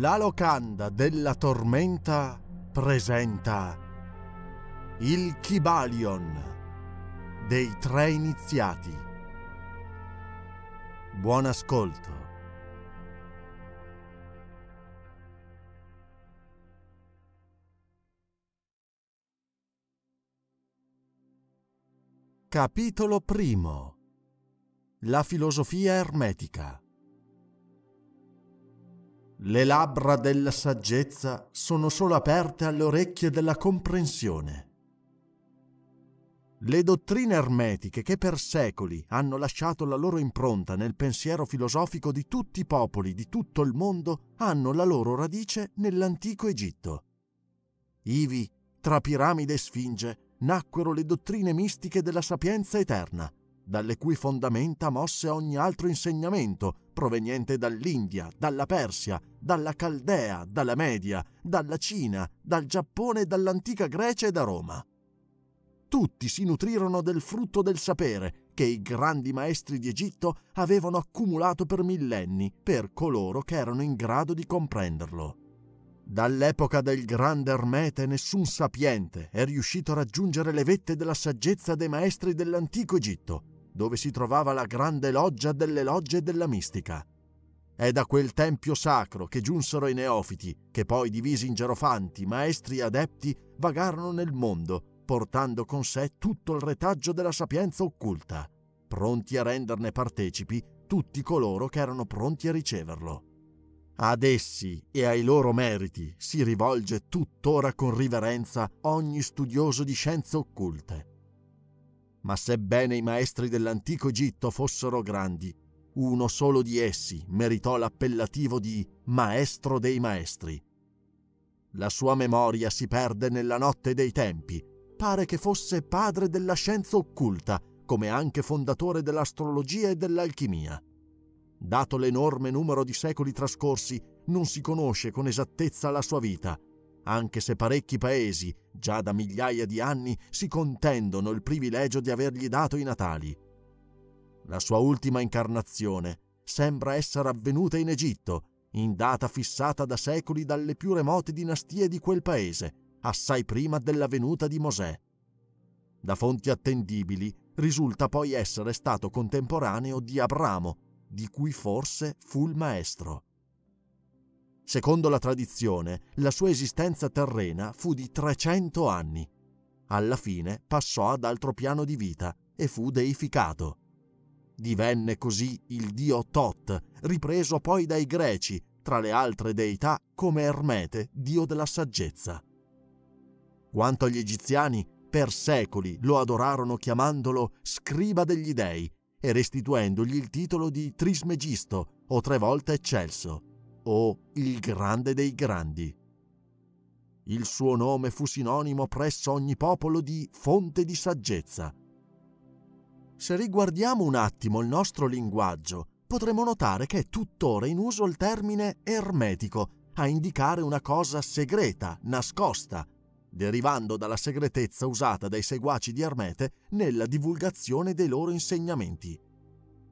La locanda della tormenta presenta il Kybalion dei tre iniziati. Buon ascolto. Capitolo primo. La filosofia ermetica. Le labbra della saggezza sono solo aperte alle orecchie della comprensione. Le dottrine ermetiche che per secoli hanno lasciato la loro impronta nel pensiero filosofico di tutti i popoli di tutto il mondo hanno la loro radice nell'antico Egitto. Ivi, tra piramide e sfinge, nacquero le dottrine mistiche della sapienza eterna, dalle cui fondamenta mosse ogni altro insegnamento proveniente dall'India, dalla Persia, dalla Caldea, dalla Media, dalla Cina, dal Giappone, dall'antica Grecia e da Roma. Tutti si nutrirono del frutto del sapere che i grandi maestri di Egitto avevano accumulato per millenni per coloro che erano in grado di comprenderlo. Dall'epoca del grande Ermete nessun sapiente è riuscito a raggiungere le vette della saggezza dei maestri dell'antico Egitto, dove si trovava la grande loggia delle logge della mistica. È da quel tempio sacro che giunsero i neofiti, che poi divisi in gerofanti, maestri e adepti, vagarono nel mondo, portando con sé tutto il retaggio della sapienza occulta, pronti a renderne partecipi tutti coloro che erano pronti a riceverlo. Ad essi e ai loro meriti si rivolge tuttora con riverenza ogni studioso di scienze occulte ma sebbene i maestri dell'antico Egitto fossero grandi, uno solo di essi meritò l'appellativo di Maestro dei Maestri. La sua memoria si perde nella notte dei tempi, pare che fosse padre della scienza occulta, come anche fondatore dell'astrologia e dell'alchimia. Dato l'enorme numero di secoli trascorsi, non si conosce con esattezza la sua vita, anche se parecchi paesi, già da migliaia di anni, si contendono il privilegio di avergli dato i natali. La sua ultima incarnazione sembra essere avvenuta in Egitto, in data fissata da secoli dalle più remote dinastie di quel paese, assai prima della venuta di Mosè. Da fonti attendibili risulta poi essere stato contemporaneo di Abramo, di cui forse fu il maestro. Secondo la tradizione, la sua esistenza terrena fu di 300 anni. Alla fine passò ad altro piano di vita e fu deificato. Divenne così il dio Tot, ripreso poi dai greci, tra le altre deità, come Ermete, dio della saggezza. Quanto agli egiziani, per secoli lo adorarono chiamandolo scriba degli dei e restituendogli il titolo di Trismegisto o tre volte eccelso o il grande dei grandi. Il suo nome fu sinonimo presso ogni popolo di fonte di saggezza. Se riguardiamo un attimo il nostro linguaggio, potremo notare che è tuttora in uso il termine ermetico a indicare una cosa segreta, nascosta, derivando dalla segretezza usata dai seguaci di Ermete nella divulgazione dei loro insegnamenti.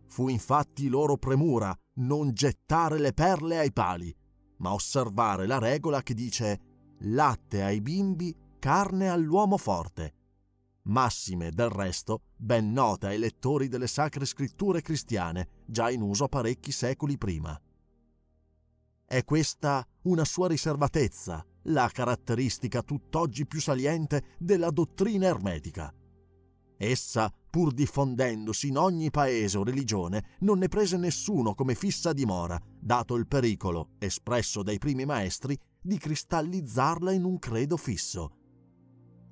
Fu infatti loro premura non gettare le perle ai pali, ma osservare la regola che dice latte ai bimbi, carne all'uomo forte. Massime, del resto, ben nota ai lettori delle sacre scritture cristiane, già in uso parecchi secoli prima. È questa una sua riservatezza, la caratteristica tutt'oggi più saliente della dottrina ermetica. Essa pur diffondendosi in ogni paese o religione, non ne prese nessuno come fissa dimora, dato il pericolo, espresso dai primi maestri, di cristallizzarla in un credo fisso.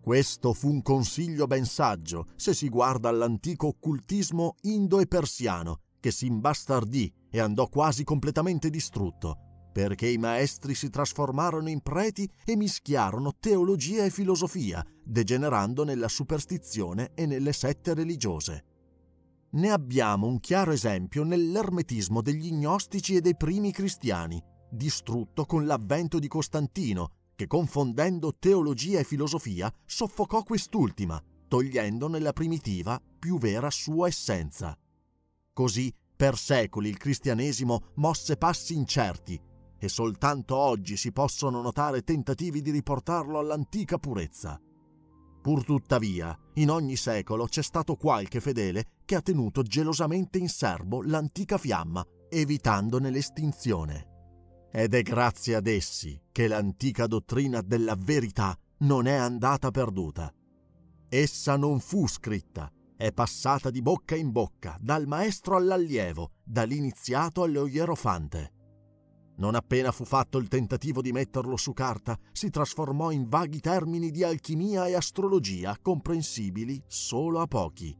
Questo fu un consiglio ben saggio se si guarda all'antico occultismo indo e persiano, che si imbastardì e andò quasi completamente distrutto, perché i maestri si trasformarono in preti e mischiarono teologia e filosofia, degenerando nella superstizione e nelle sette religiose. Ne abbiamo un chiaro esempio nell'ermetismo degli gnostici e dei primi cristiani, distrutto con l'avvento di Costantino, che confondendo teologia e filosofia soffocò quest'ultima, togliendo nella primitiva più vera sua essenza. Così, per secoli il cristianesimo mosse passi incerti, e soltanto oggi si possono notare tentativi di riportarlo all'antica purezza. Purtuttavia, in ogni secolo c'è stato qualche fedele che ha tenuto gelosamente in serbo l'antica fiamma, evitandone l'estinzione. Ed è grazie ad essi che l'antica dottrina della verità non è andata perduta. Essa non fu scritta, è passata di bocca in bocca, dal maestro all'allievo, dall'iniziato allo ierofante. Non appena fu fatto il tentativo di metterlo su carta, si trasformò in vaghi termini di alchimia e astrologia comprensibili solo a pochi.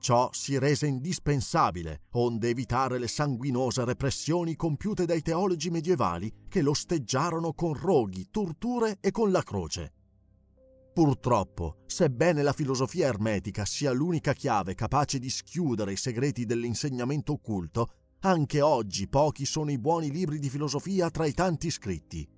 Ciò si rese indispensabile, onde evitare le sanguinose repressioni compiute dai teologi medievali che lo steggiarono con roghi, torture e con la croce. Purtroppo, sebbene la filosofia ermetica sia l'unica chiave capace di schiudere i segreti dell'insegnamento occulto, anche oggi pochi sono i buoni libri di filosofia tra i tanti scritti.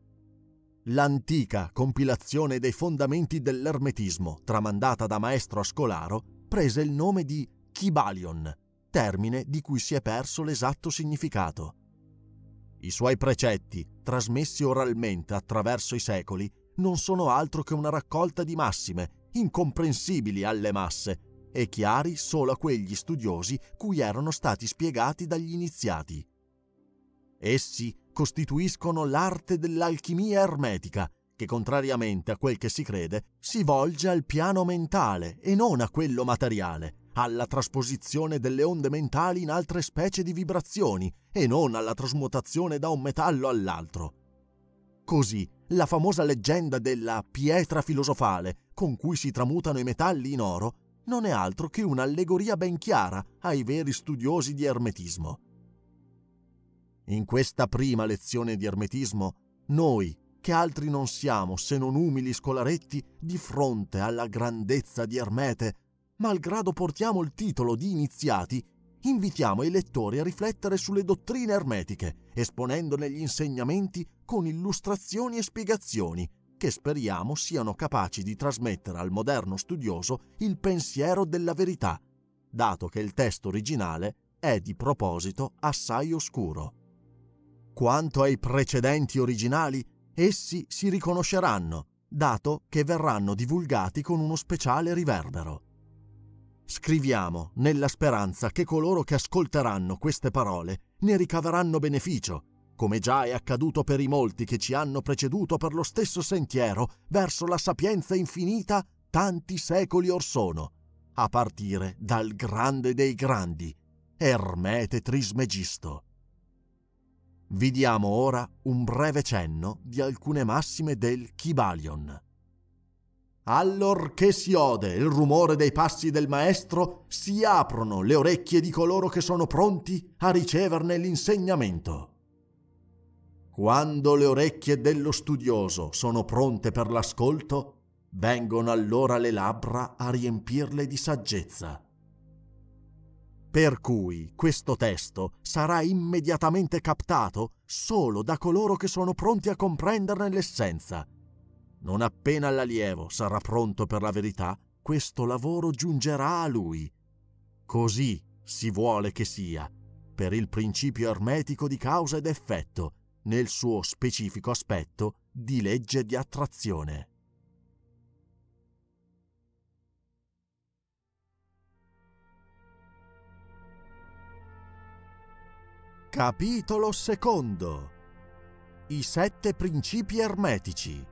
L'antica compilazione dei fondamenti dell'ermetismo, tramandata da maestro Ascolaro, prese il nome di Kybalion, termine di cui si è perso l'esatto significato. I suoi precetti, trasmessi oralmente attraverso i secoli, non sono altro che una raccolta di massime, incomprensibili alle masse, e chiari solo a quegli studiosi cui erano stati spiegati dagli iniziati. Essi costituiscono l'arte dell'alchimia ermetica, che contrariamente a quel che si crede, si volge al piano mentale e non a quello materiale, alla trasposizione delle onde mentali in altre specie di vibrazioni e non alla trasmutazione da un metallo all'altro. Così, la famosa leggenda della pietra filosofale, con cui si tramutano i metalli in oro, non è altro che un'allegoria ben chiara ai veri studiosi di ermetismo. In questa prima lezione di ermetismo, noi, che altri non siamo se non umili scolaretti di fronte alla grandezza di Ermete, malgrado portiamo il titolo di iniziati, invitiamo i lettori a riflettere sulle dottrine ermetiche, esponendone gli insegnamenti con illustrazioni e spiegazioni, che speriamo siano capaci di trasmettere al moderno studioso il pensiero della verità, dato che il testo originale è di proposito assai oscuro. Quanto ai precedenti originali, essi si riconosceranno, dato che verranno divulgati con uno speciale riverbero. Scriviamo nella speranza che coloro che ascolteranno queste parole ne ricaveranno beneficio come già è accaduto per i molti che ci hanno preceduto per lo stesso sentiero verso la sapienza infinita tanti secoli or sono, a partire dal grande dei grandi, Ermete Trismegisto. Vi diamo ora un breve cenno di alcune massime del Kybalion. Allor che si ode il rumore dei passi del maestro, si aprono le orecchie di coloro che sono pronti a riceverne l'insegnamento. Quando le orecchie dello studioso sono pronte per l'ascolto, vengono allora le labbra a riempirle di saggezza. Per cui questo testo sarà immediatamente captato solo da coloro che sono pronti a comprenderne l'essenza. Non appena l'allievo sarà pronto per la verità, questo lavoro giungerà a lui. Così si vuole che sia, per il principio ermetico di causa ed effetto, nel suo specifico aspetto di legge di attrazione. Capitolo secondo. I sette principi ermetici.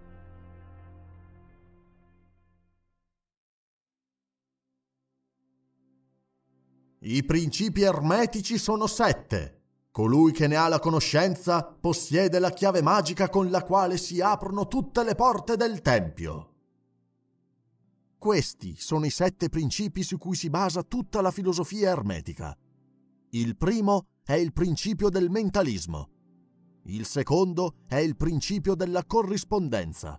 I principi ermetici sono sette Colui che ne ha la conoscenza possiede la chiave magica con la quale si aprono tutte le porte del Tempio. Questi sono i sette principi su cui si basa tutta la filosofia ermetica. Il primo è il principio del mentalismo. Il secondo è il principio della corrispondenza.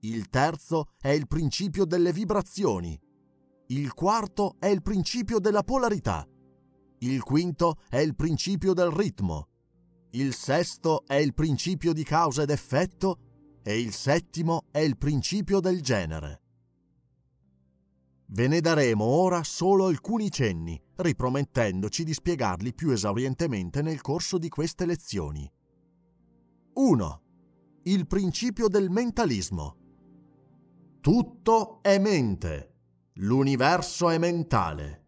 Il terzo è il principio delle vibrazioni. Il quarto è il principio della polarità. Il quinto è il principio del ritmo. Il sesto è il principio di causa ed effetto e il settimo è il principio del genere. Ve ne daremo ora solo alcuni cenni, ripromettendoci di spiegarli più esaurientemente nel corso di queste lezioni. 1. Il principio del mentalismo. Tutto è mente, l'universo è mentale.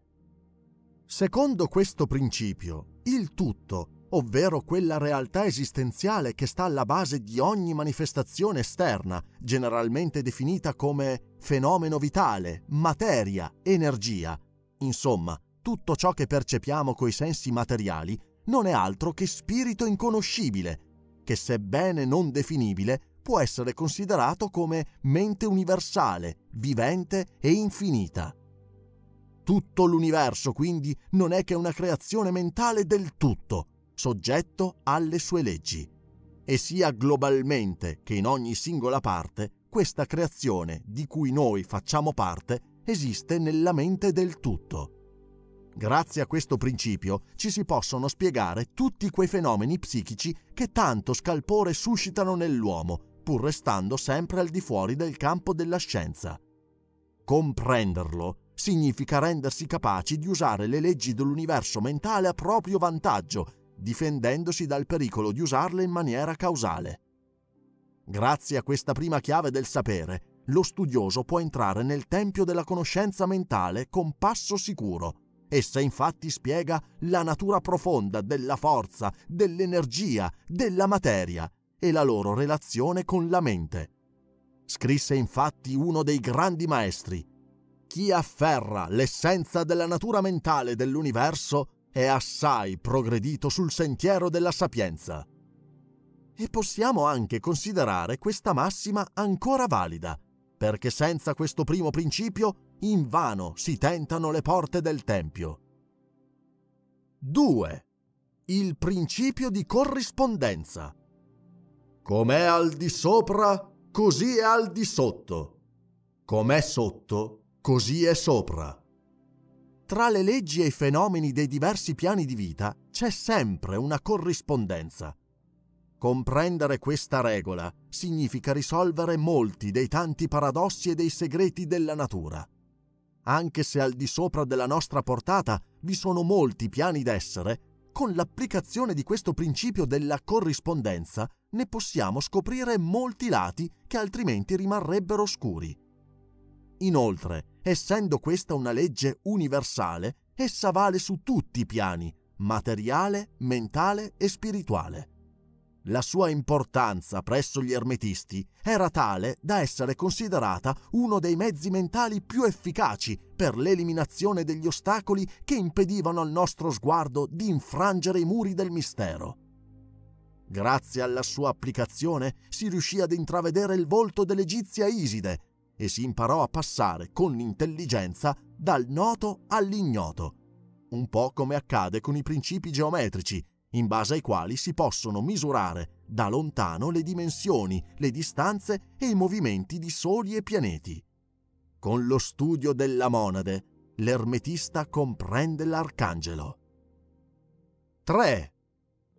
Secondo questo principio, il tutto, ovvero quella realtà esistenziale che sta alla base di ogni manifestazione esterna, generalmente definita come fenomeno vitale, materia, energia, insomma, tutto ciò che percepiamo coi sensi materiali, non è altro che spirito inconoscibile, che sebbene non definibile può essere considerato come mente universale, vivente e infinita. Tutto l'universo quindi non è che una creazione mentale del tutto, soggetto alle sue leggi. E sia globalmente che in ogni singola parte, questa creazione di cui noi facciamo parte esiste nella mente del tutto. Grazie a questo principio ci si possono spiegare tutti quei fenomeni psichici che tanto scalpore suscitano nell'uomo, pur restando sempre al di fuori del campo della scienza. Comprenderlo significa rendersi capaci di usare le leggi dell'universo mentale a proprio vantaggio, difendendosi dal pericolo di usarle in maniera causale. Grazie a questa prima chiave del sapere, lo studioso può entrare nel tempio della conoscenza mentale con passo sicuro, Essa infatti spiega la natura profonda della forza, dell'energia, della materia e la loro relazione con la mente. Scrisse infatti uno dei grandi maestri, chi afferra l'essenza della natura mentale dell'universo è assai progredito sul sentiero della sapienza. E possiamo anche considerare questa massima ancora valida, perché senza questo primo principio invano si tentano le porte del Tempio. 2. Il principio di corrispondenza. Com'è al di sopra, così è al di sotto. Com'è sotto, così è sopra. Tra le leggi e i fenomeni dei diversi piani di vita c'è sempre una corrispondenza. Comprendere questa regola significa risolvere molti dei tanti paradossi e dei segreti della natura anche se al di sopra della nostra portata vi sono molti piani d'essere, con l'applicazione di questo principio della corrispondenza ne possiamo scoprire molti lati che altrimenti rimarrebbero oscuri. Inoltre, essendo questa una legge universale, essa vale su tutti i piani, materiale, mentale e spirituale. La sua importanza presso gli ermetisti era tale da essere considerata uno dei mezzi mentali più efficaci per l'eliminazione degli ostacoli che impedivano al nostro sguardo di infrangere i muri del mistero. Grazie alla sua applicazione si riuscì ad intravedere il volto dell'egizia Iside e si imparò a passare con intelligenza dal noto all'ignoto, un po' come accade con i principi geometrici in base ai quali si possono misurare da lontano le dimensioni, le distanze e i movimenti di soli e pianeti. Con lo studio della monade, l'ermetista comprende l'arcangelo. 3.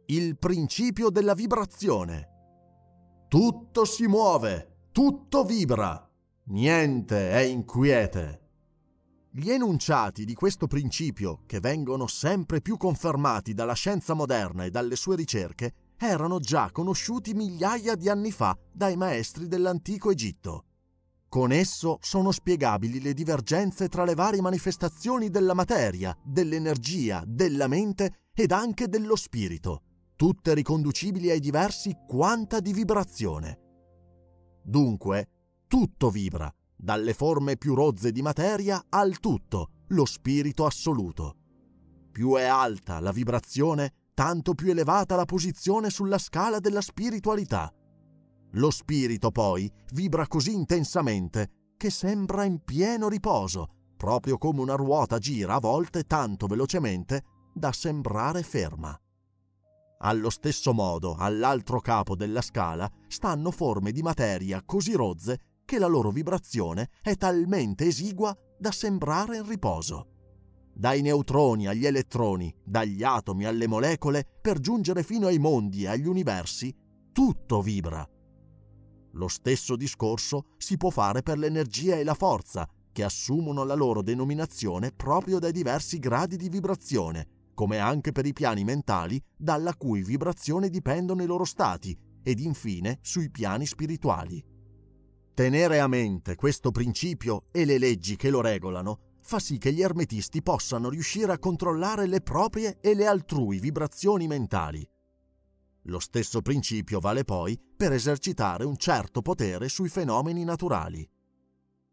Il principio della vibrazione. Tutto si muove, tutto vibra, niente è inquiete. Gli enunciati di questo principio, che vengono sempre più confermati dalla scienza moderna e dalle sue ricerche, erano già conosciuti migliaia di anni fa dai maestri dell'antico Egitto. Con esso sono spiegabili le divergenze tra le varie manifestazioni della materia, dell'energia, della mente ed anche dello spirito, tutte riconducibili ai diversi quanta di vibrazione. Dunque, tutto vibra, dalle forme più rozze di materia al tutto, lo spirito assoluto. Più è alta la vibrazione, tanto più elevata la posizione sulla scala della spiritualità. Lo spirito poi vibra così intensamente che sembra in pieno riposo, proprio come una ruota gira a volte tanto velocemente da sembrare ferma. Allo stesso modo, all'altro capo della scala stanno forme di materia così rozze che la loro vibrazione è talmente esigua da sembrare in riposo. Dai neutroni agli elettroni, dagli atomi alle molecole, per giungere fino ai mondi e agli universi, tutto vibra. Lo stesso discorso si può fare per l'energia e la forza, che assumono la loro denominazione proprio dai diversi gradi di vibrazione, come anche per i piani mentali dalla cui vibrazione dipendono i loro stati, ed infine sui piani spirituali. Tenere a mente questo principio e le leggi che lo regolano fa sì che gli ermetisti possano riuscire a controllare le proprie e le altrui vibrazioni mentali. Lo stesso principio vale poi per esercitare un certo potere sui fenomeni naturali.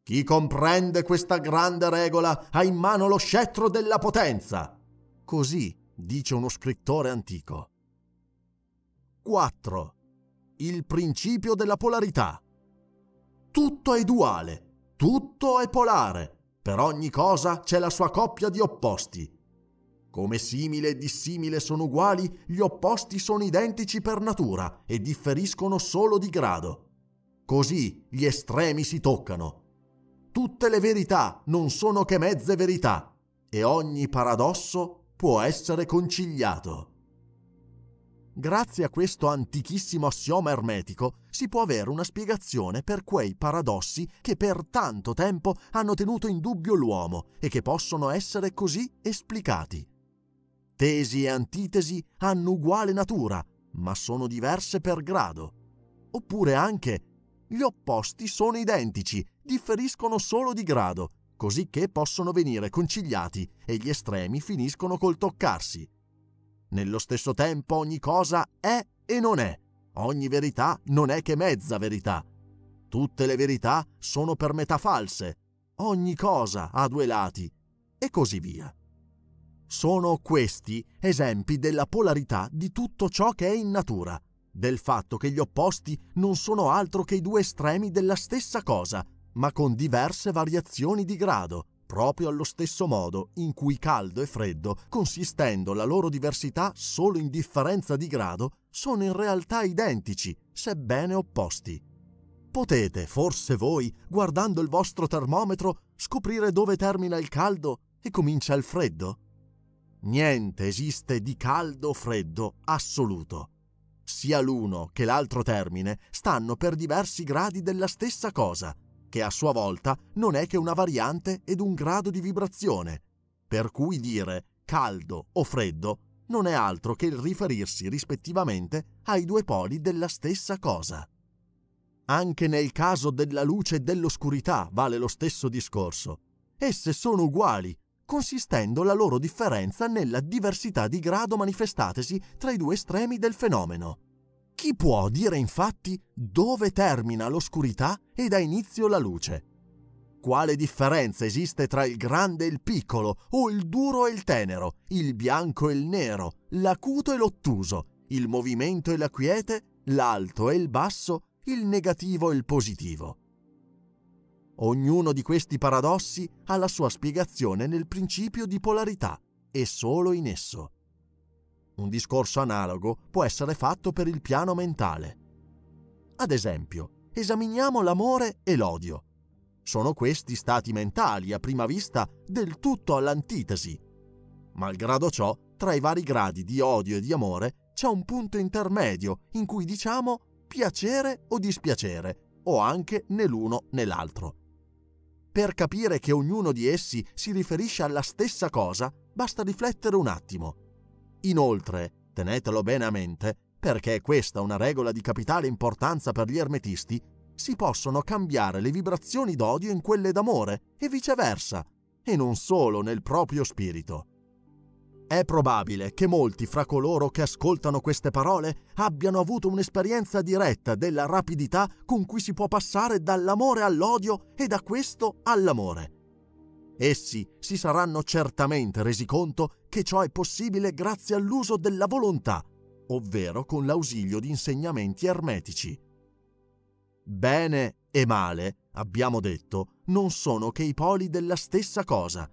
Chi comprende questa grande regola ha in mano lo scettro della potenza. Così dice uno scrittore antico. 4. Il principio della polarità. Tutto è duale, tutto è polare. Per ogni cosa c'è la sua coppia di opposti. Come simile e dissimile sono uguali, gli opposti sono identici per natura e differiscono solo di grado. Così gli estremi si toccano tutte le verità non sono che mezze verità e ogni paradosso può essere conciliato. Grazie a questo antichissimo assioma ermetico si può avere una spiegazione per quei paradossi che per tanto tempo hanno tenuto in dubbio l'uomo e che possono essere così esplicati. Tesi e antitesi hanno uguale natura, ma sono diverse per grado. Oppure anche gli opposti sono identici, differiscono solo di grado, così che possono venire conciliati e gli estremi finiscono col toccarsi. Nello stesso tempo ogni cosa è e non è, ogni verità non è che mezza verità. Tutte le verità sono per metà false, ogni cosa ha due lati, e così via. Sono questi esempi della polarità di tutto ciò che è in natura, del fatto che gli opposti non sono altro che i due estremi della stessa cosa, ma con diverse variazioni di grado, proprio allo stesso modo in cui caldo e freddo, consistendo la loro diversità solo in differenza di grado, sono in realtà identici, sebbene opposti. Potete, forse voi, guardando il vostro termometro, scoprire dove termina il caldo e comincia il freddo? Niente esiste di caldo o freddo assoluto. Sia l'uno che l'altro termine stanno per diversi gradi della stessa cosa, che a sua volta non è che una variante ed un grado di vibrazione, per cui dire caldo o freddo non è altro che il riferirsi rispettivamente ai due poli della stessa cosa. Anche nel caso della luce e dell'oscurità vale lo stesso discorso. Esse sono uguali, consistendo la loro differenza nella diversità di grado manifestatesi tra i due estremi del fenomeno. Chi può dire infatti dove termina l'oscurità e dà inizio la luce? Quale differenza esiste tra il grande e il piccolo, o il duro e il tenero, il bianco e il nero, l'acuto e l'ottuso, il movimento e la quiete, l'alto e il basso, il negativo e il positivo? Ognuno di questi paradossi ha la sua spiegazione nel principio di polarità e solo in esso. Un discorso analogo può essere fatto per il piano mentale. Ad esempio, esaminiamo l'amore e l'odio. Sono questi stati mentali, a prima vista, del tutto all'antitesi. Malgrado ciò, tra i vari gradi di odio e di amore c'è un punto intermedio in cui diciamo piacere o dispiacere, o anche né l'uno né l'altro. Per capire che ognuno di essi si riferisce alla stessa cosa, basta riflettere un attimo. Inoltre, tenetelo bene a mente, perché è questa una regola di capitale importanza per gli ermetisti, si possono cambiare le vibrazioni d'odio in quelle d'amore e viceversa, e non solo nel proprio spirito. È probabile che molti fra coloro che ascoltano queste parole abbiano avuto un'esperienza diretta della rapidità con cui si può passare dall'amore all'odio e da questo all'amore. Essi si saranno certamente resi conto che ciò è possibile grazie all'uso della volontà, ovvero con l'ausilio di insegnamenti ermetici. Bene e male, abbiamo detto, non sono che i poli della stessa cosa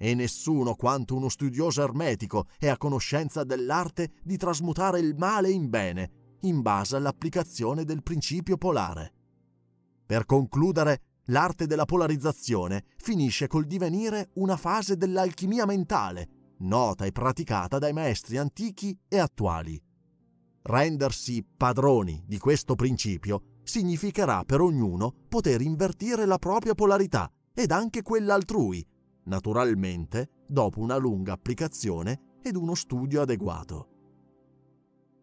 e nessuno quanto uno studioso ermetico è a conoscenza dell'arte di trasmutare il male in bene, in base all'applicazione del principio polare. Per concludere, l'arte della polarizzazione finisce col divenire una fase dell'alchimia mentale, nota e praticata dai maestri antichi e attuali. Rendersi padroni di questo principio significherà per ognuno poter invertire la propria polarità ed anche quella altrui, naturalmente dopo una lunga applicazione ed uno studio adeguato.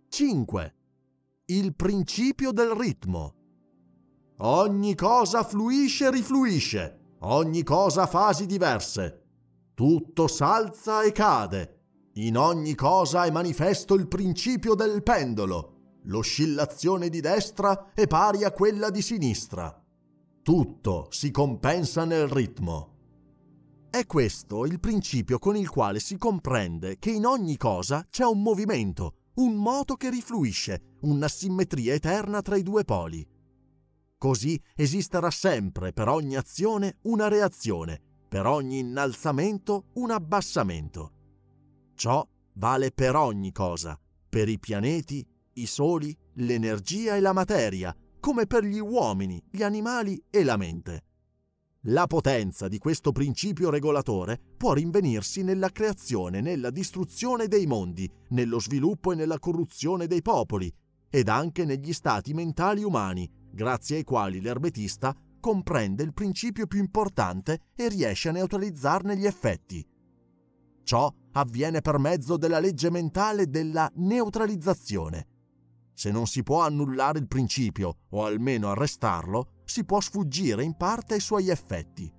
5. Il principio del ritmo. Ogni cosa fluisce e rifluisce, ogni cosa ha fasi diverse. Tutto s'alza e cade. In ogni cosa è manifesto il principio del pendolo. L'oscillazione di destra è pari a quella di sinistra. Tutto si compensa nel ritmo. È questo il principio con il quale si comprende che in ogni cosa c'è un movimento, un moto che rifluisce, una simmetria eterna tra i due poli. Così esisterà sempre per ogni azione una reazione, per ogni innalzamento un abbassamento. Ciò vale per ogni cosa, per i pianeti, i soli, l'energia e la materia, come per gli uomini, gli animali e la mente. La potenza di questo principio regolatore può rinvenirsi nella creazione, nella distruzione dei mondi, nello sviluppo e nella corruzione dei popoli, ed anche negli stati mentali umani, grazie ai quali l'ermetista comprende il principio più importante e riesce a neutralizzarne gli effetti. Ciò avviene per mezzo della legge mentale della neutralizzazione. Se non si può annullare il principio, o almeno arrestarlo, si può sfuggire in parte ai suoi effetti.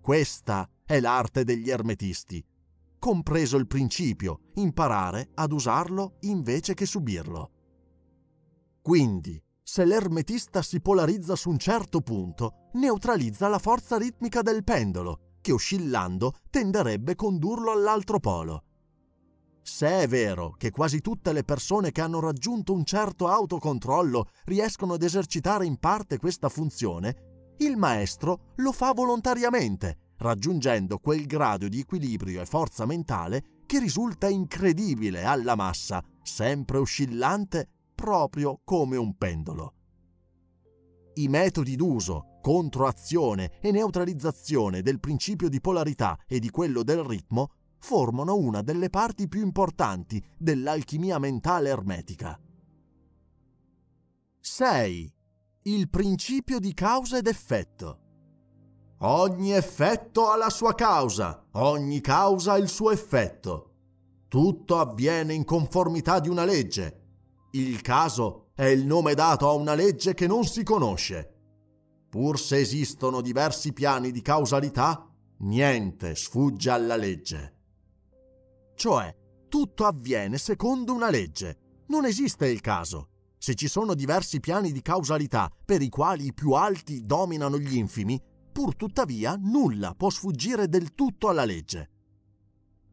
Questa è l'arte degli ermetisti. Compreso il principio, imparare ad usarlo invece che subirlo. Quindi, se l'ermetista si polarizza su un certo punto, neutralizza la forza ritmica del pendolo, che oscillando tenderebbe a condurlo all'altro polo. Se è vero che quasi tutte le persone che hanno raggiunto un certo autocontrollo riescono ad esercitare in parte questa funzione, il maestro lo fa volontariamente, raggiungendo quel grado di equilibrio e forza mentale che risulta incredibile alla massa, sempre oscillante proprio come un pendolo. I metodi d'uso, controazione e neutralizzazione del principio di polarità e di quello del ritmo formano una delle parti più importanti dell'alchimia mentale ermetica. 6. Il principio di causa ed effetto. Ogni effetto ha la sua causa, ogni causa ha il suo effetto. Tutto avviene in conformità di una legge. Il caso è il nome dato a una legge che non si conosce. Pur se esistono diversi piani di causalità, niente sfugge alla legge. Cioè, tutto avviene secondo una legge. Non esiste il caso. Se ci sono diversi piani di causalità per i quali i più alti dominano gli infimi, pur tuttavia nulla può sfuggire del tutto alla legge.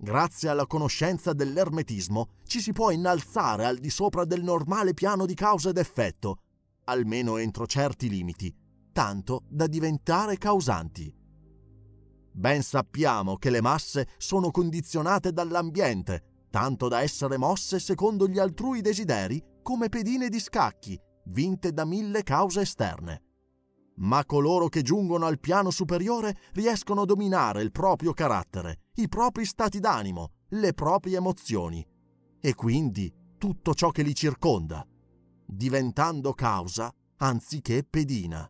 Grazie alla conoscenza dell'ermetismo ci si può innalzare al di sopra del normale piano di causa ed effetto, almeno entro certi limiti, tanto da diventare causanti. Ben sappiamo che le masse sono condizionate dall'ambiente, tanto da essere mosse secondo gli altrui desideri come pedine di scacchi, vinte da mille cause esterne. Ma coloro che giungono al piano superiore riescono a dominare il proprio carattere, i propri stati d'animo, le proprie emozioni e quindi tutto ciò che li circonda, diventando causa anziché pedina.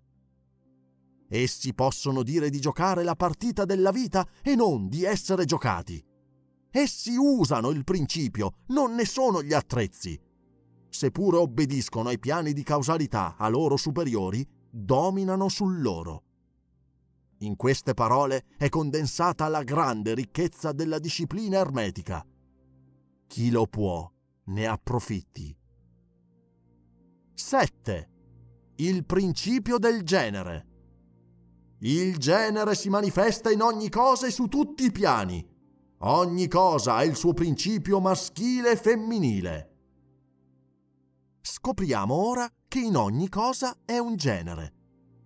Essi possono dire di giocare la partita della vita e non di essere giocati. Essi usano il principio, non ne sono gli attrezzi. Seppure obbediscono ai piani di causalità a loro superiori, dominano sul loro. In queste parole è condensata la grande ricchezza della disciplina ermetica. Chi lo può ne approfitti. 7. Il principio del genere. Il genere si manifesta in ogni cosa e su tutti i piani. Ogni cosa ha il suo principio maschile e femminile. Scopriamo ora che in ogni cosa è un genere.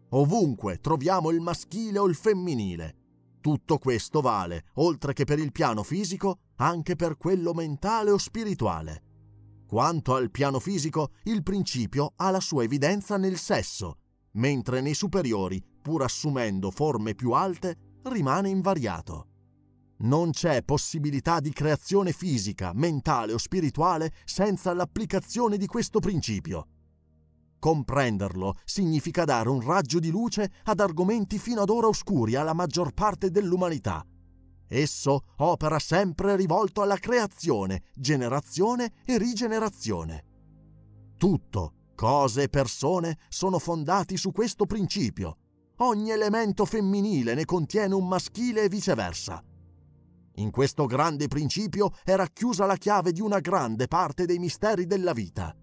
Ovunque troviamo il maschile o il femminile. Tutto questo vale, oltre che per il piano fisico, anche per quello mentale o spirituale. Quanto al piano fisico, il principio ha la sua evidenza nel sesso, mentre nei superiori pur assumendo forme più alte, rimane invariato. Non c'è possibilità di creazione fisica, mentale o spirituale senza l'applicazione di questo principio. Comprenderlo significa dare un raggio di luce ad argomenti fino ad ora oscuri alla maggior parte dell'umanità. Esso opera sempre rivolto alla creazione, generazione e rigenerazione. Tutto, Cose e persone sono fondati su questo principio. Ogni elemento femminile ne contiene un maschile e viceversa. In questo grande principio è racchiusa la chiave di una grande parte dei misteri della vita.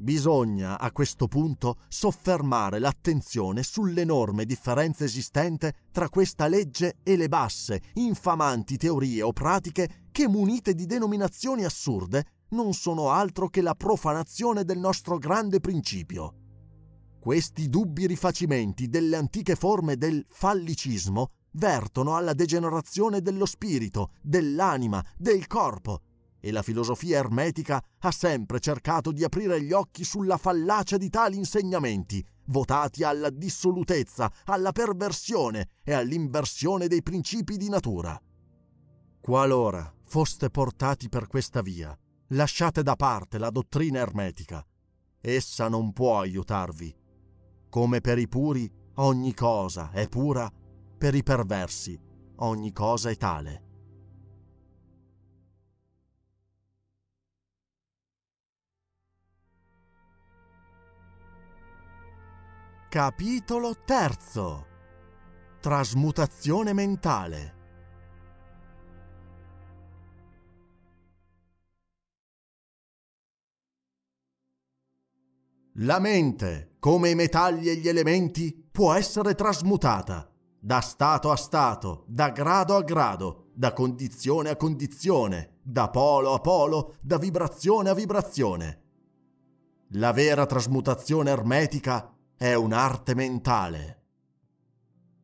Bisogna a questo punto soffermare l'attenzione sull'enorme differenza esistente tra questa legge e le basse, infamanti teorie o pratiche che, munite di denominazioni assurde, non sono altro che la profanazione del nostro grande principio. Questi dubbi rifacimenti delle antiche forme del fallicismo vertono alla degenerazione dello spirito, dell'anima, del corpo, e la filosofia ermetica ha sempre cercato di aprire gli occhi sulla fallacia di tali insegnamenti, votati alla dissolutezza, alla perversione e all'inversione dei principi di natura. Qualora foste portati per questa via, lasciate da parte la dottrina ermetica. Essa non può aiutarvi. Come per i puri ogni cosa è pura, per i perversi ogni cosa è tale. Capitolo terzo. Trasmutazione mentale. La mente, come i metalli e gli elementi, può essere trasmutata da stato a stato, da grado a grado, da condizione a condizione, da polo a polo, da vibrazione a vibrazione. La vera trasmutazione ermetica è un'arte mentale.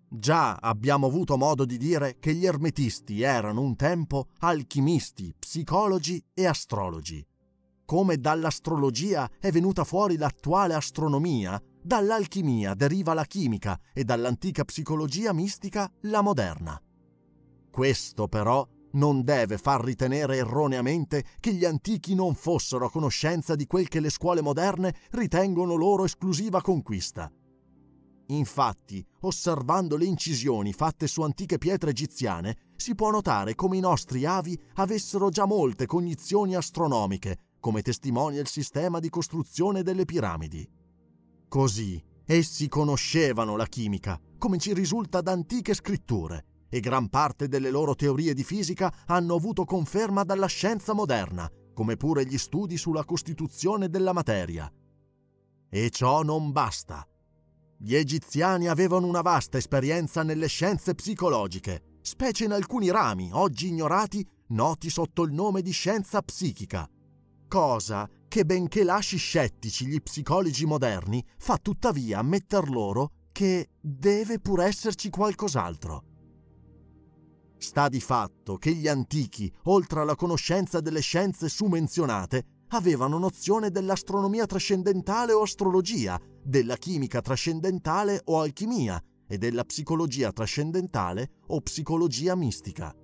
Già abbiamo avuto modo di dire che gli ermetisti erano un tempo alchimisti, psicologi e astrologi. Come dall'astrologia è venuta fuori l'attuale astronomia, dall'alchimia deriva la chimica e dall'antica psicologia mistica la moderna. Questo però non deve far ritenere erroneamente che gli antichi non fossero a conoscenza di quel che le scuole moderne ritengono loro esclusiva conquista. Infatti, osservando le incisioni fatte su antiche pietre egiziane, si può notare come i nostri avi avessero già molte cognizioni astronomiche, come testimonia il sistema di costruzione delle piramidi. Così, essi conoscevano la chimica, come ci risulta da antiche scritture, e gran parte delle loro teorie di fisica hanno avuto conferma dalla scienza moderna, come pure gli studi sulla costituzione della materia. E ciò non basta. Gli egiziani avevano una vasta esperienza nelle scienze psicologiche, specie in alcuni rami, oggi ignorati, noti sotto il nome di scienza psichica. Cosa che, benché lasci scettici gli psicologi moderni, fa tuttavia ammetter loro che deve pur esserci qualcos'altro. Sta di fatto che gli antichi, oltre alla conoscenza delle scienze summenzionate, avevano nozione dell'astronomia trascendentale o astrologia, della chimica trascendentale o alchimia e della psicologia trascendentale o psicologia mistica.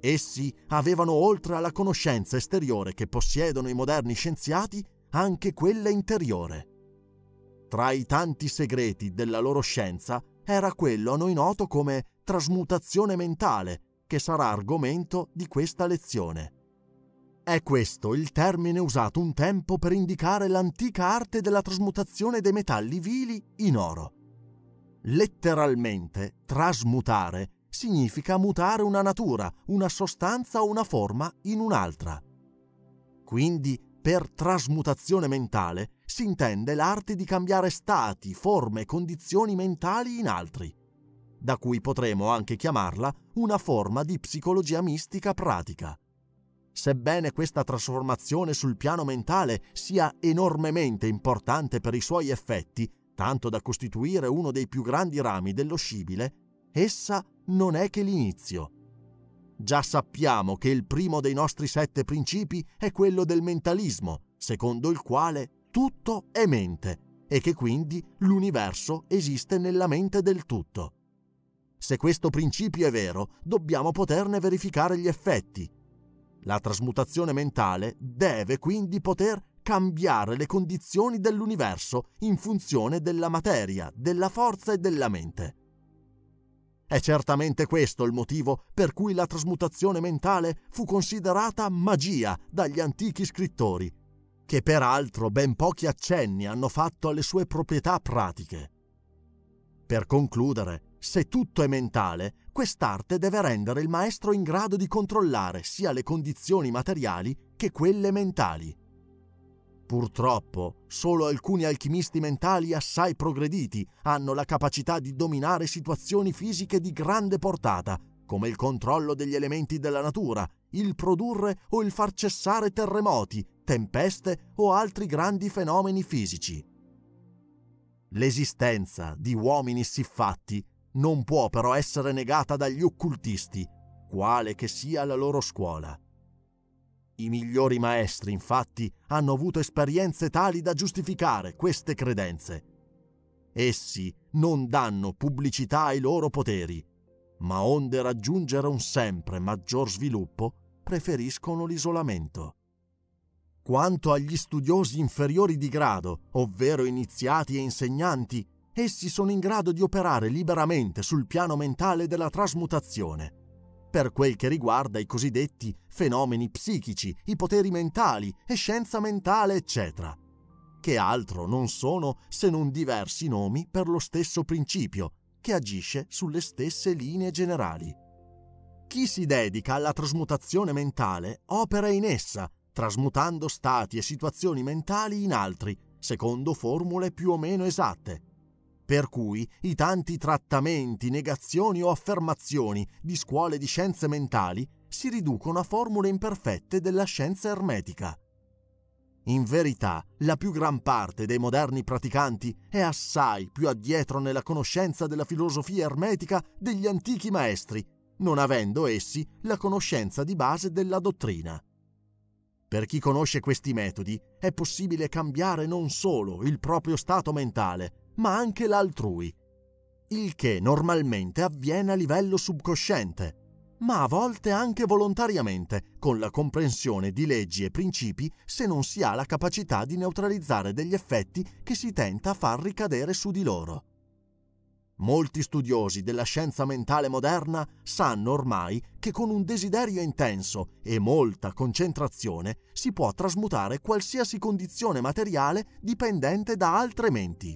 Essi avevano oltre alla conoscenza esteriore che possiedono i moderni scienziati anche quella interiore. Tra i tanti segreti della loro scienza era quello a noi noto come trasmutazione mentale, che sarà argomento di questa lezione. È questo il termine usato un tempo per indicare l'antica arte della trasmutazione dei metalli vili in oro. Letteralmente, trasmutare significa mutare una natura, una sostanza o una forma in un'altra. Quindi, per trasmutazione mentale si intende l'arte di cambiare stati, forme e condizioni mentali in altri da cui potremo anche chiamarla una forma di psicologia mistica pratica. Sebbene questa trasformazione sul piano mentale sia enormemente importante per i suoi effetti, tanto da costituire uno dei più grandi rami dello scibile, essa non è che l'inizio. Già sappiamo che il primo dei nostri sette principi è quello del mentalismo, secondo il quale tutto è mente e che quindi l'universo esiste nella mente del tutto. Se questo principio è vero, dobbiamo poterne verificare gli effetti. La trasmutazione mentale deve quindi poter cambiare le condizioni dell'universo in funzione della materia, della forza e della mente. È certamente questo il motivo per cui la trasmutazione mentale fu considerata magia dagli antichi scrittori. Che peraltro ben pochi accenni hanno fatto alle sue proprietà pratiche. Per concludere, se tutto è mentale, quest'arte deve rendere il maestro in grado di controllare sia le condizioni materiali che quelle mentali. Purtroppo, solo alcuni alchimisti mentali assai progrediti hanno la capacità di dominare situazioni fisiche di grande portata, come il controllo degli elementi della natura, il produrre o il far cessare terremoti, tempeste o altri grandi fenomeni fisici. L'esistenza di uomini siffatti non può però essere negata dagli occultisti, quale che sia la loro scuola. I migliori maestri, infatti, hanno avuto esperienze tali da giustificare queste credenze. Essi non danno pubblicità ai loro poteri, ma onde raggiungere un sempre maggior sviluppo, preferiscono l'isolamento. Quanto agli studiosi inferiori di grado, ovvero iniziati e insegnanti, essi sono in grado di operare liberamente sul piano mentale della trasmutazione, per quel che riguarda i cosiddetti fenomeni psichici, i poteri mentali e scienza mentale, eccetera, che altro non sono se non diversi nomi per lo stesso principio, che agisce sulle stesse linee generali. Chi si dedica alla trasmutazione mentale opera in essa, trasmutando stati e situazioni mentali in altri, secondo formule più o meno esatte, per cui i tanti trattamenti, negazioni o affermazioni di scuole di scienze mentali si riducono a formule imperfette della scienza ermetica. In verità, la più gran parte dei moderni praticanti è assai più addietro nella conoscenza della filosofia ermetica degli antichi maestri, non avendo essi la conoscenza di base della dottrina. Per chi conosce questi metodi è possibile cambiare non solo il proprio stato mentale, ma anche l'altrui, il che normalmente avviene a livello subconsciente, ma a volte anche volontariamente, con la comprensione di leggi e principi se non si ha la capacità di neutralizzare degli effetti che si tenta a far ricadere su di loro. Molti studiosi della scienza mentale moderna sanno ormai che con un desiderio intenso e molta concentrazione si può trasmutare qualsiasi condizione materiale dipendente da altre menti.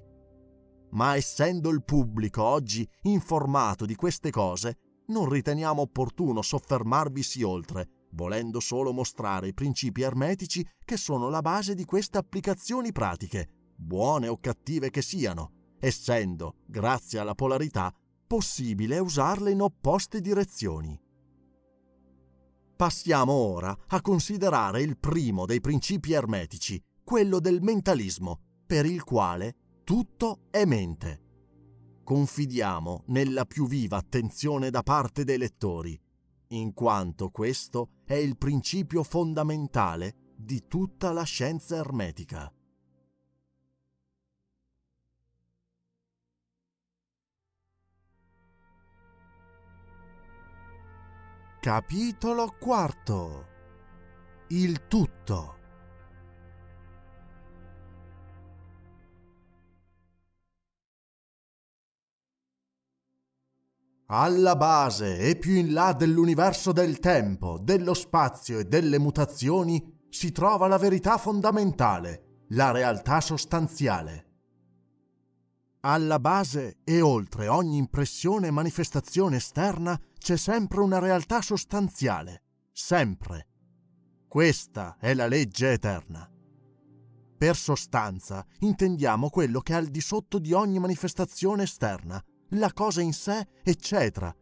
Ma essendo il pubblico oggi informato di queste cose, non riteniamo opportuno soffermarvisi oltre, volendo solo mostrare i principi ermetici che sono la base di queste applicazioni pratiche, buone o cattive che siano, essendo, grazie alla polarità, possibile usarle in opposte direzioni. Passiamo ora a considerare il primo dei principi ermetici, quello del mentalismo, per il quale tutto è mente. Confidiamo nella più viva attenzione da parte dei lettori, in quanto questo è il principio fondamentale di tutta la scienza ermetica. Capitolo quarto. Il tutto. Alla base e più in là dell'universo del tempo, dello spazio e delle mutazioni si trova la verità fondamentale, la realtà sostanziale. Alla base e oltre ogni impressione e manifestazione esterna c'è sempre una realtà sostanziale, sempre. Questa è la legge eterna. Per sostanza intendiamo quello che è al di sotto di ogni manifestazione esterna, la cosa in sé, eccetera.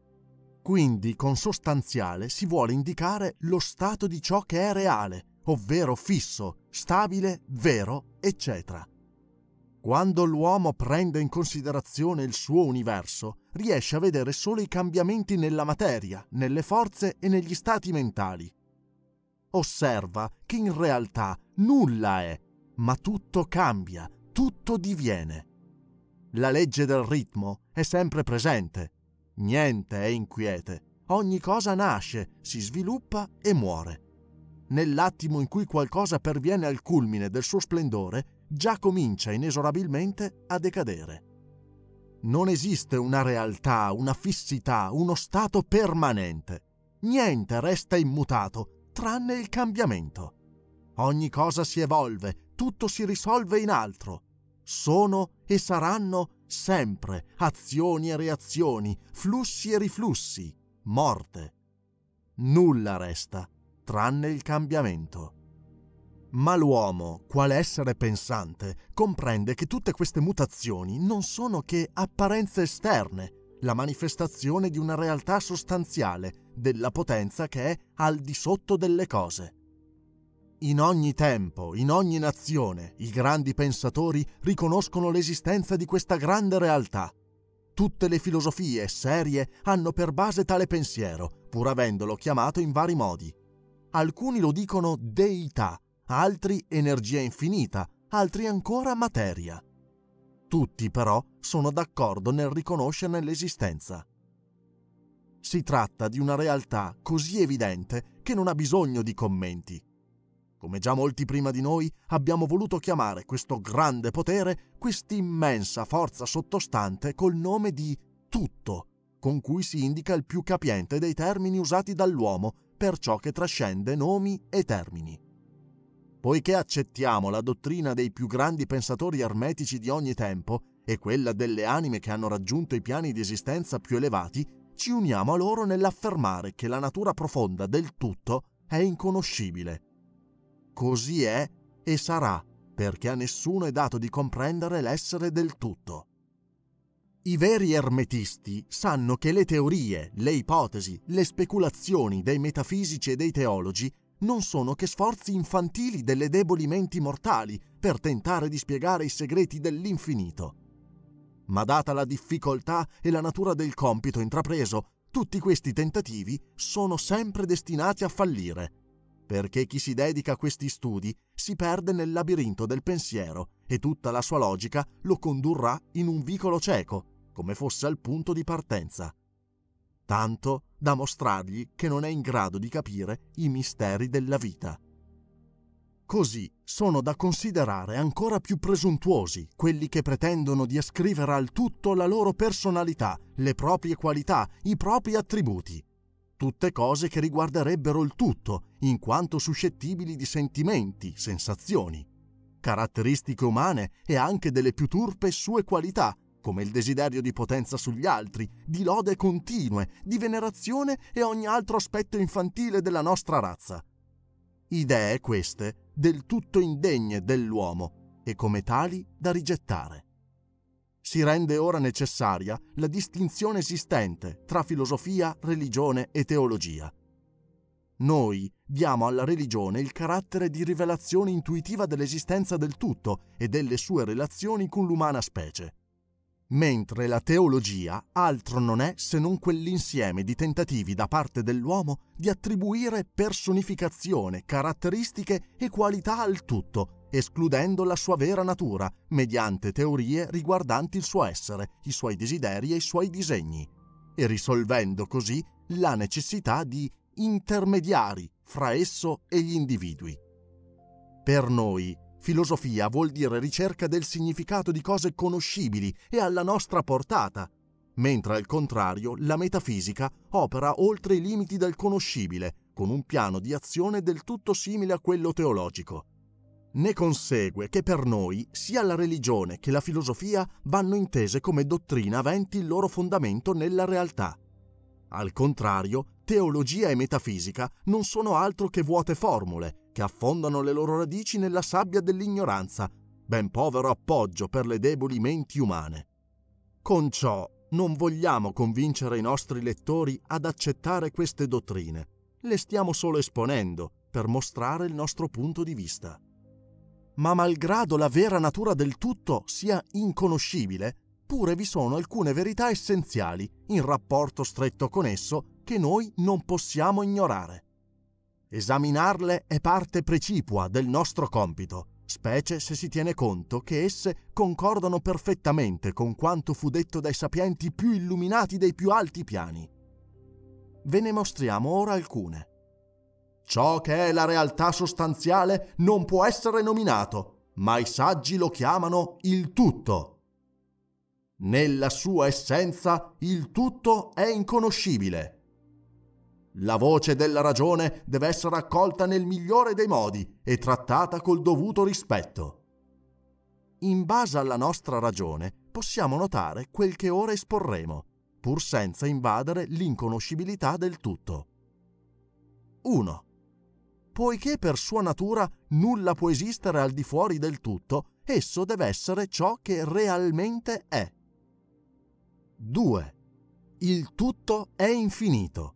Quindi con sostanziale si vuole indicare lo stato di ciò che è reale, ovvero fisso, stabile, vero, eccetera. Quando l'uomo prende in considerazione il suo universo, riesce a vedere solo i cambiamenti nella materia, nelle forze e negli stati mentali. Osserva che in realtà nulla è, ma tutto cambia, tutto diviene. La legge del ritmo è sempre presente. Niente è inquiete. Ogni cosa nasce, si sviluppa e muore. Nell'attimo in cui qualcosa perviene al culmine del suo splendore, già comincia inesorabilmente a decadere. Non esiste una realtà, una fissità, uno stato permanente. Niente resta immutato, tranne il cambiamento. ogni cosa si evolve, tutto si risolve in altro. Sono e saranno sempre azioni e reazioni, flussi e riflussi, morte. Nulla resta, tranne il cambiamento. Ma l'uomo, quale essere pensante, comprende che tutte queste mutazioni non sono che apparenze esterne, la manifestazione di una realtà sostanziale, della potenza che è al di sotto delle cose. In ogni tempo, in ogni nazione, i grandi pensatori riconoscono l'esistenza di questa grande realtà. Tutte le filosofie serie hanno per base tale pensiero, pur avendolo chiamato in vari modi. Alcuni lo dicono deità, altri energia infinita, altri ancora materia. Tutti però sono d'accordo nel riconoscerne l'esistenza. Si tratta di una realtà così evidente che non ha bisogno di commenti. Come già molti prima di noi, abbiamo voluto chiamare questo grande potere, quest'immensa forza sottostante col nome di tutto, con cui si indica il più capiente dei termini usati dall'uomo per ciò che trascende nomi e termini. Poiché accettiamo la dottrina dei più grandi pensatori ermetici di ogni tempo e quella delle anime che hanno raggiunto i piani di esistenza più elevati, ci uniamo a loro nell'affermare che la natura profonda del tutto è inconoscibile. Così è e sarà, perché a nessuno è dato di comprendere l'essere del tutto. I veri ermetisti sanno che le teorie, le ipotesi, le speculazioni dei metafisici e dei teologi non sono che sforzi infantili delle deboli menti mortali per tentare di spiegare i segreti dell'infinito. Ma data la difficoltà e la natura del compito intrapreso, tutti questi tentativi sono sempre destinati a fallire, perché chi si dedica a questi studi si perde nel labirinto del pensiero e tutta la sua logica lo condurrà in un vicolo cieco, come fosse al punto di partenza tanto da mostrargli che non è in grado di capire i misteri della vita. Così sono da considerare ancora più presuntuosi quelli che pretendono di ascrivere al tutto la loro personalità, le proprie qualità, i propri attributi. Tutte cose che riguarderebbero il tutto, in quanto suscettibili di sentimenti, sensazioni, caratteristiche umane e anche delle più turpe sue qualità, come il desiderio di potenza sugli altri, di lode continue, di venerazione e ogni altro aspetto infantile della nostra razza. Idee queste del tutto indegne dell'uomo e come tali da rigettare. Si rende ora necessaria la distinzione esistente tra filosofia, religione e teologia. Noi diamo alla religione il carattere di rivelazione intuitiva dell'esistenza del tutto e delle sue relazioni con l'umana specie mentre la teologia altro non è se non quell'insieme di tentativi da parte dell'uomo di attribuire personificazione, caratteristiche e qualità al tutto, escludendo la sua vera natura, mediante teorie riguardanti il suo essere, i suoi desideri e i suoi disegni, e risolvendo così la necessità di intermediari fra esso e gli individui. Per noi, Filosofia vuol dire ricerca del significato di cose conoscibili e alla nostra portata, mentre al contrario la metafisica opera oltre i limiti del conoscibile, con un piano di azione del tutto simile a quello teologico. Ne consegue che per noi sia la religione che la filosofia vanno intese come dottrine aventi il loro fondamento nella realtà. Al contrario, teologia e metafisica non sono altro che vuote formule, che affondano le loro radici nella sabbia dell'ignoranza, ben povero appoggio per le deboli menti umane. Con ciò non vogliamo convincere i nostri lettori ad accettare queste dottrine, le stiamo solo esponendo per mostrare il nostro punto di vista. Ma malgrado la vera natura del tutto sia inconoscibile, pure vi sono alcune verità essenziali in rapporto stretto con esso che noi non possiamo ignorare. Esaminarle è parte precipua del nostro compito, specie se si tiene conto che esse concordano perfettamente con quanto fu detto dai sapienti più illuminati dei più alti piani. Ve ne mostriamo ora alcune. Ciò che è la realtà sostanziale non può essere nominato, ma i saggi lo chiamano il tutto. Nella sua essenza il tutto è inconoscibile La voce della ragione deve essere accolta nel migliore dei modi e trattata col dovuto rispetto. In base alla nostra ragione possiamo notare quel che ora esporremo, pur senza invadere l'inconoscibilità del tutto. 1. Poiché per sua natura nulla può esistere al di fuori del tutto, esso deve essere ciò che realmente è. 2. Il tutto è infinito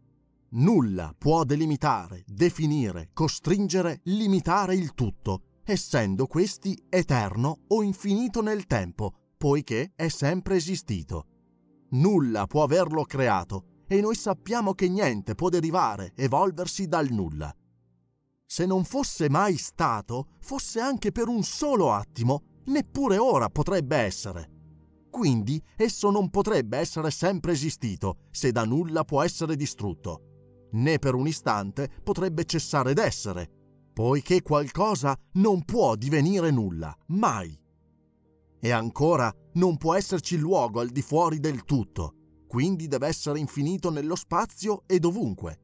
Nulla può delimitare, definire, costringere, limitare il tutto, essendo questi eterno o infinito nel tempo, poiché è sempre esistito. Nulla può averlo creato e noi sappiamo che niente può derivare, evolversi dal nulla. Se non fosse mai stato, fosse anche per un solo attimo, neppure ora potrebbe essere. Quindi esso non potrebbe essere sempre esistito se da nulla può essere distrutto né per un istante potrebbe cessare d'essere, poiché qualcosa non può divenire nulla, mai. E ancora non può esserci luogo al di fuori del tutto, quindi deve essere infinito nello spazio e dovunque.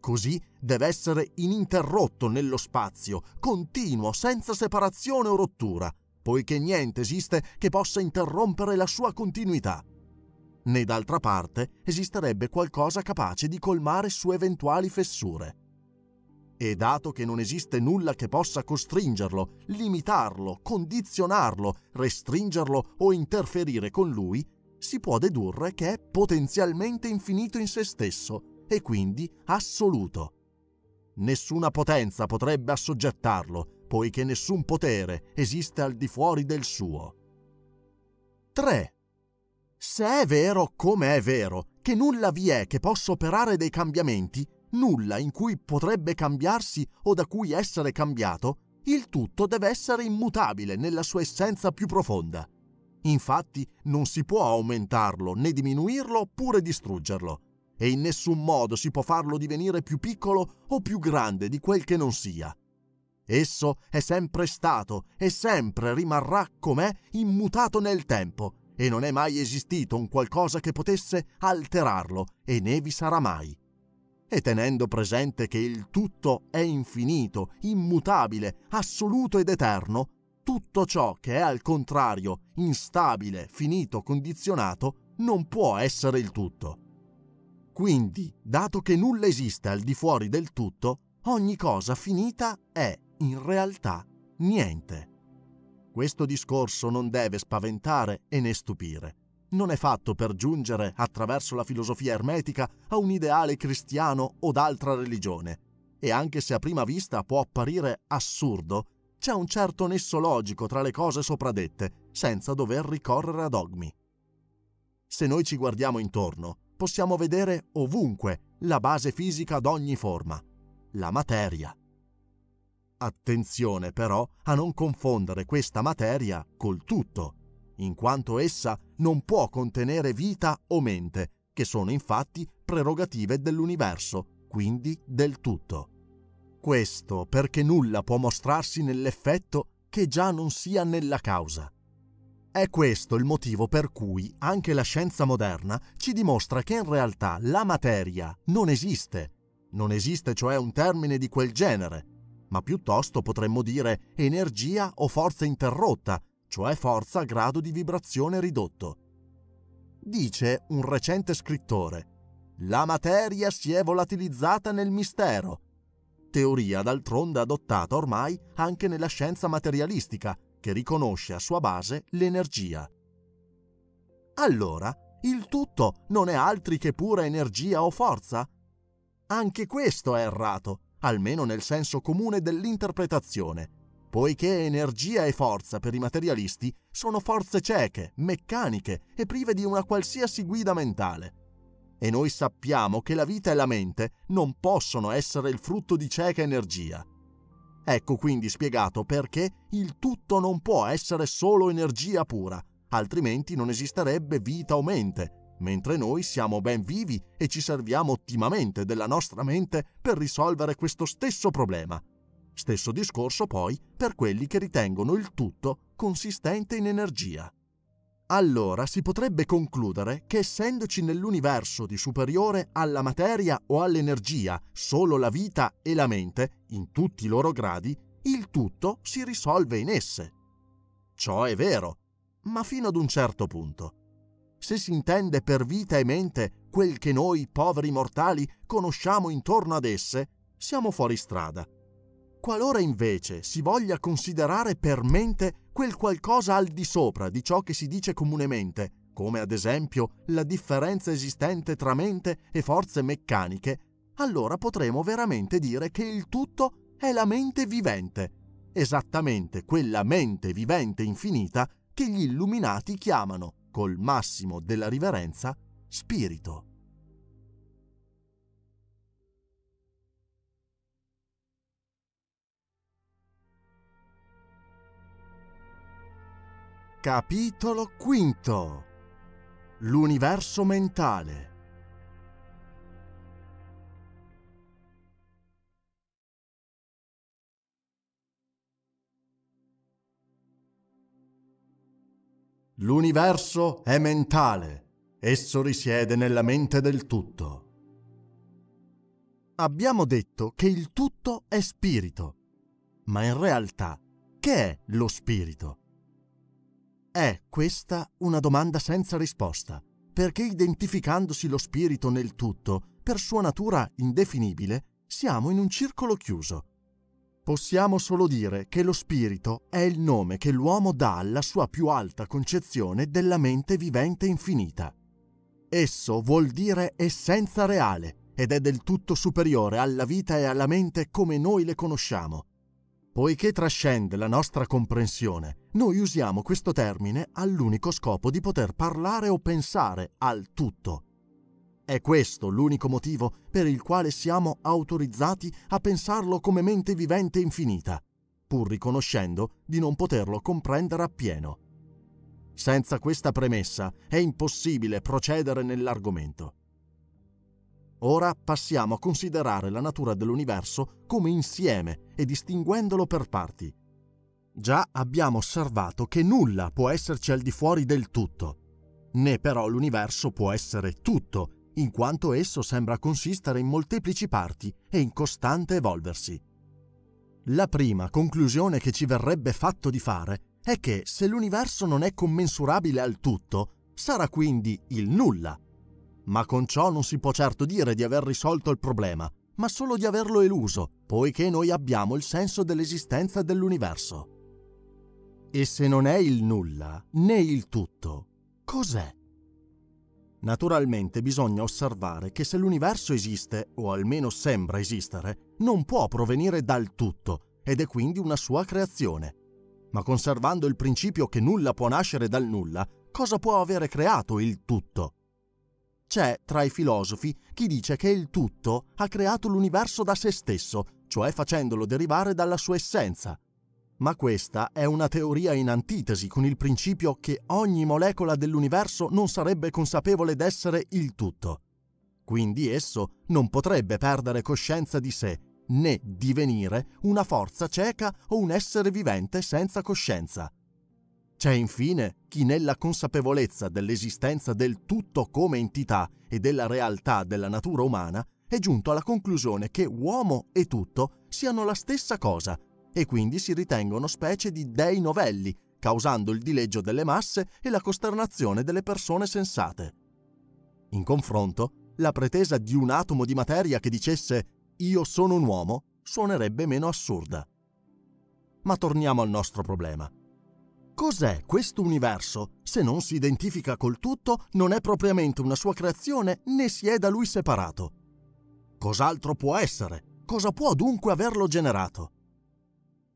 Così deve essere ininterrotto nello spazio, continuo, senza separazione o rottura, poiché niente esiste che possa interrompere la sua continuità né d'altra parte esisterebbe qualcosa capace di colmare sue eventuali fessure. E dato che non esiste nulla che possa costringerlo, limitarlo, condizionarlo, restringerlo o interferire con lui, si può dedurre che è potenzialmente infinito in se stesso e quindi assoluto. Nessuna potenza potrebbe assoggettarlo, poiché nessun potere esiste al di fuori del suo. 3. Se è vero come è vero che nulla vi è che possa operare dei cambiamenti, nulla in cui potrebbe cambiarsi o da cui essere cambiato, il tutto deve essere immutabile nella sua essenza più profonda. Infatti non si può aumentarlo né diminuirlo oppure distruggerlo, e in nessun modo si può farlo divenire più piccolo o più grande di quel che non sia. Esso è sempre stato e sempre rimarrà com'è immutato nel tempo e non è mai esistito un qualcosa che potesse alterarlo e né vi sarà mai. E tenendo presente che il tutto è infinito, immutabile, assoluto ed eterno, tutto ciò che è al contrario instabile, finito, condizionato, non può essere il tutto. Quindi, dato che nulla esiste al di fuori del tutto, ogni cosa finita è, in realtà, niente. Questo discorso non deve spaventare e né stupire. Non è fatto per giungere, attraverso la filosofia ermetica, a un ideale cristiano o d'altra religione. E anche se a prima vista può apparire assurdo, c'è un certo nesso logico tra le cose sopradette, senza dover ricorrere a dogmi. Se noi ci guardiamo intorno, possiamo vedere ovunque la base fisica d'ogni forma, la materia. Attenzione però a non confondere questa materia col tutto, in quanto essa non può contenere vita o mente, che sono infatti prerogative dell'universo, quindi del tutto. Questo perché nulla può mostrarsi nell'effetto che già non sia nella causa. È questo il motivo per cui anche la scienza moderna ci dimostra che in realtà la materia non esiste. Non esiste cioè un termine di quel genere, ma piuttosto potremmo dire energia o forza interrotta, cioè forza a grado di vibrazione ridotto. Dice un recente scrittore, la materia si è volatilizzata nel mistero, teoria d'altronde adottata ormai anche nella scienza materialistica, che riconosce a sua base l'energia. Allora, il tutto non è altri che pura energia o forza? Anche questo è errato, almeno nel senso comune dell'interpretazione, poiché energia e forza per i materialisti sono forze cieche, meccaniche e prive di una qualsiasi guida mentale. E noi sappiamo che la vita e la mente non possono essere il frutto di cieca energia. Ecco quindi spiegato perché il tutto non può essere solo energia pura, altrimenti non esisterebbe vita o mente, mentre noi siamo ben vivi e ci serviamo ottimamente della nostra mente per risolvere questo stesso problema. Stesso discorso poi per quelli che ritengono il tutto consistente in energia. allora si potrebbe concludere che essendoci nell'universo di superiore alla materia o all'energia solo la vita e la mente, in tutti i loro gradi, il tutto si risolve in esse. Ciò è vero, ma fino ad un certo punto. Se si intende per vita e mente quel che noi, poveri mortali, conosciamo intorno ad esse, siamo fuori strada. Qualora invece si voglia considerare per mente quel qualcosa al di sopra di ciò che si dice comunemente, come ad esempio la differenza esistente tra mente e forze meccaniche, allora potremo veramente dire che il tutto è la mente vivente, esattamente quella mente vivente infinita che gli illuminati chiamano, col massimo della riverenza, spirito. Capitolo V L'universo mentale L'universo è mentale, esso risiede nella mente del tutto. Abbiamo detto che il tutto è spirito, ma in realtà che è lo spirito? È questa una domanda senza risposta, perché identificandosi lo spirito nel tutto, per sua natura indefinibile, siamo in un circolo chiuso. Possiamo solo dire che lo spirito è il nome che l'uomo dà alla sua più alta concezione della mente vivente infinita. Esso vuol dire essenza reale ed è del tutto superiore alla vita e alla mente come noi le conosciamo. Poiché trascende la nostra comprensione, noi usiamo questo termine all'unico scopo di poter parlare o pensare al tutto. È questo l'unico motivo per il quale siamo autorizzati a pensarlo come mente vivente infinita, pur riconoscendo di non poterlo comprendere appieno. Senza questa premessa è impossibile procedere nell'argomento. Ora passiamo a considerare la natura dell'universo come insieme e distinguendolo per parti. Già abbiamo osservato che nulla può esserci al di fuori del tutto, né però l'universo può essere tutto, in quanto esso sembra consistere in molteplici parti e in costante evolversi. La prima conclusione che ci verrebbe fatto di fare è che se l'universo non è commensurabile al tutto, sarà quindi il nulla, ma con ciò non si può certo dire di aver risolto il problema, ma solo di averlo eluso, poiché noi abbiamo il senso dell'esistenza dell'universo. E se non è il nulla, né il tutto, cos'è? Naturalmente bisogna osservare che se l'universo esiste, o almeno sembra esistere, non può provenire dal tutto, ed è quindi una sua creazione. Ma conservando il principio che nulla può nascere dal nulla, cosa può avere creato il tutto? C'è tra i filosofi chi dice che il tutto ha creato l'universo da se stesso, cioè facendolo derivare dalla sua essenza. Ma questa è una teoria in antitesi con il principio che ogni molecola dell'universo non sarebbe consapevole d'essere il tutto. Quindi esso non potrebbe perdere coscienza di sé, né divenire una forza cieca o un essere vivente senza coscienza. C'è infine chi nella consapevolezza dell'esistenza del tutto come entità e della realtà della natura umana è giunto alla conclusione che uomo e tutto siano la stessa cosa e quindi si ritengono specie di dei novelli, causando il dileggio delle masse e la costernazione delle persone sensate. In confronto, la pretesa di un atomo di materia che dicesse io sono un uomo suonerebbe meno assurda. Ma torniamo al nostro problema. Cos'è questo universo? Se non si identifica col tutto, non è propriamente una sua creazione né si è da lui separato. Cos'altro può essere? Cosa può dunque averlo generato?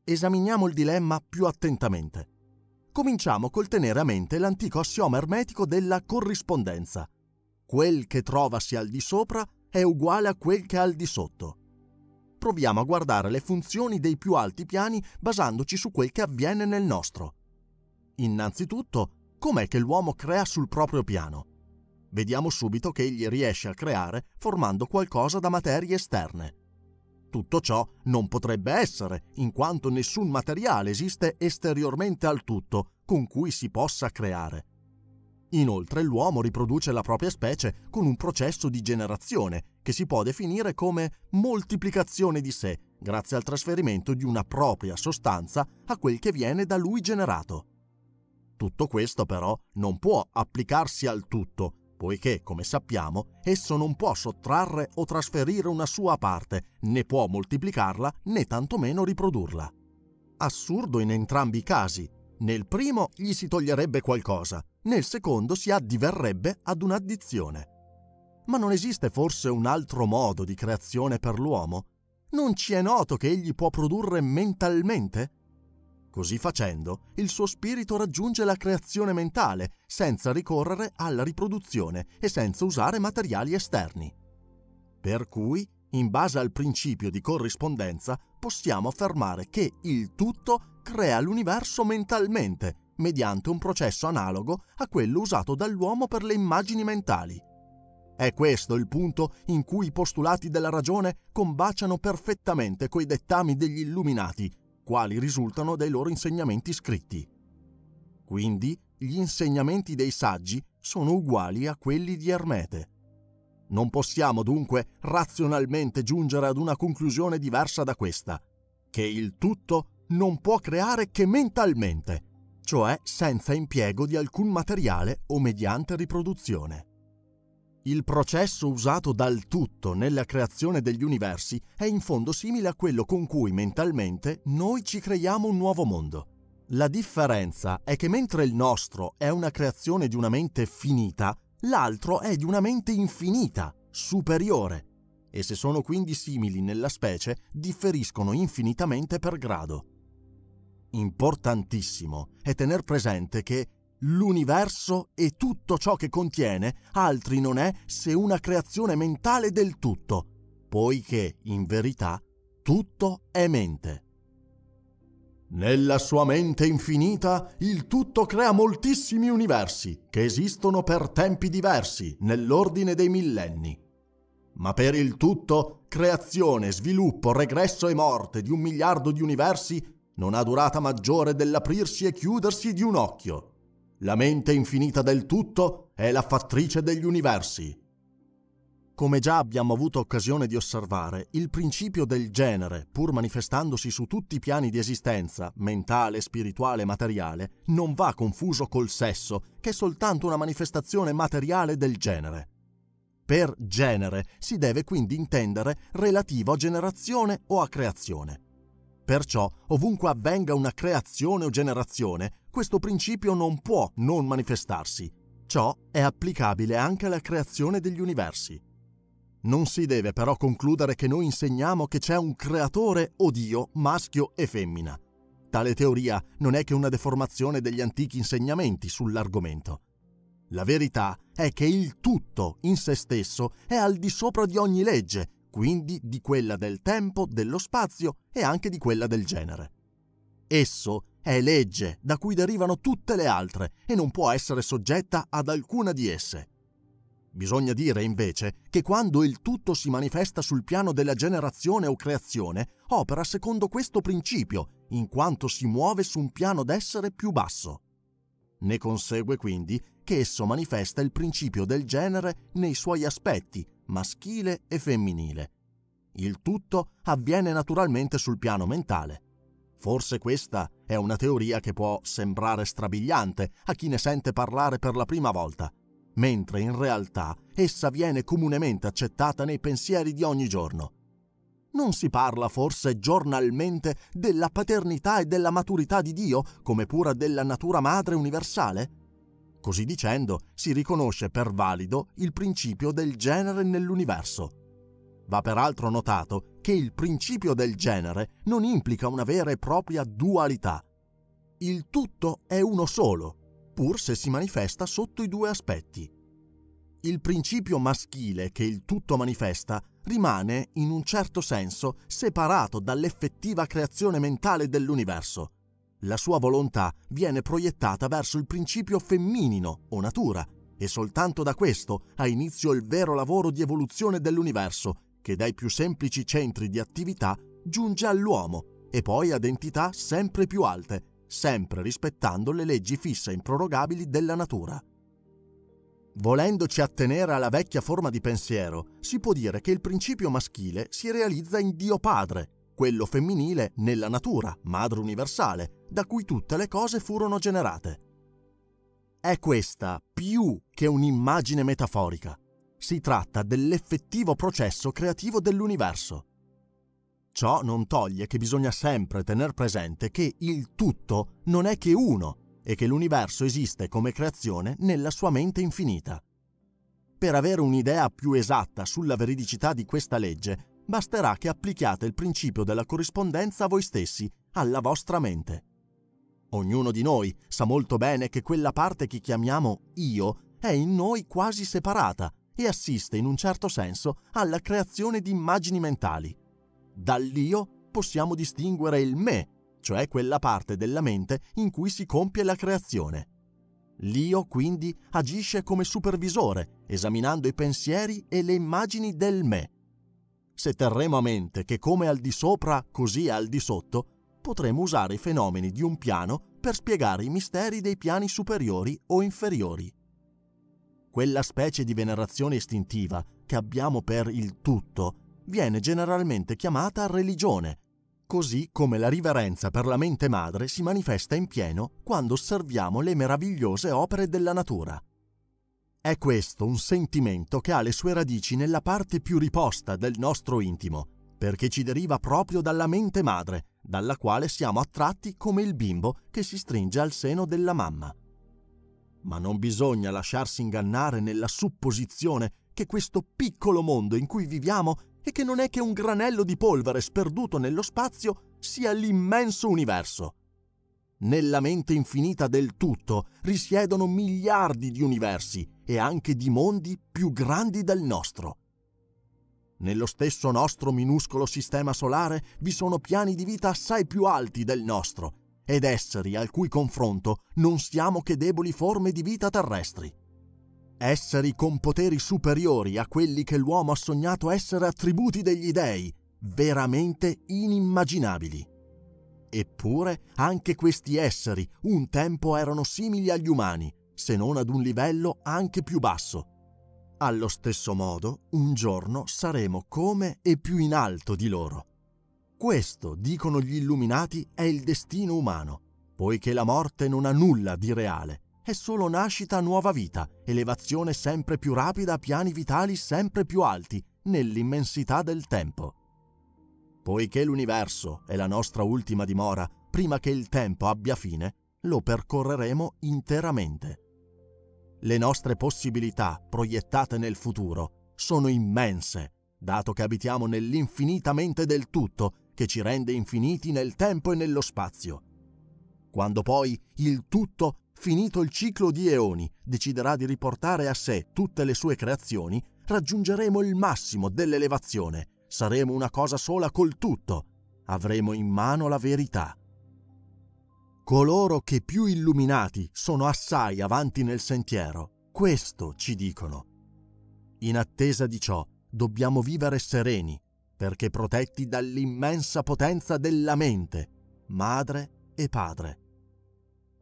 Esaminiamo il dilemma più attentamente. Cominciamo col tenere a mente l'antico assioma ermetico della corrispondenza. Quel che trovasi al di sopra è uguale a quel che è al di sotto. Proviamo a guardare le funzioni dei più alti piani basandoci su quel che avviene nel nostro. Innanzitutto, com'è che l'uomo crea sul proprio piano? Vediamo subito che egli riesce a creare formando qualcosa da materie esterne. Tutto ciò non potrebbe essere, in quanto nessun materiale esiste esteriormente al tutto con cui si possa creare. Inoltre l'uomo riproduce la propria specie con un processo di generazione che si può definire come moltiplicazione di sé, grazie al trasferimento di una propria sostanza a quel che viene da lui generato. Tutto questo però non può applicarsi al tutto, poiché, come sappiamo, esso non può sottrarre o trasferire una sua parte, né può moltiplicarla né tantomeno riprodurla. Assurdo in entrambi i casi. Nel primo gli si toglierebbe qualcosa, nel secondo si addiverrebbe ad un'addizione. Ma non esiste forse un altro modo di creazione per l'uomo? Non ci è noto che egli può produrre mentalmente? Così facendo, il suo spirito raggiunge la creazione mentale senza ricorrere alla riproduzione e senza usare materiali esterni. Per cui, in base al principio di corrispondenza, possiamo affermare che il tutto crea l'universo mentalmente mediante un processo analogo a quello usato dall'uomo per le immagini mentali. È questo il punto in cui i postulati della ragione combaciano perfettamente coi dettami degli illuminati, quali risultano dai loro insegnamenti scritti. Quindi gli insegnamenti dei saggi sono uguali a quelli di Ermete. Non possiamo dunque razionalmente giungere ad una conclusione diversa da questa, che il tutto non può creare che mentalmente, cioè senza impiego di alcun materiale o mediante riproduzione. Il processo usato dal tutto nella creazione degli universi è in fondo simile a quello con cui mentalmente noi ci creiamo un nuovo mondo. La differenza è che mentre il nostro è una creazione di una mente finita, l'altro è di una mente infinita, superiore, e se sono quindi simili nella specie, differiscono infinitamente per grado importantissimo è tener presente che l'universo e tutto ciò che contiene altri non è se una creazione mentale del tutto, poiché in verità tutto è mente. Nella sua mente infinita il tutto crea moltissimi universi che esistono per tempi diversi nell'ordine dei millenni. Ma per il tutto, creazione, sviluppo, regresso e morte di un miliardo di universi non ha durata maggiore dell'aprirsi e chiudersi di un occhio. La mente infinita del tutto è la fattrice degli universi. Come già abbiamo avuto occasione di osservare, il principio del genere, pur manifestandosi su tutti i piani di esistenza, mentale, spirituale e materiale, non va confuso col sesso, che è soltanto una manifestazione materiale del genere. Per genere si deve quindi intendere relativo a generazione o a creazione. Perciò, ovunque avvenga una creazione o generazione, questo principio non può non manifestarsi. Ciò è applicabile anche alla creazione degli universi. Non si deve però concludere che noi insegniamo che c'è un creatore o Dio maschio e femmina. Tale teoria non è che una deformazione degli antichi insegnamenti sull'argomento. La verità è che il tutto in se stesso è al di sopra di ogni legge quindi di quella del tempo, dello spazio e anche di quella del genere. Esso è legge da cui derivano tutte le altre e non può essere soggetta ad alcuna di esse. Bisogna dire invece che quando il tutto si manifesta sul piano della generazione o creazione, opera secondo questo principio, in quanto si muove su un piano d'essere più basso. Ne consegue quindi che esso manifesta il principio del genere nei suoi aspetti, maschile e femminile. Il tutto avviene naturalmente sul piano mentale. Forse questa è una teoria che può sembrare strabiliante a chi ne sente parlare per la prima volta, mentre in realtà essa viene comunemente accettata nei pensieri di ogni giorno. Non si parla forse giornalmente della paternità e della maturità di Dio come pura della natura madre universale? Così dicendo, si riconosce per valido il principio del genere nell'universo. Va peraltro notato che il principio del genere non implica una vera e propria dualità. Il tutto è uno solo, pur se si manifesta sotto i due aspetti. Il principio maschile che il tutto manifesta rimane, in un certo senso, separato dall'effettiva creazione mentale dell'universo la sua volontà viene proiettata verso il principio femminino o natura e soltanto da questo ha inizio il vero lavoro di evoluzione dell'universo che dai più semplici centri di attività giunge all'uomo e poi ad entità sempre più alte, sempre rispettando le leggi fisse e improrogabili della natura. Volendoci attenere alla vecchia forma di pensiero, si può dire che il principio maschile si realizza in Dio Padre, quello femminile nella natura, madre universale, da cui tutte le cose furono generate. È questa più che un'immagine metaforica. Si tratta dell'effettivo processo creativo dell'universo. Ciò non toglie che bisogna sempre tener presente che il tutto non è che uno e che l'universo esiste come creazione nella sua mente infinita. Per avere un'idea più esatta sulla veridicità di questa legge, basterà che applichiate il principio della corrispondenza a voi stessi, alla vostra mente. Ognuno di noi sa molto bene che quella parte che chiamiamo io è in noi quasi separata e assiste in un certo senso alla creazione di immagini mentali. Dall'io possiamo distinguere il me, cioè quella parte della mente in cui si compie la creazione. L'io quindi agisce come supervisore, esaminando i pensieri e le immagini del me. Se terremo a mente che come al di sopra, così al di sotto, potremo usare i fenomeni di un piano per spiegare i misteri dei piani superiori o inferiori. Quella specie di venerazione istintiva che abbiamo per il tutto viene generalmente chiamata religione così come la riverenza per la mente madre si manifesta in pieno quando osserviamo le meravigliose opere della natura. È questo un sentimento che ha le sue radici nella parte più riposta del nostro intimo, perché ci deriva proprio dalla mente madre, dalla quale siamo attratti come il bimbo che si stringe al seno della mamma. Ma non bisogna lasciarsi ingannare nella supposizione che questo piccolo mondo in cui viviamo e che non è che un granello di polvere sperduto nello spazio sia l'immenso universo. Nella mente infinita del tutto risiedono miliardi di universi e anche di mondi più grandi del nostro. Nello stesso nostro minuscolo sistema solare vi sono piani di vita assai più alti del nostro ed esseri al cui confronto non siamo che deboli forme di vita terrestri esseri con poteri superiori a quelli che l'uomo ha sognato essere attributi degli dei, veramente inimmaginabili. Eppure anche questi esseri un tempo erano simili agli umani, se non ad un livello anche più basso. Allo stesso modo, un giorno saremo come e più in alto di loro. Questo, dicono gli illuminati, è il destino umano, poiché la morte non ha nulla di reale è solo nascita a nuova vita, elevazione sempre più rapida a piani vitali sempre più alti, nell'immensità del tempo. Poiché l'universo è la nostra ultima dimora, prima che il tempo abbia fine, lo percorreremo interamente. Le nostre possibilità proiettate nel futuro sono immense, dato che abitiamo nell'infinitamente del tutto, che ci rende infiniti nel tempo e nello spazio. Quando poi il tutto finito il ciclo di eoni, deciderà di riportare a sé tutte le sue creazioni, raggiungeremo il massimo dell'elevazione, saremo una cosa sola col tutto, avremo in mano la verità. Coloro che più illuminati sono assai avanti nel sentiero, questo ci dicono. In attesa di ciò dobbiamo vivere sereni, perché protetti dall'immensa potenza della mente, madre e padre.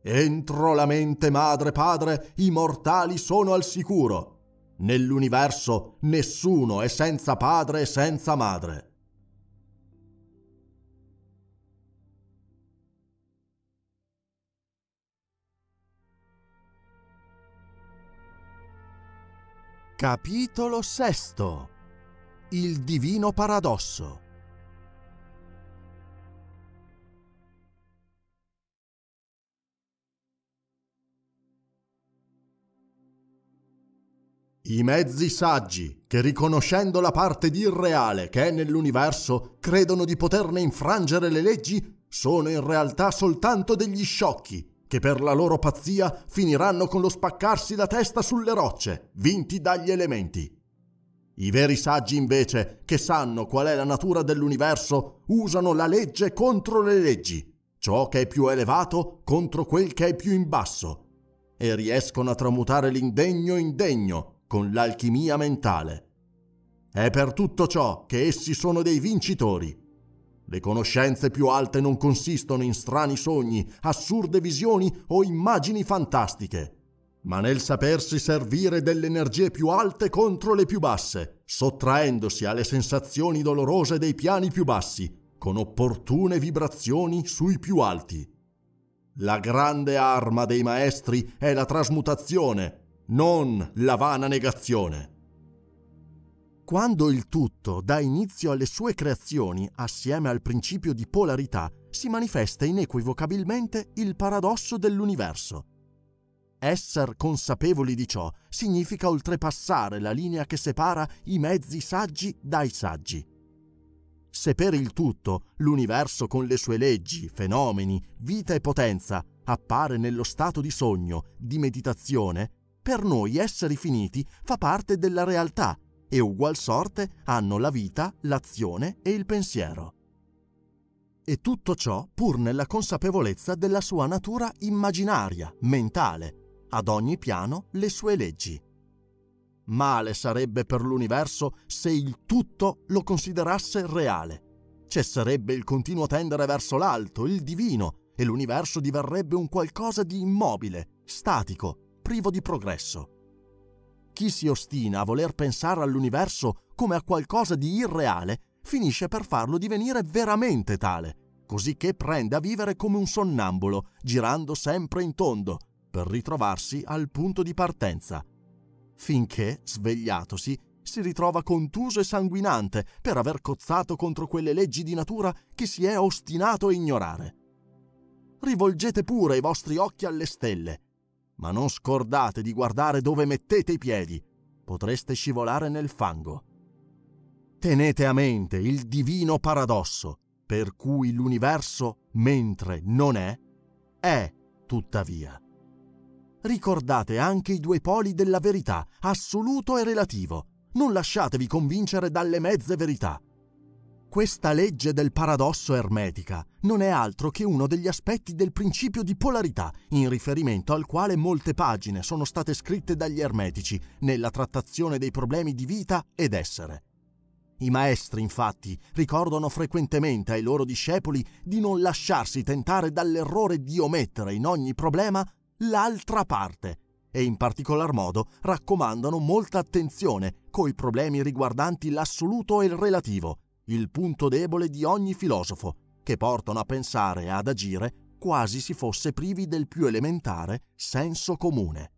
Entro la mente madre padre i mortali sono al sicuro. Nell'universo nessuno è senza padre e senza madre. Capitolo sesto Il divino paradosso I mezzi saggi, che riconoscendo la parte di irreale che è nell'universo, credono di poterne infrangere le leggi, sono in realtà soltanto degli sciocchi, che per la loro pazzia finiranno con lo spaccarsi la testa sulle rocce, vinti dagli elementi. I veri saggi invece, che sanno qual è la natura dell'universo, usano la legge contro le leggi, ciò che è più elevato contro quel che è più in basso, e riescono a tramutare l'indegno in degno, con l'alchimia mentale. È per tutto ciò che essi sono dei vincitori. Le conoscenze più alte non consistono in strani sogni, assurde visioni o immagini fantastiche, ma nel sapersi servire delle energie più alte contro le più basse, sottraendosi alle sensazioni dolorose dei piani più bassi, con opportune vibrazioni sui più alti. La grande arma dei maestri è la trasmutazione, non la vana negazione. Quando il tutto dà inizio alle sue creazioni assieme al principio di polarità, si manifesta inequivocabilmente il paradosso dell'universo. Esser consapevoli di ciò significa oltrepassare la linea che separa i mezzi saggi dai saggi. Se per il tutto l'universo con le sue leggi, fenomeni, vita e potenza appare nello stato di sogno, di meditazione, per noi esseri finiti fa parte della realtà e ugual sorte hanno la vita, l'azione e il pensiero. E tutto ciò pur nella consapevolezza della sua natura immaginaria, mentale, ad ogni piano le sue leggi. Male sarebbe per l'universo se il tutto lo considerasse reale. Cesserebbe il continuo tendere verso l'alto, il divino, e l'universo diverrebbe un qualcosa di immobile, statico, privo di progresso. Chi si ostina a voler pensare all'universo come a qualcosa di irreale finisce per farlo divenire veramente tale, così che prende a vivere come un sonnambulo, girando sempre in tondo, per ritrovarsi al punto di partenza, finché, svegliatosi, si ritrova contuso e sanguinante per aver cozzato contro quelle leggi di natura che si è ostinato a ignorare. Rivolgete pure i vostri occhi alle stelle, ma non scordate di guardare dove mettete i piedi, potreste scivolare nel fango. Tenete a mente il divino paradosso, per cui l'universo, mentre non è, è tuttavia ricordate anche i due poli della verità, assoluto e relativo. Non lasciatevi convincere dalle mezze verità. Questa legge del paradosso ermetica non è altro che uno degli aspetti del principio di polarità, in riferimento al quale molte pagine sono state scritte dagli ermetici nella trattazione dei problemi di vita ed essere. I maestri, infatti, ricordano frequentemente ai loro discepoli di non lasciarsi tentare dall'errore di omettere in ogni problema l'altra parte e in particolar modo raccomandano molta attenzione coi problemi riguardanti l'assoluto e il relativo, il punto debole di ogni filosofo, che portano a pensare e ad agire quasi si fosse privi del più elementare senso comune.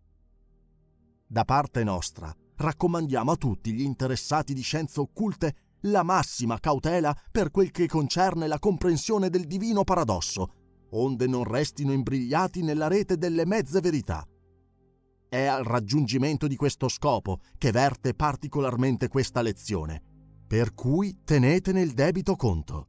Da parte nostra, raccomandiamo a tutti gli interessati di scienze occulte la massima cautela per quel che concerne la comprensione del divino paradosso, onde non restino imbrigliati nella rete delle mezze verità. È al raggiungimento di questo scopo che verte particolarmente questa lezione, per cui tenete nel debito conto.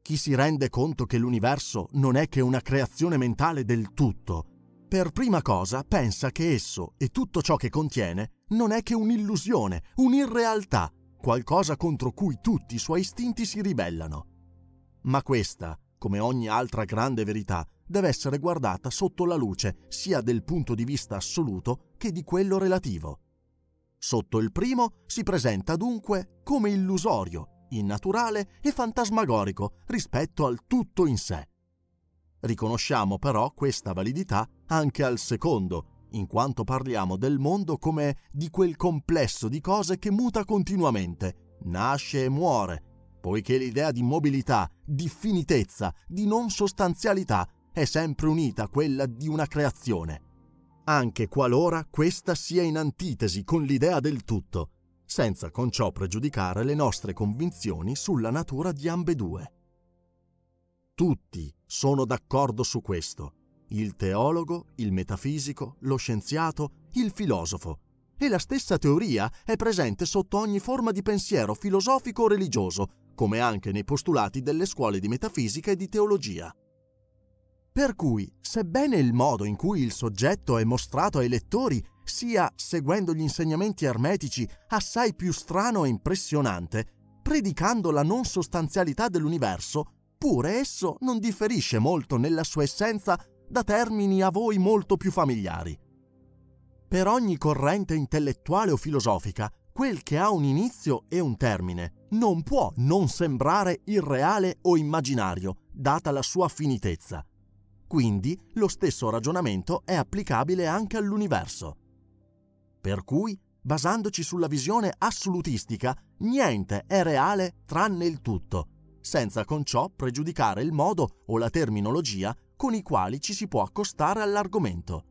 Chi si rende conto che l'universo non è che una creazione mentale del tutto, per prima cosa pensa che esso e tutto ciò che contiene non è che un'illusione, un'irrealtà, qualcosa contro cui tutti i suoi istinti si ribellano. Ma questa come ogni altra grande verità, deve essere guardata sotto la luce sia del punto di vista assoluto che di quello relativo. Sotto il primo si presenta dunque come illusorio, innaturale e fantasmagorico rispetto al tutto in sé. Riconosciamo però questa validità anche al secondo, in quanto parliamo del mondo come di quel complesso di cose che muta continuamente, nasce e muore, poiché l'idea di mobilità, di finitezza, di non sostanzialità è sempre unita a quella di una creazione, anche qualora questa sia in antitesi con l'idea del tutto, senza con ciò pregiudicare le nostre convinzioni sulla natura di ambedue. Tutti sono d'accordo su questo, il teologo, il metafisico, lo scienziato, il filosofo, e la stessa teoria è presente sotto ogni forma di pensiero filosofico o religioso, come anche nei postulati delle scuole di metafisica e di teologia. Per cui, sebbene il modo in cui il soggetto è mostrato ai lettori sia, seguendo gli insegnamenti ermetici, assai più strano e impressionante, predicando la non sostanzialità dell'universo, pure esso non differisce molto nella sua essenza da termini a voi molto più familiari. Per ogni corrente intellettuale o filosofica quel che ha un inizio e un termine non può non sembrare irreale o immaginario, data la sua finitezza. Quindi lo stesso ragionamento è applicabile anche all'universo. Per cui, basandoci sulla visione assolutistica, niente è reale tranne il tutto, senza con ciò pregiudicare il modo o la terminologia con i quali ci si può accostare all'argomento.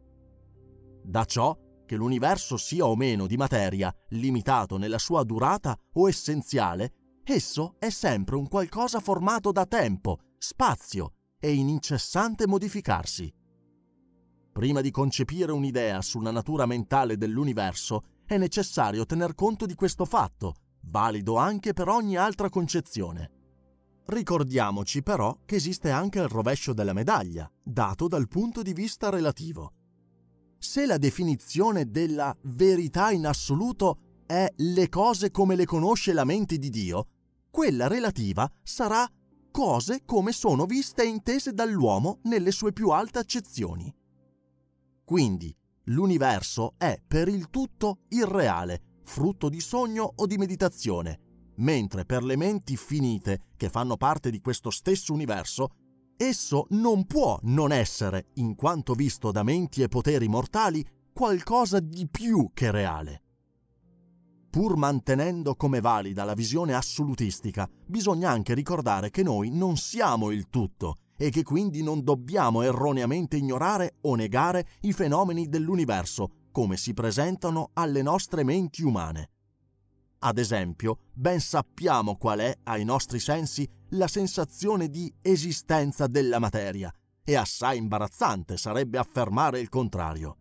Da ciò che l'universo sia o meno di materia, limitato nella sua durata o essenziale, esso è sempre un qualcosa formato da tempo, spazio e in incessante modificarsi. Prima di concepire un'idea sulla natura mentale dell'universo, è necessario tener conto di questo fatto, valido anche per ogni altra concezione. Ricordiamoci però che esiste anche il rovescio della medaglia, dato dal punto di vista relativo. Se la definizione della verità in assoluto è le cose come le conosce la mente di Dio, quella relativa sarà cose come sono viste e intese dall'uomo nelle sue più alte accezioni. Quindi l'universo è per il tutto irreale, frutto di sogno o di meditazione, mentre per le menti finite che fanno parte di questo stesso universo, esso non può non essere, in quanto visto da menti e poteri mortali, qualcosa di più che reale. Pur mantenendo come valida la visione assolutistica, bisogna anche ricordare che noi non siamo il tutto e che quindi non dobbiamo erroneamente ignorare o negare i fenomeni dell'universo come si presentano alle nostre menti umane. Ad esempio, ben sappiamo qual è, ai nostri sensi, la sensazione di esistenza della materia, e assai imbarazzante sarebbe affermare il contrario.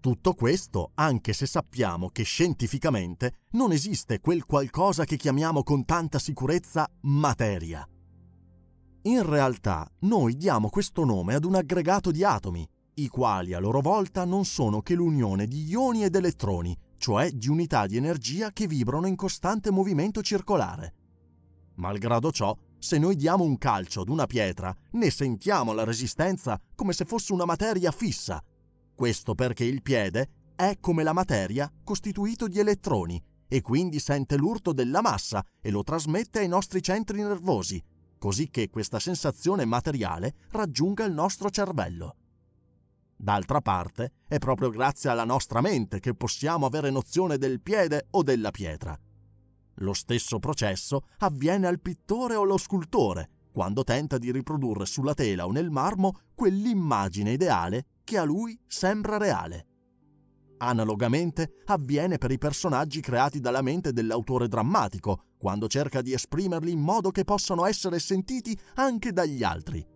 Tutto questo anche se sappiamo che scientificamente non esiste quel qualcosa che chiamiamo con tanta sicurezza materia. In realtà noi diamo questo nome ad un aggregato di atomi, i quali a loro volta non sono che l'unione di ioni ed elettroni, cioè di unità di energia che vibrano in costante movimento circolare. Malgrado ciò, se noi diamo un calcio ad una pietra, ne sentiamo la resistenza come se fosse una materia fissa. Questo perché il piede è come la materia costituito di elettroni e quindi sente l'urto della massa e lo trasmette ai nostri centri nervosi, così che questa sensazione materiale raggiunga il nostro cervello. D'altra parte, è proprio grazie alla nostra mente che possiamo avere nozione del piede o della pietra. Lo stesso processo avviene al pittore o allo scultore quando tenta di riprodurre sulla tela o nel marmo quell'immagine ideale che a lui sembra reale. Analogamente avviene per i personaggi creati dalla mente dell'autore drammatico, quando cerca di esprimerli in modo che possano essere sentiti anche dagli altri.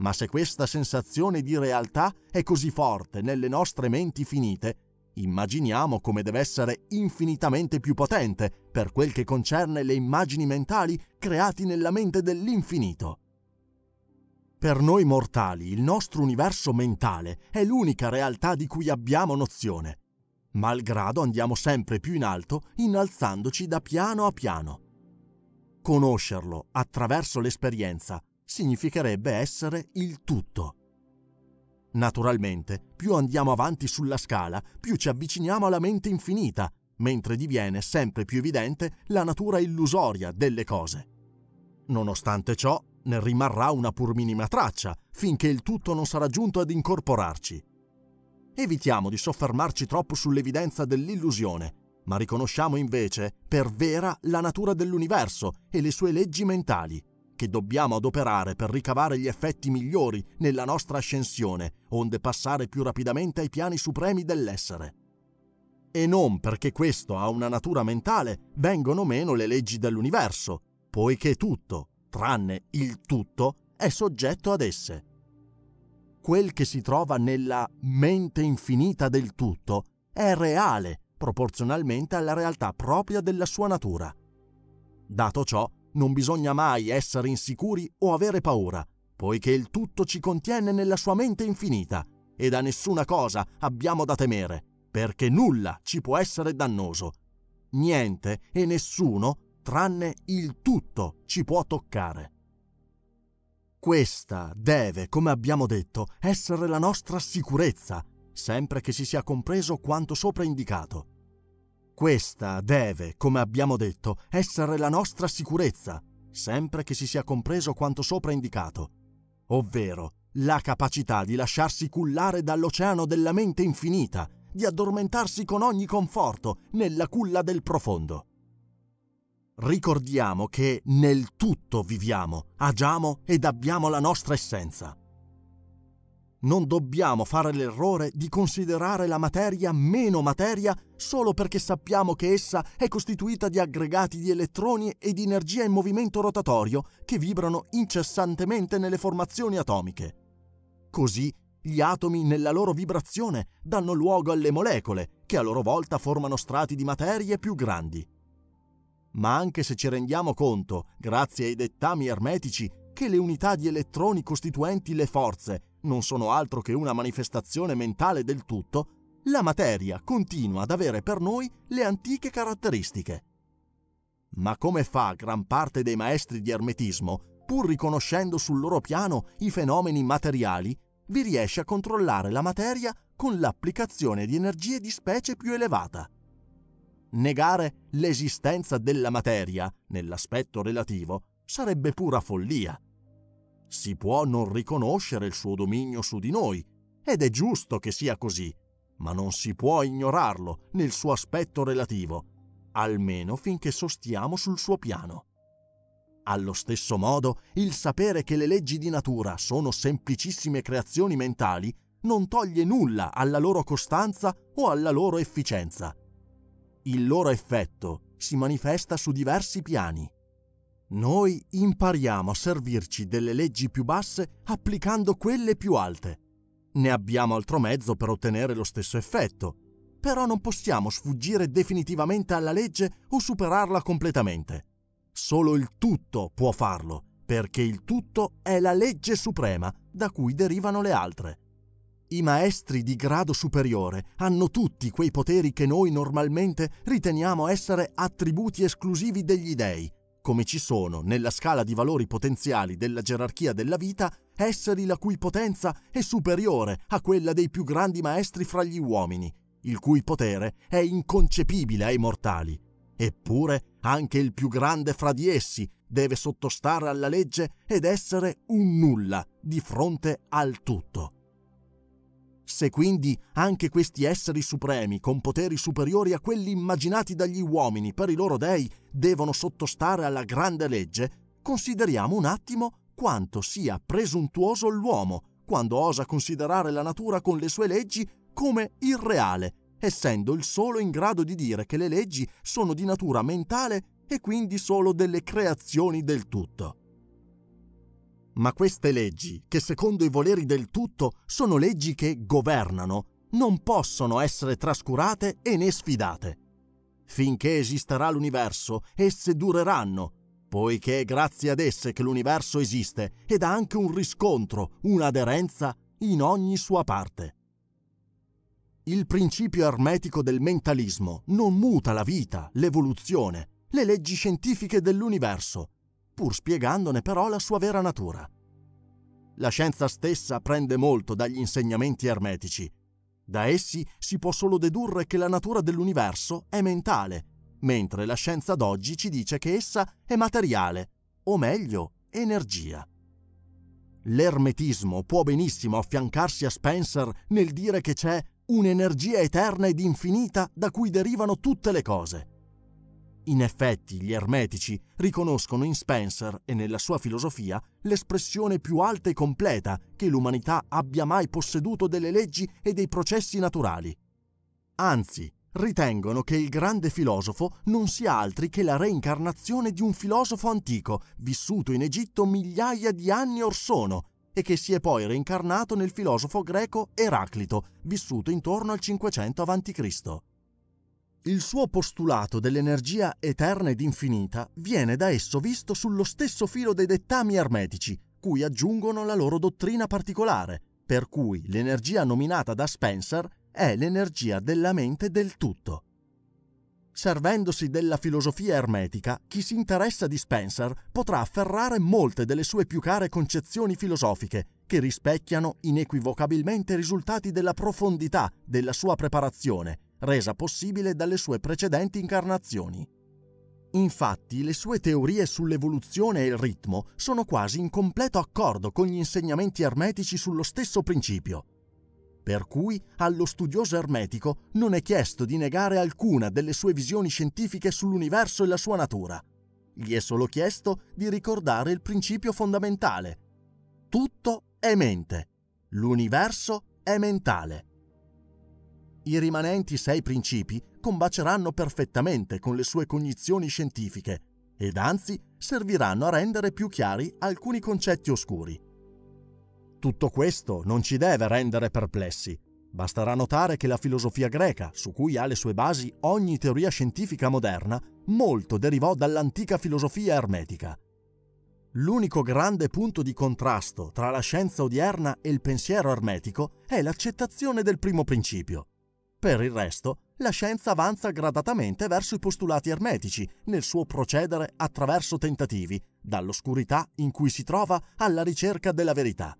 Ma se questa sensazione di realtà è così forte nelle nostre menti finite, immaginiamo come deve essere infinitamente più potente per quel che concerne le immagini mentali creati nella mente dell'infinito. Per noi mortali il nostro universo mentale è l'unica realtà di cui abbiamo nozione. Malgrado andiamo sempre più in alto, innalzandoci da piano a piano. Conoscerlo attraverso l'esperienza significherebbe essere il tutto. Naturalmente, più andiamo avanti sulla scala, più ci avviciniamo alla mente infinita, mentre diviene sempre più evidente la natura illusoria delle cose. Nonostante ciò, ne rimarrà una pur minima traccia finché il tutto non sarà giunto ad incorporarci. Evitiamo di soffermarci troppo sull'evidenza dell'illusione, ma riconosciamo invece per vera la natura dell'universo e le sue leggi mentali, che dobbiamo adoperare per ricavare gli effetti migliori nella nostra ascensione, onde passare più rapidamente ai piani supremi dell'essere. E non perché questo ha una natura mentale vengono meno le leggi dell'universo, poiché tutto, tranne il tutto, è soggetto ad esse. Quel che si trova nella mente infinita del tutto è reale proporzionalmente alla realtà propria della sua natura. Dato ciò, non bisogna mai essere insicuri o avere paura, poiché il tutto ci contiene nella sua mente infinita e da nessuna cosa abbiamo da temere, perché nulla ci può essere dannoso. Niente e nessuno tranne il tutto ci può toccare. Questa deve, come abbiamo detto, essere la nostra sicurezza, sempre che si sia compreso quanto sopra indicato. Questa deve, come abbiamo detto, essere la nostra sicurezza, sempre che si sia compreso quanto sopra indicato, ovvero la capacità di lasciarsi cullare dall'oceano della mente infinita, di addormentarsi con ogni conforto nella culla del profondo. Ricordiamo che nel tutto viviamo, agiamo ed abbiamo la nostra essenza. Non dobbiamo fare l'errore di considerare la materia meno materia solo perché sappiamo che essa è costituita di aggregati di elettroni e di energia in movimento rotatorio che vibrano incessantemente nelle formazioni atomiche. Così gli atomi nella loro vibrazione danno luogo alle molecole, che a loro volta formano strati di materie più grandi. Ma anche se ci rendiamo conto, grazie ai dettami ermetici, che le unità di elettroni costituenti le forze non sono altro che una manifestazione mentale del tutto, la materia continua ad avere per noi le antiche caratteristiche. Ma come fa gran parte dei maestri di ermetismo, pur riconoscendo sul loro piano i fenomeni materiali, vi riesce a controllare la materia con l'applicazione di energie di specie più elevata? Negare l'esistenza della materia, nell'aspetto relativo, sarebbe pura follia. Si può non riconoscere il suo dominio su di noi, ed è giusto che sia così, ma non si può ignorarlo nel suo aspetto relativo, almeno finché sostiamo sul suo piano. Allo stesso modo, il sapere che le leggi di natura sono semplicissime creazioni mentali non toglie nulla alla loro costanza o alla loro efficienza il loro effetto si manifesta su diversi piani. Noi impariamo a servirci delle leggi più basse applicando quelle più alte. Ne abbiamo altro mezzo per ottenere lo stesso effetto, però non possiamo sfuggire definitivamente alla legge o superarla completamente. Solo il tutto può farlo, perché il tutto è la legge suprema da cui derivano le altre. I maestri di grado superiore hanno tutti quei poteri che noi normalmente riteniamo essere attributi esclusivi degli dei, come ci sono nella scala di valori potenziali della gerarchia della vita esseri la cui potenza è superiore a quella dei più grandi maestri fra gli uomini, il cui potere è inconcepibile ai mortali. Eppure anche il più grande fra di essi deve sottostare alla legge ed essere un nulla di fronte al tutto. Se quindi anche questi esseri supremi, con poteri superiori a quelli immaginati dagli uomini per i loro dei, devono sottostare alla grande legge, consideriamo un attimo quanto sia presuntuoso l'uomo quando osa considerare la natura con le sue leggi come irreale, essendo il solo in grado di dire che le leggi sono di natura mentale e quindi solo delle creazioni del tutto. Ma queste leggi, che secondo i voleri del tutto sono leggi che governano, non possono essere trascurate e né sfidate. Finché esisterà l'universo, esse dureranno, poiché è grazie ad esse che l'universo esiste ed ha anche un riscontro, un'aderenza in ogni sua parte. Il principio ermetico del mentalismo non muta la vita, l'evoluzione, le leggi scientifiche dell'universo, pur spiegandone però la sua vera natura. La scienza stessa prende molto dagli insegnamenti ermetici. Da essi si può solo dedurre che la natura dell'universo è mentale, mentre la scienza d'oggi ci dice che essa è materiale, o meglio, energia. L'ermetismo può benissimo affiancarsi a Spencer nel dire che c'è un'energia eterna ed infinita da cui derivano tutte le cose. In effetti, gli ermetici riconoscono in Spencer e nella sua filosofia l'espressione più alta e completa che l'umanità abbia mai posseduto delle leggi e dei processi naturali. Anzi, ritengono che il grande filosofo non sia altri che la reincarnazione di un filosofo antico, vissuto in Egitto migliaia di anni or sono, e che si è poi reincarnato nel filosofo greco Eraclito, vissuto intorno al 500 a.C. Il suo postulato dell'energia eterna ed infinita viene da esso visto sullo stesso filo dei dettami ermetici, cui aggiungono la loro dottrina particolare, per cui l'energia nominata da Spencer è l'energia della mente del tutto. Servendosi della filosofia ermetica, chi si interessa di Spencer potrà afferrare molte delle sue più care concezioni filosofiche, che rispecchiano inequivocabilmente i risultati della profondità della sua preparazione resa possibile dalle sue precedenti incarnazioni. Infatti le sue teorie sull'evoluzione e il ritmo sono quasi in completo accordo con gli insegnamenti ermetici sullo stesso principio. Per cui allo studioso ermetico non è chiesto di negare alcuna delle sue visioni scientifiche sull'universo e la sua natura. Gli è solo chiesto di ricordare il principio fondamentale. Tutto è mente. L'universo è mentale. I rimanenti sei principi combaceranno perfettamente con le sue cognizioni scientifiche ed anzi serviranno a rendere più chiari alcuni concetti oscuri. Tutto questo non ci deve rendere perplessi. Basterà notare che la filosofia greca, su cui ha le sue basi ogni teoria scientifica moderna, molto derivò dall'antica filosofia ermetica. L'unico grande punto di contrasto tra la scienza odierna e il pensiero ermetico è l'accettazione del primo principio. Per il resto, la scienza avanza gradatamente verso i postulati ermetici nel suo procedere attraverso tentativi, dall'oscurità in cui si trova alla ricerca della verità.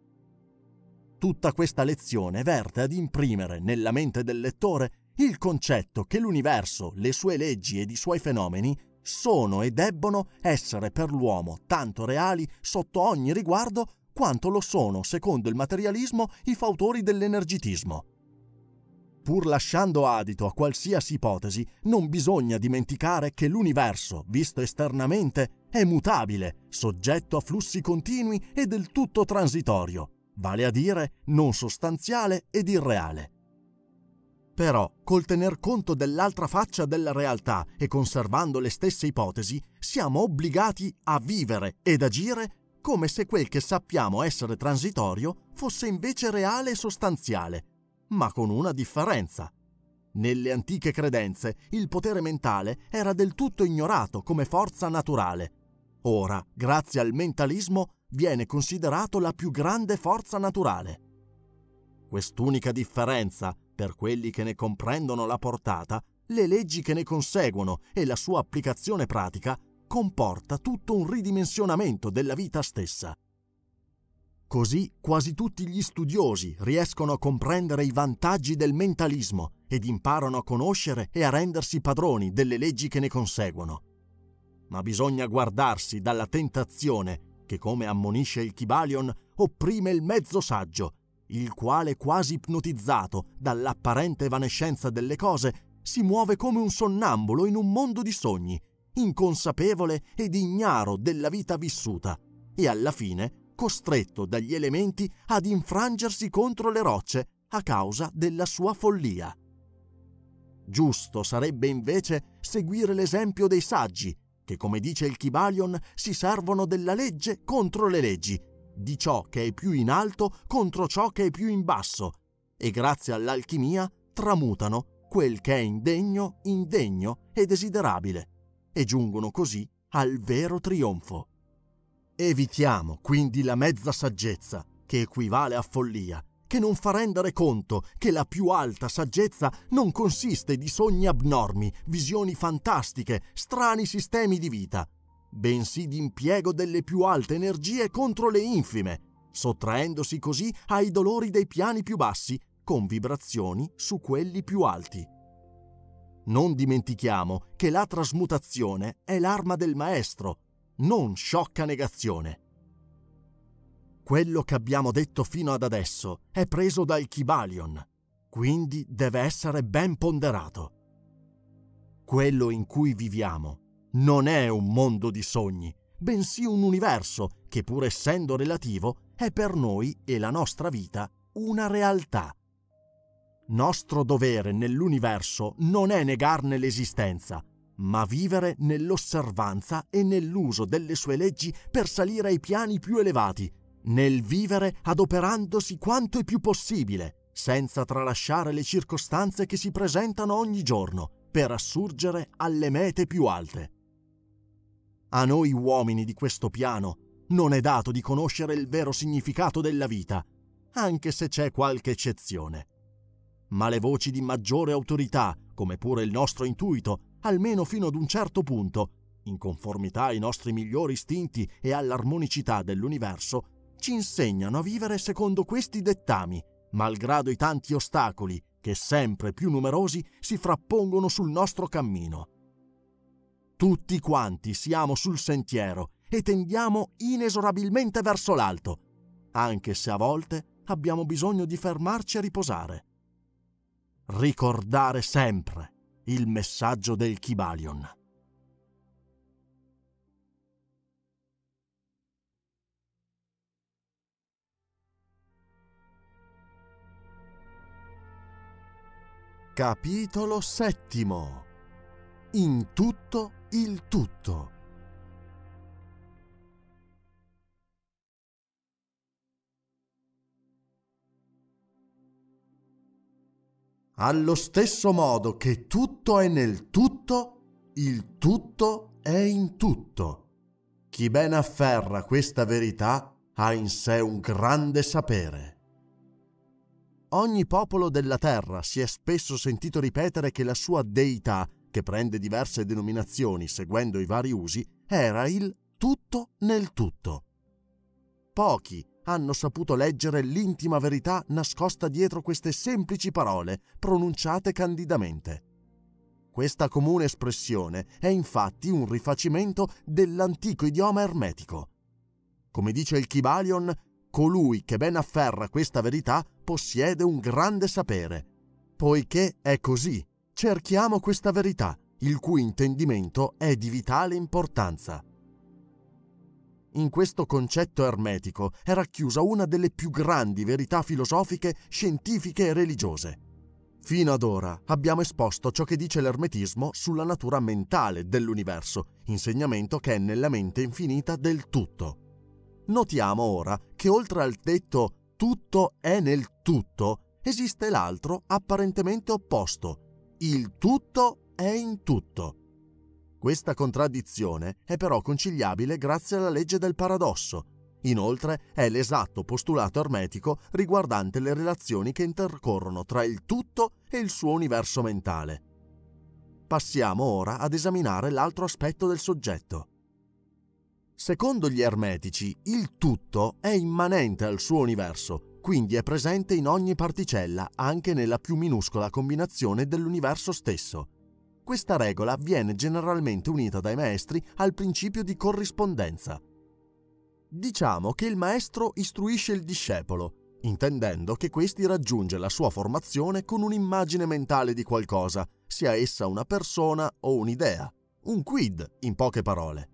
Tutta questa lezione verte ad imprimere nella mente del lettore il concetto che l'universo, le sue leggi ed i suoi fenomeni sono e debbono essere per l'uomo tanto reali sotto ogni riguardo quanto lo sono, secondo il materialismo, i fautori dell'energitismo pur lasciando adito a qualsiasi ipotesi, non bisogna dimenticare che l'universo, visto esternamente, è mutabile, soggetto a flussi continui e del tutto transitorio, vale a dire non sostanziale ed irreale. Però, col tener conto dell'altra faccia della realtà e conservando le stesse ipotesi, siamo obbligati a vivere ed agire come se quel che sappiamo essere transitorio fosse invece reale e sostanziale, ma con una differenza. Nelle antiche credenze il potere mentale era del tutto ignorato come forza naturale. Ora, grazie al mentalismo, viene considerato la più grande forza naturale. Quest'unica differenza, per quelli che ne comprendono la portata, le leggi che ne conseguono e la sua applicazione pratica, comporta tutto un ridimensionamento della vita stessa. Così quasi tutti gli studiosi riescono a comprendere i vantaggi del mentalismo ed imparano a conoscere e a rendersi padroni delle leggi che ne conseguono. Ma bisogna guardarsi dalla tentazione che, come ammonisce il Kybalion, opprime il mezzo saggio, il quale, quasi ipnotizzato dall'apparente evanescenza delle cose, si muove come un sonnambulo in un mondo di sogni, inconsapevole ed ignaro della vita vissuta, e alla fine costretto dagli elementi ad infrangersi contro le rocce a causa della sua follia. Giusto sarebbe invece seguire l'esempio dei saggi, che come dice il Kybalion si servono della legge contro le leggi, di ciò che è più in alto contro ciò che è più in basso, e grazie all'alchimia tramutano quel che è indegno in degno e desiderabile, e giungono così al vero trionfo. Evitiamo quindi la mezza saggezza, che equivale a follia, che non fa rendere conto che la più alta saggezza non consiste di sogni abnormi, visioni fantastiche, strani sistemi di vita, bensì di impiego delle più alte energie contro le infime, sottraendosi così ai dolori dei piani più bassi, con vibrazioni su quelli più alti. Non dimentichiamo che la trasmutazione è l'arma del maestro, non sciocca negazione. Quello che abbiamo detto fino ad adesso è preso dal Kybalion, quindi deve essere ben ponderato. Quello in cui viviamo non è un mondo di sogni, bensì un universo che pur essendo relativo è per noi e la nostra vita una realtà. Nostro dovere nell'universo non è negarne l'esistenza, ma vivere nell'osservanza e nell'uso delle sue leggi per salire ai piani più elevati, nel vivere adoperandosi quanto è più possibile, senza tralasciare le circostanze che si presentano ogni giorno, per assurgere alle mete più alte. A noi uomini di questo piano non è dato di conoscere il vero significato della vita, anche se c'è qualche eccezione. Ma le voci di maggiore autorità, come pure il nostro intuito, almeno fino ad un certo punto, in conformità ai nostri migliori istinti e all'armonicità dell'universo, ci insegnano a vivere secondo questi dettami, malgrado i tanti ostacoli che sempre più numerosi si frappongono sul nostro cammino. Tutti quanti siamo sul sentiero e tendiamo inesorabilmente verso l'alto, anche se a volte abbiamo bisogno di fermarci a riposare. Ricordare sempre il messaggio del Kybalion. Capitolo settimo. In tutto il tutto. Allo stesso modo che tutto è nel tutto, il tutto è in tutto. Chi ben afferra questa verità ha in sé un grande sapere. Ogni popolo della terra si è spesso sentito ripetere che la sua deità, che prende diverse denominazioni seguendo i vari usi, era il tutto nel tutto. Pochi hanno saputo leggere l'intima verità nascosta dietro queste semplici parole pronunciate candidamente. Questa comune espressione è infatti un rifacimento dell'antico idioma ermetico. Come dice il Kybalion, colui che ben afferra questa verità possiede un grande sapere. Poiché è così, cerchiamo questa verità, il cui intendimento è di vitale importanza. In questo concetto ermetico è racchiusa una delle più grandi verità filosofiche, scientifiche e religiose. Fino ad ora abbiamo esposto ciò che dice l'ermetismo sulla natura mentale dell'universo, insegnamento che è nella mente infinita del tutto. Notiamo ora che oltre al detto tutto è nel tutto, esiste l'altro apparentemente opposto. Il tutto è in tutto. Questa contraddizione è però conciliabile grazie alla legge del paradosso. Inoltre è l'esatto postulato ermetico riguardante le relazioni che intercorrono tra il tutto e il suo universo mentale. Passiamo ora ad esaminare l'altro aspetto del soggetto. Secondo gli ermetici, il tutto è immanente al suo universo, quindi è presente in ogni particella, anche nella più minuscola combinazione dell'universo stesso. Questa regola viene generalmente unita dai maestri al principio di corrispondenza. Diciamo che il maestro istruisce il discepolo, intendendo che questi raggiunge la sua formazione con un'immagine mentale di qualcosa, sia essa una persona o un'idea, un quid, in poche parole.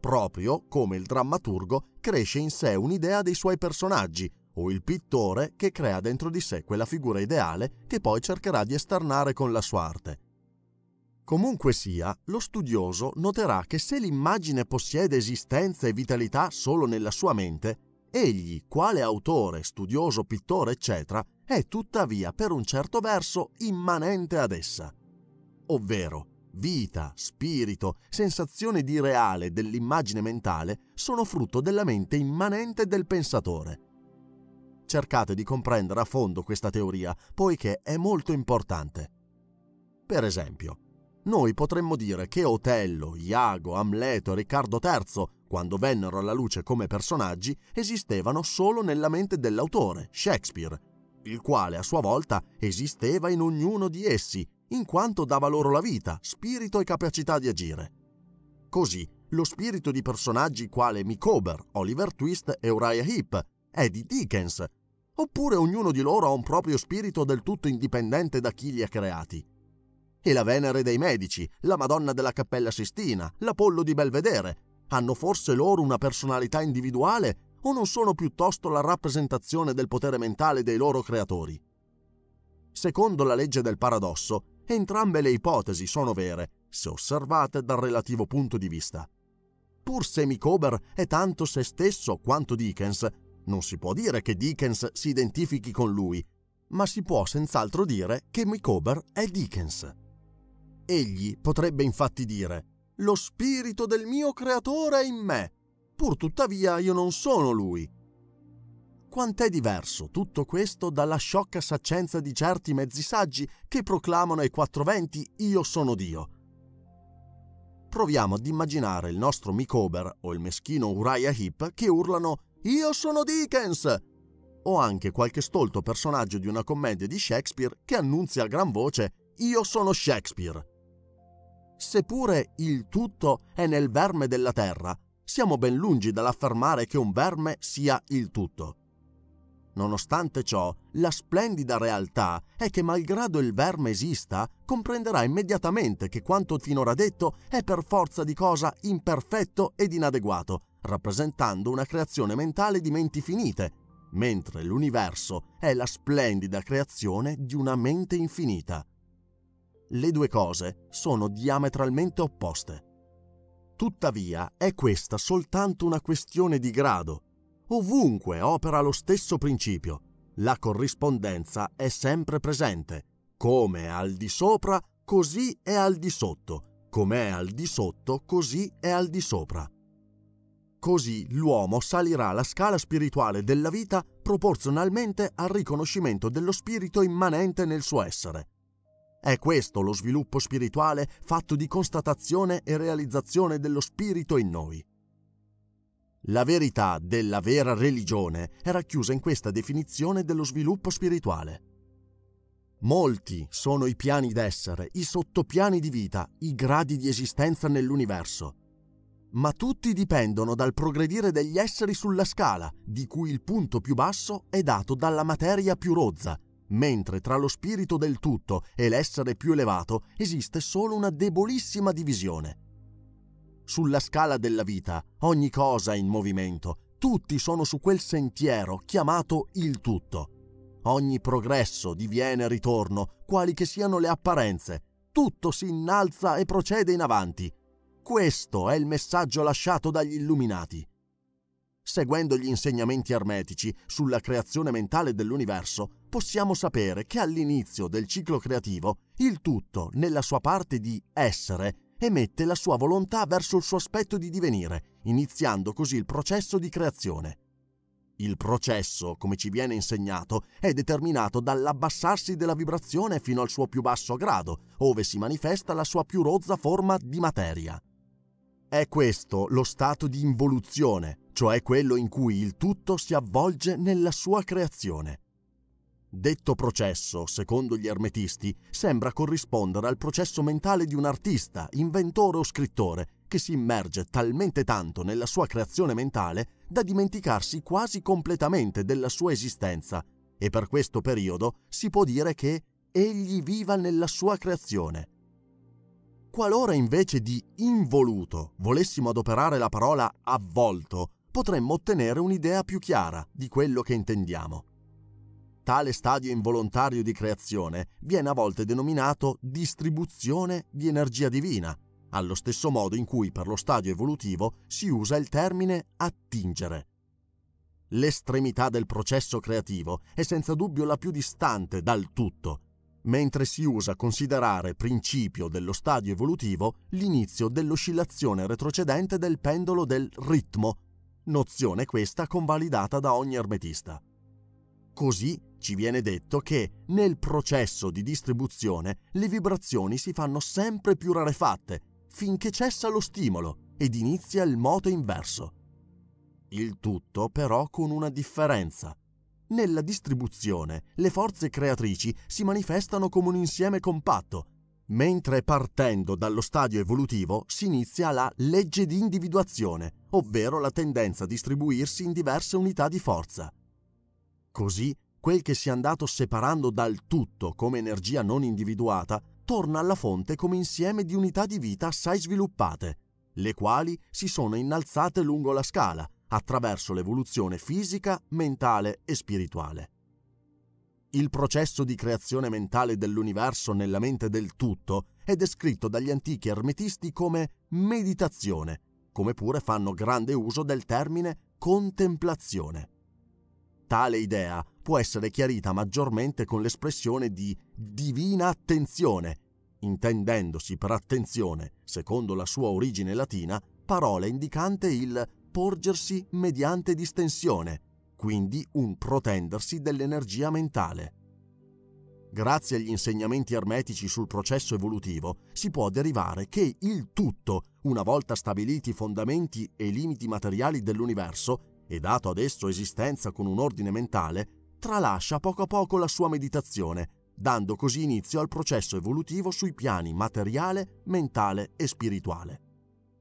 Proprio come il drammaturgo cresce in sé un'idea dei suoi personaggi, o il pittore che crea dentro di sé quella figura ideale che poi cercherà di esternare con la sua arte. Comunque sia, lo studioso noterà che se l'immagine possiede esistenza e vitalità solo nella sua mente, egli, quale autore, studioso, pittore, eccetera, è tuttavia per un certo verso immanente ad essa. Ovvero, vita, spirito, sensazione di reale dell'immagine mentale sono frutto della mente immanente del pensatore. Cercate di comprendere a fondo questa teoria, poiché è molto importante. Per esempio, noi potremmo dire che Otello, Iago, Amleto e Riccardo III, quando vennero alla luce come personaggi, esistevano solo nella mente dell'autore, Shakespeare, il quale a sua volta esisteva in ognuno di essi, in quanto dava loro la vita, spirito e capacità di agire. Così, lo spirito di personaggi quale Micawber, Oliver Twist e Uriah Heep è di Dickens, oppure ognuno di loro ha un proprio spirito del tutto indipendente da chi li ha creati e la Venere dei Medici, la Madonna della Cappella Sistina, l'Apollo di Belvedere. Hanno forse loro una personalità individuale o non sono piuttosto la rappresentazione del potere mentale dei loro creatori? Secondo la legge del paradosso, entrambe le ipotesi sono vere, se osservate dal relativo punto di vista. Pur se Micawber è tanto se stesso quanto Dickens, non si può dire che Dickens si identifichi con lui, ma si può senz'altro dire che Micawber è Dickens. Egli potrebbe infatti dire Lo spirito del mio creatore è in me, pur tuttavia io non sono lui. Quant'è diverso tutto questo dalla sciocca saccenza di certi mezzi saggi che proclamano ai quattro venti Io sono Dio. Proviamo ad immaginare il nostro Micawber o il meschino Uriah Heep che urlano Io sono Dickens! O anche qualche stolto personaggio di una commedia di Shakespeare che annunzia a gran voce Io sono Shakespeare Seppure il tutto è nel verme della terra, siamo ben lungi dall'affermare che un verme sia il tutto. Nonostante ciò, la splendida realtà è che malgrado il verme esista, comprenderà immediatamente che quanto finora detto è per forza di cosa imperfetto ed inadeguato, rappresentando una creazione mentale di menti finite, mentre l'universo è la splendida creazione di una mente infinita. Le due cose sono diametralmente opposte. Tuttavia è questa soltanto una questione di grado. Ovunque opera lo stesso principio. La corrispondenza è sempre presente. Come è al di sopra, così è al di sotto. Come è al di sotto, così è al di sopra. Così l'uomo salirà la scala spirituale della vita proporzionalmente al riconoscimento dello spirito immanente nel suo essere. È questo lo sviluppo spirituale fatto di constatazione e realizzazione dello spirito in noi. La verità della vera religione è racchiusa in questa definizione dello sviluppo spirituale. Molti sono i piani d'essere, i sottopiani di vita, i gradi di esistenza nell'universo ma tutti dipendono dal progredire degli esseri sulla scala, di cui il punto più basso è dato dalla materia più rozza, mentre tra lo spirito del tutto e l'essere più elevato esiste solo una debolissima divisione. Sulla scala della vita ogni cosa è in movimento, tutti sono su quel sentiero chiamato il tutto. Ogni progresso diviene ritorno, quali che siano le apparenze, tutto si innalza e procede in avanti, questo è il messaggio lasciato dagli illuminati. Seguendo gli insegnamenti ermetici sulla creazione mentale dell'universo, possiamo sapere che all'inizio del ciclo creativo il tutto, nella sua parte di essere, emette la sua volontà verso il suo aspetto di divenire, iniziando così il processo di creazione. Il processo, come ci viene insegnato, è determinato dall'abbassarsi della vibrazione fino al suo più basso grado, ove si manifesta la sua più rozza forma di materia. È questo lo stato di involuzione, cioè quello in cui il tutto si avvolge nella sua creazione. Detto processo, secondo gli ermetisti, sembra corrispondere al processo mentale di un artista, inventore o scrittore che si immerge talmente tanto nella sua creazione mentale da dimenticarsi quasi completamente della sua esistenza e per questo periodo si può dire che egli viva nella sua creazione, Qualora invece di involuto volessimo adoperare la parola avvolto, potremmo ottenere un'idea più chiara di quello che intendiamo. Tale stadio involontario di creazione viene a volte denominato distribuzione di energia divina, allo stesso modo in cui per lo stadio evolutivo si usa il termine attingere. L'estremità del processo creativo è senza dubbio la più distante dal tutto mentre si usa considerare principio dello stadio evolutivo l'inizio dell'oscillazione retrocedente del pendolo del ritmo, nozione questa convalidata da ogni ermetista. Così ci viene detto che nel processo di distribuzione le vibrazioni si fanno sempre più rarefatte finché cessa lo stimolo ed inizia il moto inverso. Il tutto però con una differenza. Nella distribuzione, le forze creatrici si manifestano come un insieme compatto, mentre partendo dallo stadio evolutivo si inizia la legge di individuazione, ovvero la tendenza a distribuirsi in diverse unità di forza. Così, quel che si è andato separando dal tutto come energia non individuata torna alla fonte come insieme di unità di vita assai sviluppate, le quali si sono innalzate lungo la scala, attraverso l'evoluzione fisica, mentale e spirituale. Il processo di creazione mentale dell'universo nella mente del tutto è descritto dagli antichi ermetisti come meditazione, come pure fanno grande uso del termine contemplazione. Tale idea può essere chiarita maggiormente con l'espressione di divina attenzione, intendendosi per attenzione, secondo la sua origine latina, parola indicante il porgersi mediante distensione, quindi un protendersi dell'energia mentale. Grazie agli insegnamenti ermetici sul processo evolutivo si può derivare che il tutto, una volta stabiliti i fondamenti e i limiti materiali dell'universo e dato ad esso esistenza con un ordine mentale, tralascia poco a poco la sua meditazione, dando così inizio al processo evolutivo sui piani materiale, mentale e spirituale.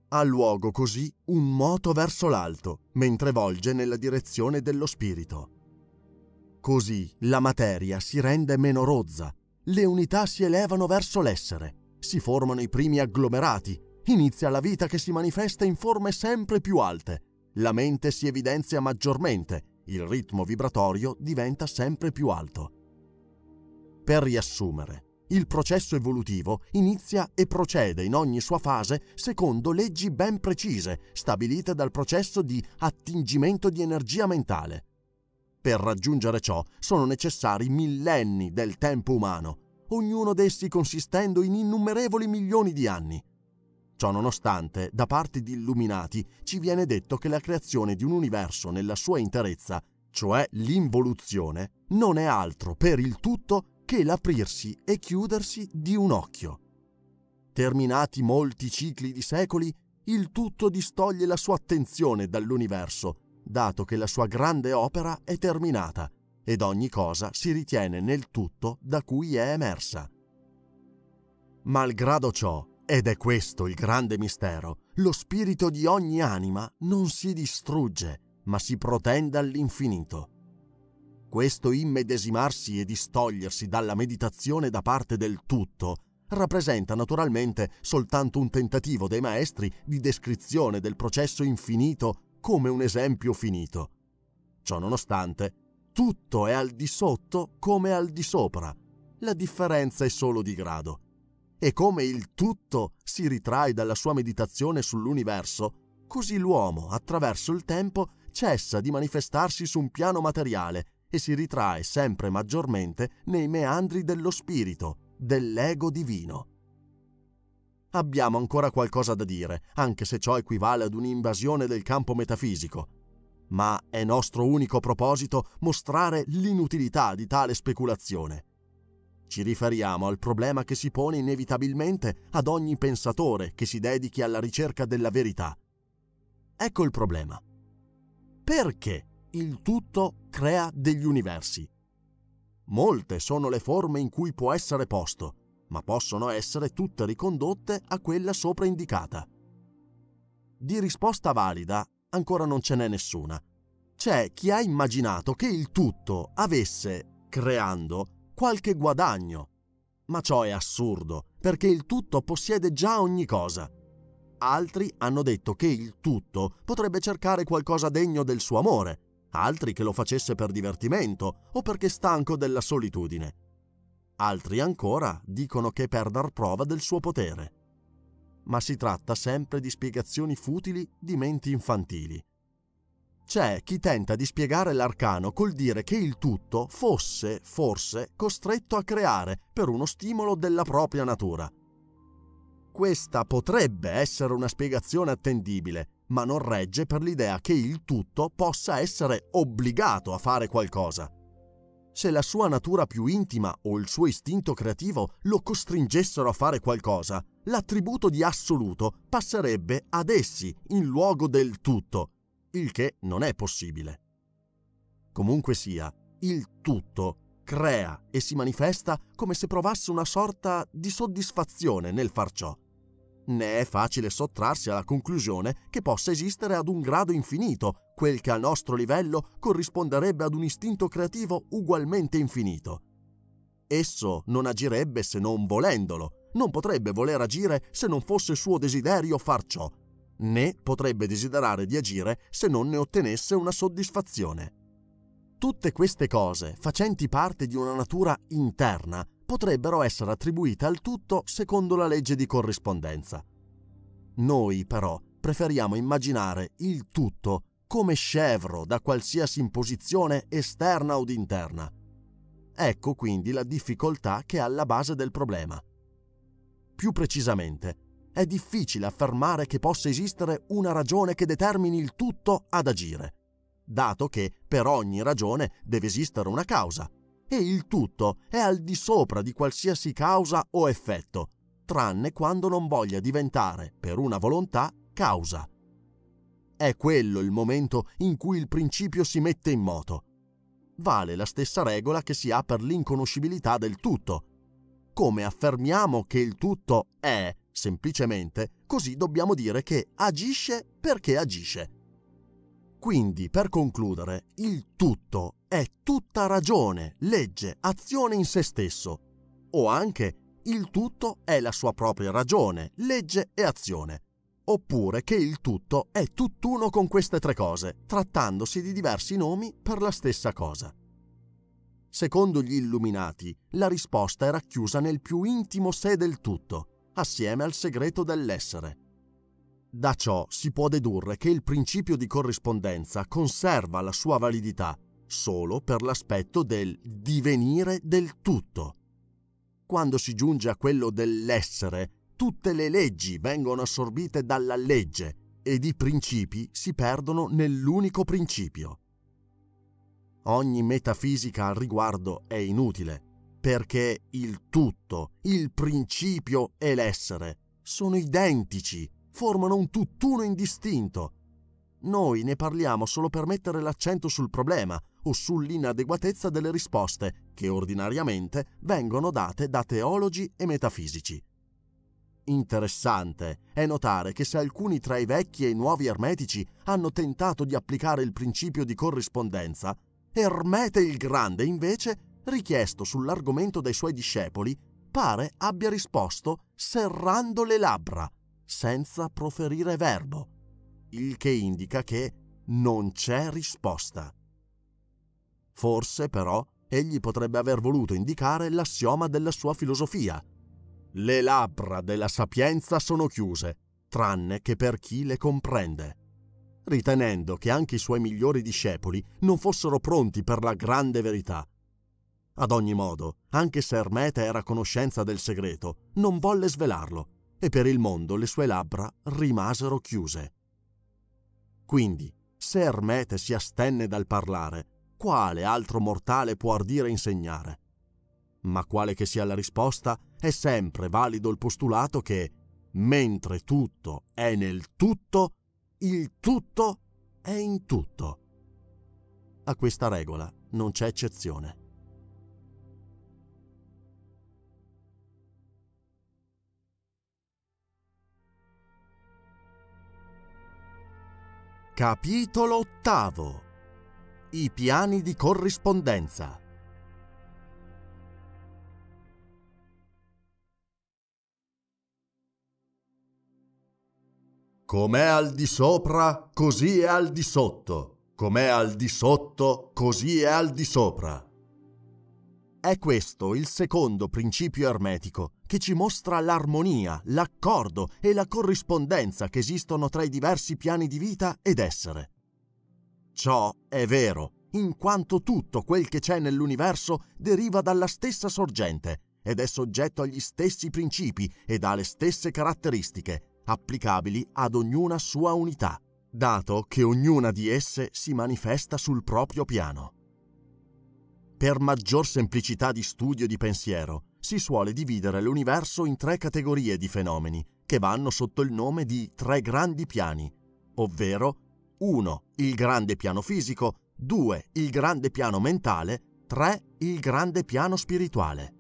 Ha luogo così un moto verso l'alto, mentre volge nella direzione dello spirito. Così la materia si rende meno rozza, le unità si elevano verso l'essere, si formano i primi agglomerati, inizia la vita che si manifesta in forme sempre più alte, la mente si evidenzia maggiormente, il ritmo vibratorio diventa sempre più alto. Per riassumere, il processo evolutivo inizia e procede in ogni sua fase secondo leggi ben precise, stabilite dal processo di attingimento di energia mentale. Per raggiungere ciò sono necessari millenni del tempo umano, ognuno d'essi consistendo in innumerevoli milioni di anni. Ciò nonostante, da parte di illuminati ci viene detto che la creazione di un universo nella sua interezza, cioè l'involuzione, non è altro per il tutto che l'aprirsi e chiudersi di un occhio. Terminati molti cicli di secoli, il tutto distoglie la sua attenzione dall'universo, dato che la sua grande opera è terminata ed ogni cosa si ritiene nel tutto da cui è emersa. Malgrado ciò, ed è questo il grande mistero, lo spirito di ogni anima non si distrugge, ma si protende all'infinito. Questo immedesimarsi e distogliersi dalla meditazione da parte del tutto rappresenta naturalmente soltanto un tentativo dei maestri di descrizione del processo infinito come un esempio finito. Ciò nonostante, tutto è al di sotto come al di sopra. La differenza è solo di grado. E come il tutto si ritrae dalla sua meditazione sull'universo, così l'uomo, attraverso il tempo, cessa di manifestarsi su un piano materiale e si ritrae sempre maggiormente nei meandri dello spirito, dell'ego divino. Abbiamo ancora qualcosa da dire, anche se ciò equivale ad un'invasione del campo metafisico, ma è nostro unico proposito mostrare l'inutilità di tale speculazione. Ci riferiamo al problema che si pone inevitabilmente ad ogni pensatore che si dedichi alla ricerca della verità. Ecco il problema. Perché il tutto crea degli universi. Molte sono le forme in cui può essere posto, ma possono essere tutte ricondotte a quella sopra indicata. Di risposta valida ancora non ce n'è nessuna. C'è chi ha immaginato che il tutto avesse, creando, qualche guadagno. Ma ciò è assurdo, perché il tutto possiede già ogni cosa. Altri hanno detto che il tutto potrebbe cercare qualcosa degno del suo amore, altri che lo facesse per divertimento o perché stanco della solitudine. Altri ancora dicono che per dar prova del suo potere. Ma si tratta sempre di spiegazioni futili di menti infantili. C'è chi tenta di spiegare l'arcano col dire che il tutto fosse, forse, costretto a creare per uno stimolo della propria natura. Questa potrebbe essere una spiegazione attendibile, ma non regge per l'idea che il tutto possa essere obbligato a fare qualcosa. Se la sua natura più intima o il suo istinto creativo lo costringessero a fare qualcosa, l'attributo di assoluto passerebbe ad essi in luogo del tutto, il che non è possibile. Comunque sia, il tutto crea e si manifesta come se provasse una sorta di soddisfazione nel far ciò né è facile sottrarsi alla conclusione che possa esistere ad un grado infinito quel che al nostro livello corrisponderebbe ad un istinto creativo ugualmente infinito. Esso non agirebbe se non volendolo, non potrebbe voler agire se non fosse suo desiderio far ciò, né potrebbe desiderare di agire se non ne ottenesse una soddisfazione. Tutte queste cose, facenti parte di una natura interna, potrebbero essere attribuite al tutto secondo la legge di corrispondenza. Noi però preferiamo immaginare il tutto come scevro da qualsiasi imposizione esterna o interna. Ecco quindi la difficoltà che è alla base del problema. Più precisamente, è difficile affermare che possa esistere una ragione che determini il tutto ad agire, dato che per ogni ragione deve esistere una causa, e il tutto è al di sopra di qualsiasi causa o effetto, tranne quando non voglia diventare, per una volontà, causa. È quello il momento in cui il principio si mette in moto. vale la stessa regola che si ha per l'inconoscibilità del tutto. Come affermiamo che il tutto è, semplicemente, così dobbiamo dire che agisce perché agisce. Quindi, per concludere, il tutto è tutta ragione, legge, azione in se stesso, o anche il tutto è la sua propria ragione, legge e azione, oppure che il tutto è tutt'uno con queste tre cose, trattandosi di diversi nomi per la stessa cosa. Secondo gli illuminati, la risposta è racchiusa nel più intimo sé del tutto, assieme al segreto dell'essere. Da ciò si può dedurre che il principio di corrispondenza conserva la sua validità solo per l'aspetto del divenire del tutto. Quando si giunge a quello dell'essere, tutte le leggi vengono assorbite dalla legge ed i principi si perdono nell'unico principio. Ogni metafisica al riguardo è inutile, perché il tutto, il principio e l'essere sono identici, formano un tutt'uno indistinto. Noi ne parliamo solo per mettere l'accento sul problema o sull'inadeguatezza delle risposte che ordinariamente vengono date da teologi e metafisici. Interessante è notare che se alcuni tra i vecchi e i nuovi ermetici hanno tentato di applicare il principio di corrispondenza, Ermete il Grande invece, richiesto sull'argomento dai suoi discepoli, pare abbia risposto serrando le labbra, senza proferire verbo, il che indica che non c'è risposta. Forse però egli potrebbe aver voluto indicare l'assioma della sua filosofia, le labbra della sapienza sono chiuse, tranne che per chi le comprende. Ritenendo che anche i suoi migliori discepoli non fossero pronti per la grande verità. Ad ogni modo, anche se Ermete era a conoscenza del segreto, non volle svelarlo, e per il mondo le sue labbra rimasero chiuse. Quindi, se Ermete si astenne dal parlare, quale altro mortale può ardire insegnare? Ma quale che sia la risposta, è sempre valido il postulato che, mentre tutto è nel tutto, il tutto è in tutto. A questa regola non c'è eccezione. Capitolo ottavo. I piani di corrispondenza. Com'è al di sopra, così è al di sotto. Com'è al di sotto, così è al di sopra. È questo il secondo principio ermetico che ci mostra l'armonia, l'accordo e la corrispondenza che esistono tra i diversi piani di vita ed essere. Ciò è vero, in quanto tutto quel che c'è nell'universo deriva dalla stessa sorgente ed è soggetto agli stessi principi ed ha le stesse caratteristiche, applicabili ad ognuna sua unità, dato che ognuna di esse si manifesta sul proprio piano. Per maggior semplicità di studio e di pensiero, si suole dividere l'universo in tre categorie di fenomeni che vanno sotto il nome di tre grandi piani, ovvero 1. il grande piano fisico, 2. il grande piano mentale, 3. il grande piano spirituale.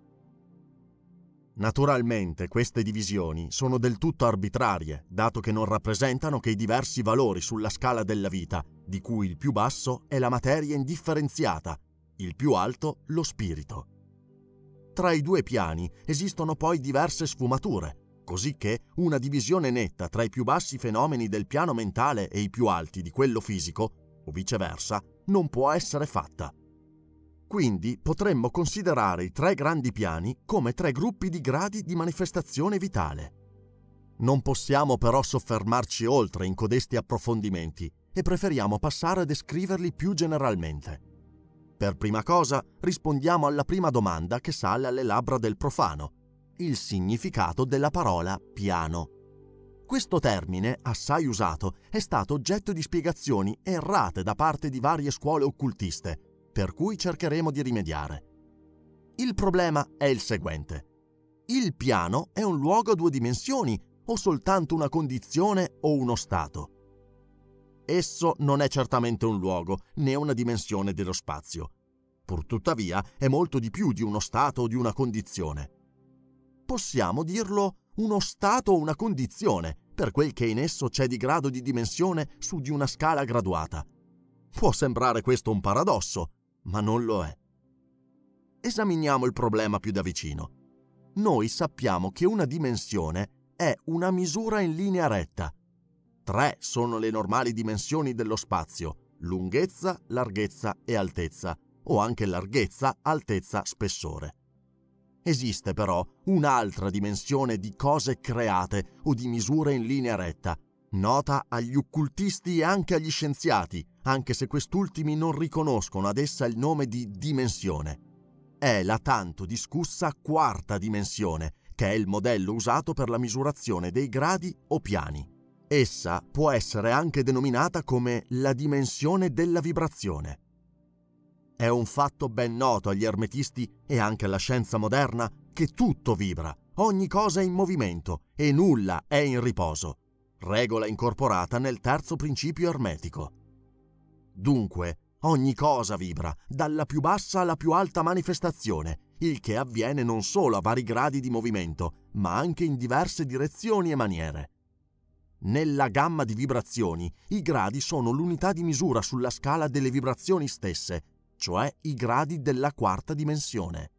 Naturalmente queste divisioni sono del tutto arbitrarie, dato che non rappresentano che i diversi valori sulla scala della vita, di cui il più basso è la materia indifferenziata, il più alto lo spirito. Tra i due piani esistono poi diverse sfumature, così che una divisione netta tra i più bassi fenomeni del piano mentale e i più alti di quello fisico, o viceversa, non può essere fatta. Quindi potremmo considerare i tre grandi piani come tre gruppi di gradi di manifestazione vitale. Non possiamo però soffermarci oltre in codesti approfondimenti e preferiamo passare a descriverli più generalmente. Per prima cosa rispondiamo alla prima domanda che sale alle labbra del profano, il significato della parola piano. Questo termine, assai usato, è stato oggetto di spiegazioni errate da parte di varie scuole occultiste, per cui cercheremo di rimediare. Il problema è il seguente. Il piano è un luogo a due dimensioni o soltanto una condizione o uno stato? Esso non è certamente un luogo né una dimensione dello spazio. Purtuttavia è molto di più di uno stato o di una condizione. Possiamo dirlo uno stato o una condizione, per quel che in esso c'è di grado di dimensione su di una scala graduata. Può sembrare questo un paradosso, ma non lo è. Esaminiamo il problema più da vicino. Noi sappiamo che una dimensione è una misura in linea retta. Tre sono le normali dimensioni dello spazio, lunghezza, larghezza e altezza, o anche larghezza, altezza, spessore. Esiste però un'altra dimensione di cose create o di misure in linea retta, nota agli occultisti e anche agli scienziati, anche se quest'ultimi non riconoscono ad essa il nome di dimensione. È la tanto discussa quarta dimensione, che è il modello usato per la misurazione dei gradi o piani. Essa può essere anche denominata come la dimensione della vibrazione. È un fatto ben noto agli ermetisti e anche alla scienza moderna che tutto vibra, ogni cosa è in movimento e nulla è in riposo, regola incorporata nel terzo principio ermetico. Dunque, ogni cosa vibra, dalla più bassa alla più alta manifestazione, il che avviene non solo a vari gradi di movimento, ma anche in diverse direzioni e maniere. Nella gamma di vibrazioni, i gradi sono l'unità di misura sulla scala delle vibrazioni stesse, cioè i gradi della quarta dimensione.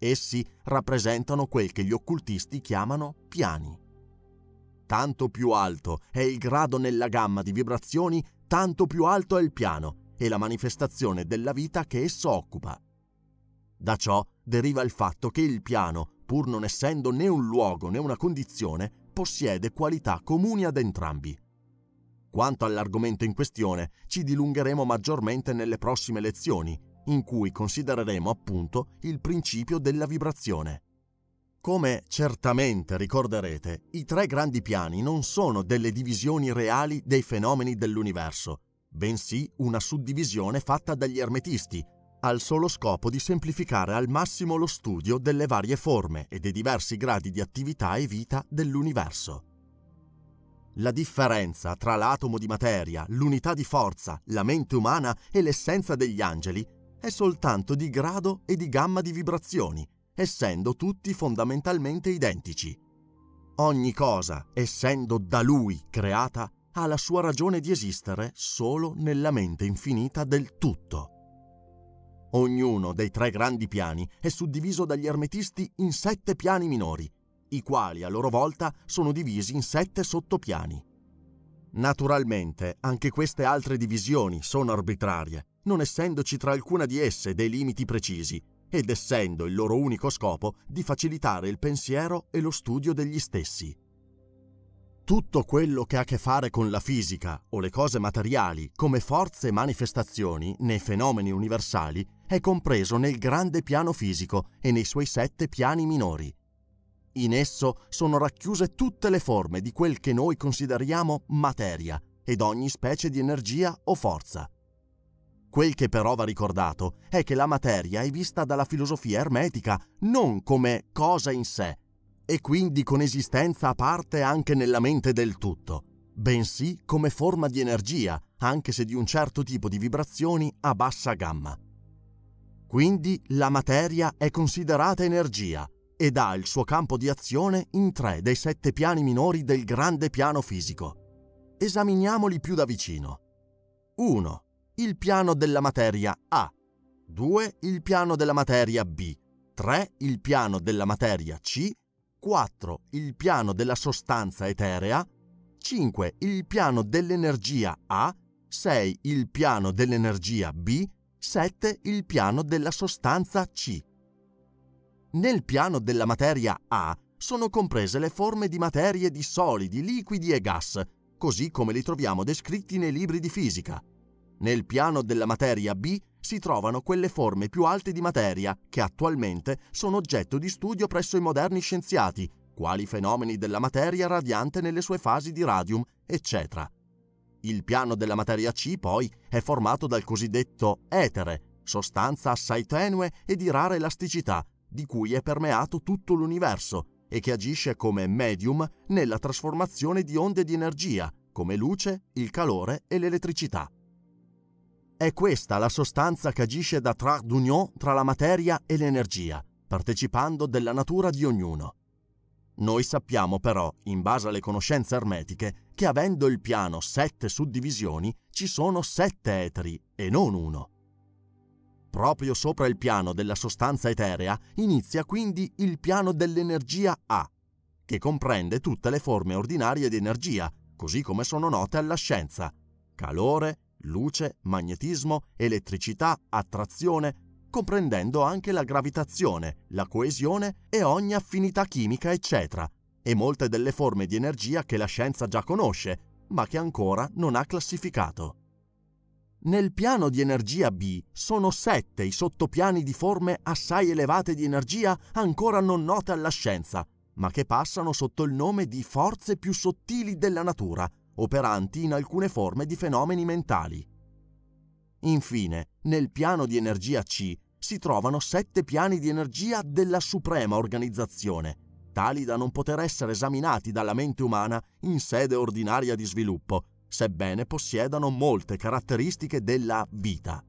Essi rappresentano quel che gli occultisti chiamano piani. Tanto più alto è il grado nella gamma di vibrazioni, tanto più alto è il piano e la manifestazione della vita che esso occupa. Da ciò deriva il fatto che il piano, pur non essendo né un luogo né una condizione, possiede qualità comuni ad entrambi. Quanto all'argomento in questione, ci dilungheremo maggiormente nelle prossime lezioni, in cui considereremo appunto il principio della vibrazione. Come certamente ricorderete, i tre grandi piani non sono delle divisioni reali dei fenomeni dell'universo, bensì una suddivisione fatta dagli ermetisti, al solo scopo di semplificare al massimo lo studio delle varie forme e dei diversi gradi di attività e vita dell'universo. La differenza tra l'atomo di materia, l'unità di forza, la mente umana e l'essenza degli angeli è soltanto di grado e di gamma di vibrazioni, essendo tutti fondamentalmente identici. Ogni cosa, essendo da lui creata, ha la sua ragione di esistere solo nella mente infinita del tutto. Ognuno dei tre grandi piani è suddiviso dagli ermetisti in sette piani minori, i quali a loro volta sono divisi in sette sottopiani. Naturalmente anche queste altre divisioni sono arbitrarie, non essendoci tra alcuna di esse dei limiti precisi ed essendo il loro unico scopo di facilitare il pensiero e lo studio degli stessi. Tutto quello che ha a che fare con la fisica o le cose materiali come forze e manifestazioni nei fenomeni universali è compreso nel grande piano fisico e nei suoi sette piani minori, in esso sono racchiuse tutte le forme di quel che noi consideriamo materia ed ogni specie di energia o forza. Quel che però va ricordato è che la materia è vista dalla filosofia ermetica non come cosa in sé, e quindi con esistenza a parte anche nella mente del tutto, bensì come forma di energia, anche se di un certo tipo di vibrazioni a bassa gamma. Quindi la materia è considerata energia, ed ha il suo campo di azione in tre dei sette piani minori del grande piano fisico. Esaminiamoli più da vicino. 1. Il piano della materia A. 2. Il piano della materia B. 3. Il piano della materia C. 4. Il piano della sostanza eterea. 5. Il piano dell'energia A. 6. Il piano dell'energia B. 7. Il piano della sostanza C. Nel piano della materia A sono comprese le forme di materie di solidi, liquidi e gas, così come li troviamo descritti nei libri di fisica. Nel piano della materia B si trovano quelle forme più alte di materia che attualmente sono oggetto di studio presso i moderni scienziati, quali fenomeni della materia radiante nelle sue fasi di radium, eccetera. Il piano della materia C poi è formato dal cosiddetto etere, sostanza assai tenue e di rara elasticità, di cui è permeato tutto l'universo e che agisce come medium nella trasformazione di onde di energia, come luce, il calore e l'elettricità. È questa la sostanza che agisce da trait d'union tra la materia e l'energia, partecipando della natura di ognuno. Noi sappiamo però, in base alle conoscenze ermetiche, che avendo il piano sette suddivisioni, ci sono sette eteri e non uno. Proprio sopra il piano della sostanza eterea inizia quindi il piano dell'energia A, che comprende tutte le forme ordinarie di energia, così come sono note alla scienza. Calore, luce, magnetismo, elettricità, attrazione, comprendendo anche la gravitazione, la coesione e ogni affinità chimica, eccetera, e molte delle forme di energia che la scienza già conosce, ma che ancora non ha classificato. Nel piano di energia B sono sette i sottopiani di forme assai elevate di energia ancora non note alla scienza, ma che passano sotto il nome di forze più sottili della natura, operanti in alcune forme di fenomeni mentali. Infine, nel piano di energia C si trovano sette piani di energia della suprema organizzazione, tali da non poter essere esaminati dalla mente umana in sede ordinaria di sviluppo, sebbene possiedano molte caratteristiche della vita.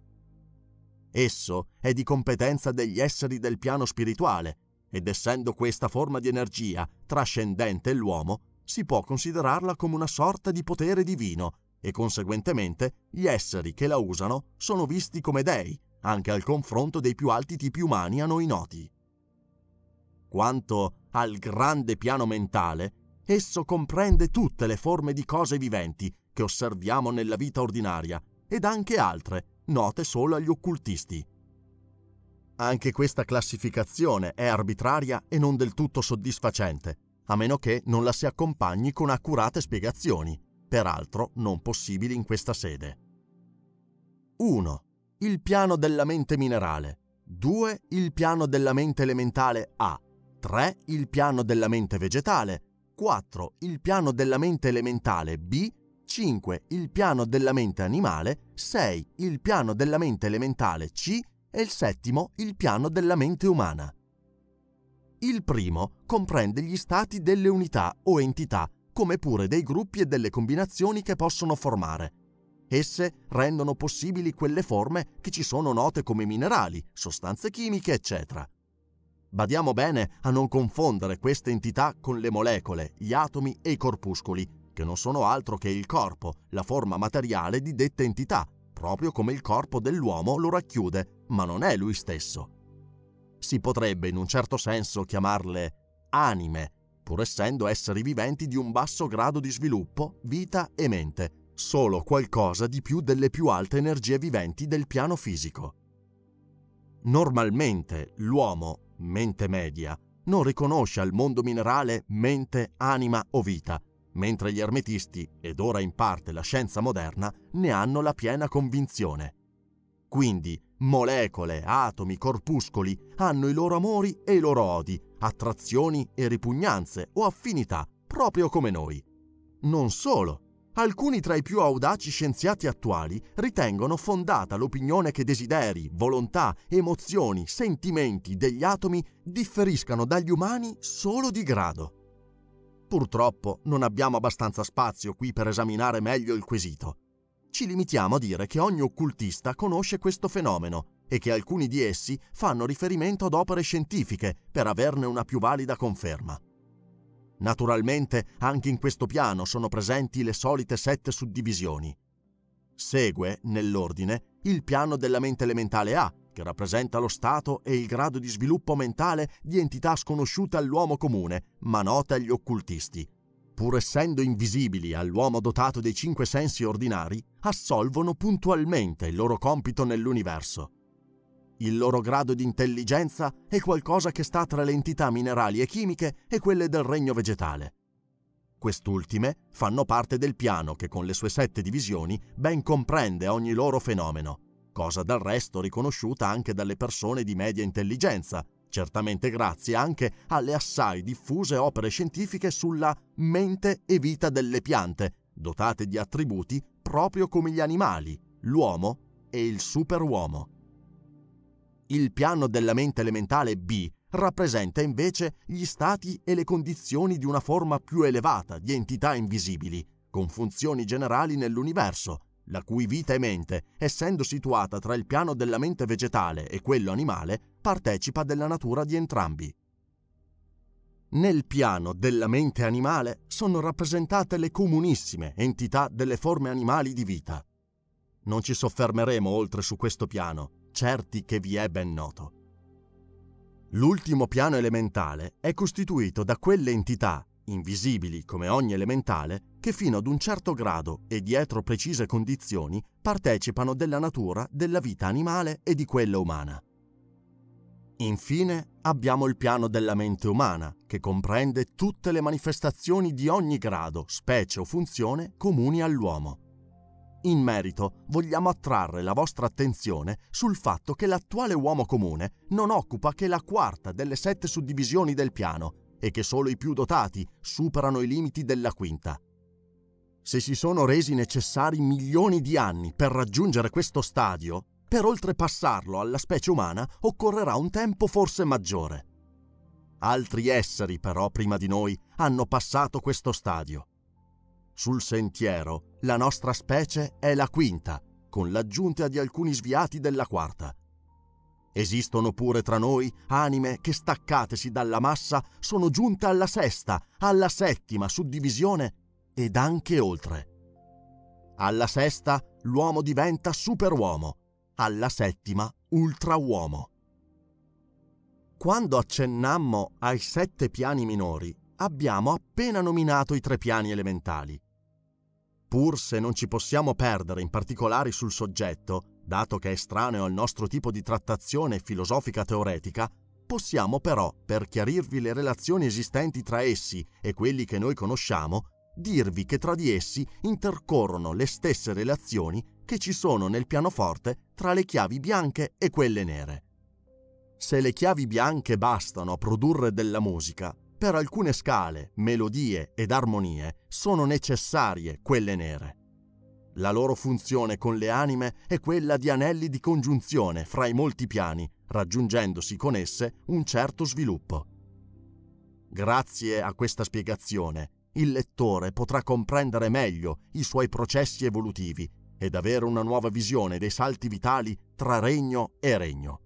Esso è di competenza degli esseri del piano spirituale ed essendo questa forma di energia trascendente l'uomo, si può considerarla come una sorta di potere divino e conseguentemente gli esseri che la usano sono visti come dei, anche al confronto dei più alti tipi umani a noi noti. Quanto al grande piano mentale, esso comprende tutte le forme di cose viventi che osserviamo nella vita ordinaria ed anche altre, note solo agli occultisti. Anche questa classificazione è arbitraria e non del tutto soddisfacente, a meno che non la si accompagni con accurate spiegazioni, peraltro non possibili in questa sede. 1 il piano della mente minerale, 2 il piano della mente elementale A, 3 il piano della mente vegetale, 4 il piano della mente elementale B, 5 il piano della mente animale, 6 il piano della mente elementale C. E il settimo il piano della mente umana. Il primo comprende gli stati delle unità o entità, come pure dei gruppi e delle combinazioni che possono formare. Esse rendono possibili quelle forme che ci sono note come minerali, sostanze chimiche, eccetera. Badiamo bene a non confondere queste entità con le molecole, gli atomi e i corpuscoli, che non sono altro che il corpo, la forma materiale di dette entità, proprio come il corpo dell'uomo lo racchiude, ma non è lui stesso. Si potrebbe in un certo senso chiamarle anime, pur essendo esseri viventi di un basso grado di sviluppo, vita e mente, solo qualcosa di più delle più alte energie viventi del piano fisico. Normalmente l'uomo, mente media, non riconosce al mondo minerale mente, anima o vita, mentre gli ermetisti, ed ora in parte la scienza moderna, ne hanno la piena convinzione. Quindi molecole, atomi, corpuscoli hanno i loro amori e i loro odi, attrazioni e ripugnanze o affinità, proprio come noi. Non solo, Alcuni tra i più audaci scienziati attuali ritengono fondata l'opinione che desideri, volontà, emozioni, sentimenti degli atomi differiscano dagli umani solo di grado. Purtroppo non abbiamo abbastanza spazio qui per esaminare meglio il quesito. Ci limitiamo a dire che ogni occultista conosce questo fenomeno e che alcuni di essi fanno riferimento ad opere scientifiche per averne una più valida conferma. Naturalmente anche in questo piano sono presenti le solite sette suddivisioni. Segue, nell'ordine, il piano della mente elementale A, che rappresenta lo stato e il grado di sviluppo mentale di entità sconosciute all'uomo comune, ma note agli occultisti. Pur essendo invisibili all'uomo dotato dei cinque sensi ordinari, assolvono puntualmente il loro compito nell'universo. Il loro grado di intelligenza è qualcosa che sta tra le entità minerali e chimiche e quelle del regno vegetale. Quest'ultime fanno parte del piano che con le sue sette divisioni ben comprende ogni loro fenomeno, cosa del resto riconosciuta anche dalle persone di media intelligenza, certamente grazie anche alle assai diffuse opere scientifiche sulla mente e vita delle piante, dotate di attributi proprio come gli animali, l'uomo e il superuomo. Il piano della mente elementale B rappresenta invece gli stati e le condizioni di una forma più elevata di entità invisibili, con funzioni generali nell'universo, la cui vita e mente, essendo situata tra il piano della mente vegetale e quello animale, partecipa della natura di entrambi. Nel piano della mente animale sono rappresentate le comunissime entità delle forme animali di vita. Non ci soffermeremo oltre su questo piano, certi che vi è ben noto. L'ultimo piano elementale è costituito da quelle entità, invisibili come ogni elementale, che fino ad un certo grado e dietro precise condizioni partecipano della natura della vita animale e di quella umana. Infine abbiamo il piano della mente umana, che comprende tutte le manifestazioni di ogni grado, specie o funzione comuni all'uomo. In merito vogliamo attrarre la vostra attenzione sul fatto che l'attuale uomo comune non occupa che la quarta delle sette suddivisioni del piano e che solo i più dotati superano i limiti della quinta. Se si sono resi necessari milioni di anni per raggiungere questo stadio, per oltrepassarlo alla specie umana occorrerà un tempo forse maggiore. Altri esseri però prima di noi hanno passato questo stadio. Sul sentiero la nostra specie è la quinta, con l'aggiunta di alcuni sviati della quarta. Esistono pure tra noi anime che staccatesi dalla massa sono giunte alla sesta, alla settima suddivisione ed anche oltre. Alla sesta l'uomo diventa superuomo, alla settima ultrauomo. Quando accennammo ai sette piani minori, abbiamo appena nominato i tre piani elementali. Pur se non ci possiamo perdere in particolari sul soggetto, dato che è estraneo al nostro tipo di trattazione filosofica teoretica, possiamo però, per chiarirvi le relazioni esistenti tra essi e quelli che noi conosciamo, dirvi che tra di essi intercorrono le stesse relazioni che ci sono nel pianoforte tra le chiavi bianche e quelle nere. Se le chiavi bianche bastano a produrre della musica, per alcune scale, melodie ed armonie sono necessarie quelle nere. La loro funzione con le anime è quella di anelli di congiunzione fra i molti piani, raggiungendosi con esse un certo sviluppo. Grazie a questa spiegazione, il lettore potrà comprendere meglio i suoi processi evolutivi ed avere una nuova visione dei salti vitali tra regno e regno.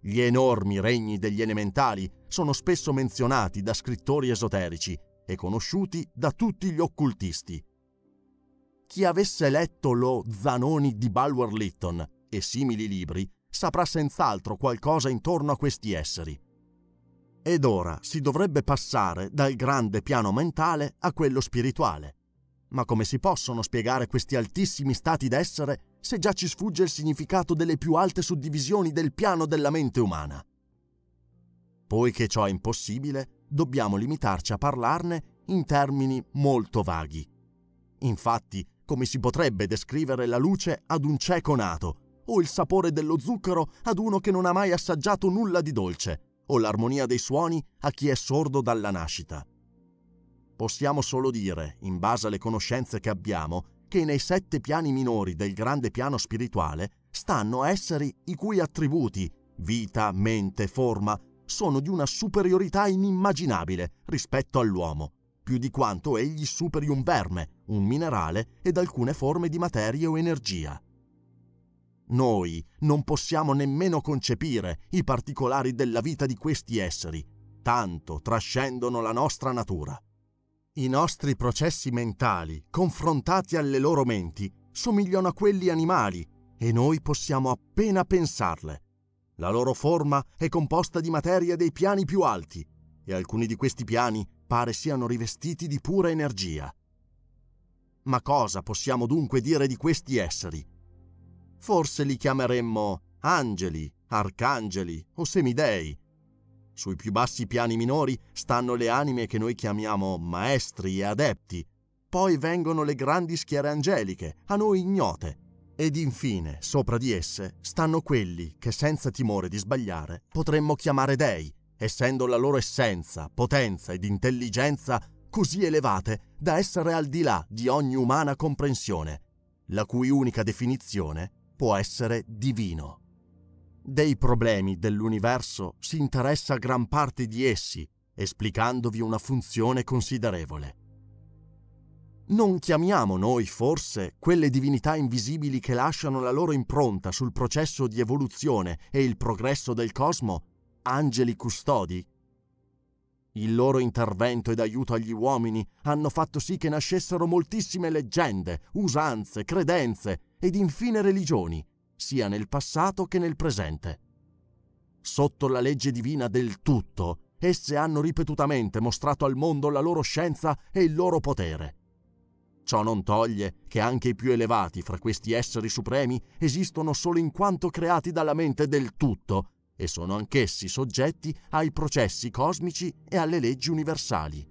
Gli enormi regni degli elementali sono spesso menzionati da scrittori esoterici e conosciuti da tutti gli occultisti. Chi avesse letto lo Zanoni di Balwer Lytton e simili libri saprà senz'altro qualcosa intorno a questi esseri. Ed ora si dovrebbe passare dal grande piano mentale a quello spirituale. Ma come si possono spiegare questi altissimi stati d'essere se già ci sfugge il significato delle più alte suddivisioni del piano della mente umana? Poiché ciò è impossibile, dobbiamo limitarci a parlarne in termini molto vaghi. Infatti, come si potrebbe descrivere la luce ad un cieco nato, o il sapore dello zucchero ad uno che non ha mai assaggiato nulla di dolce, o l'armonia dei suoni a chi è sordo dalla nascita? Possiamo solo dire, in base alle conoscenze che abbiamo, che nei sette piani minori del grande piano spirituale stanno esseri i cui attributi, vita, mente, forma, sono di una superiorità inimmaginabile rispetto all'uomo, più di quanto egli superi un verme, un minerale ed alcune forme di materia o energia. Noi non possiamo nemmeno concepire i particolari della vita di questi esseri, tanto trascendono la nostra natura. I nostri processi mentali, confrontati alle loro menti, somigliano a quelli animali e noi possiamo appena pensarle. La loro forma è composta di materia dei piani più alti e alcuni di questi piani pare siano rivestiti di pura energia. Ma cosa possiamo dunque dire di questi esseri? Forse li chiameremmo angeli, arcangeli o semidei, sui più bassi piani minori stanno le anime che noi chiamiamo maestri e adepti, poi vengono le grandi schiere angeliche, a noi ignote, ed infine, sopra di esse, stanno quelli che senza timore di sbagliare potremmo chiamare dei, essendo la loro essenza, potenza ed intelligenza così elevate da essere al di là di ogni umana comprensione, la cui unica definizione può essere divino. Dei problemi dell'universo si interessa gran parte di essi, esplicandovi una funzione considerevole. Non chiamiamo noi forse quelle divinità invisibili che lasciano la loro impronta sul processo di evoluzione e il progresso del cosmo angeli custodi? Il loro intervento ed aiuto agli uomini hanno fatto sì che nascessero moltissime leggende, usanze, credenze ed infine religioni, sia nel passato che nel presente. Sotto la legge divina del tutto, esse hanno ripetutamente mostrato al mondo la loro scienza e il loro potere. Ciò non toglie che anche i più elevati fra questi esseri supremi esistono solo in quanto creati dalla mente del tutto e sono anch'essi soggetti ai processi cosmici e alle leggi universali.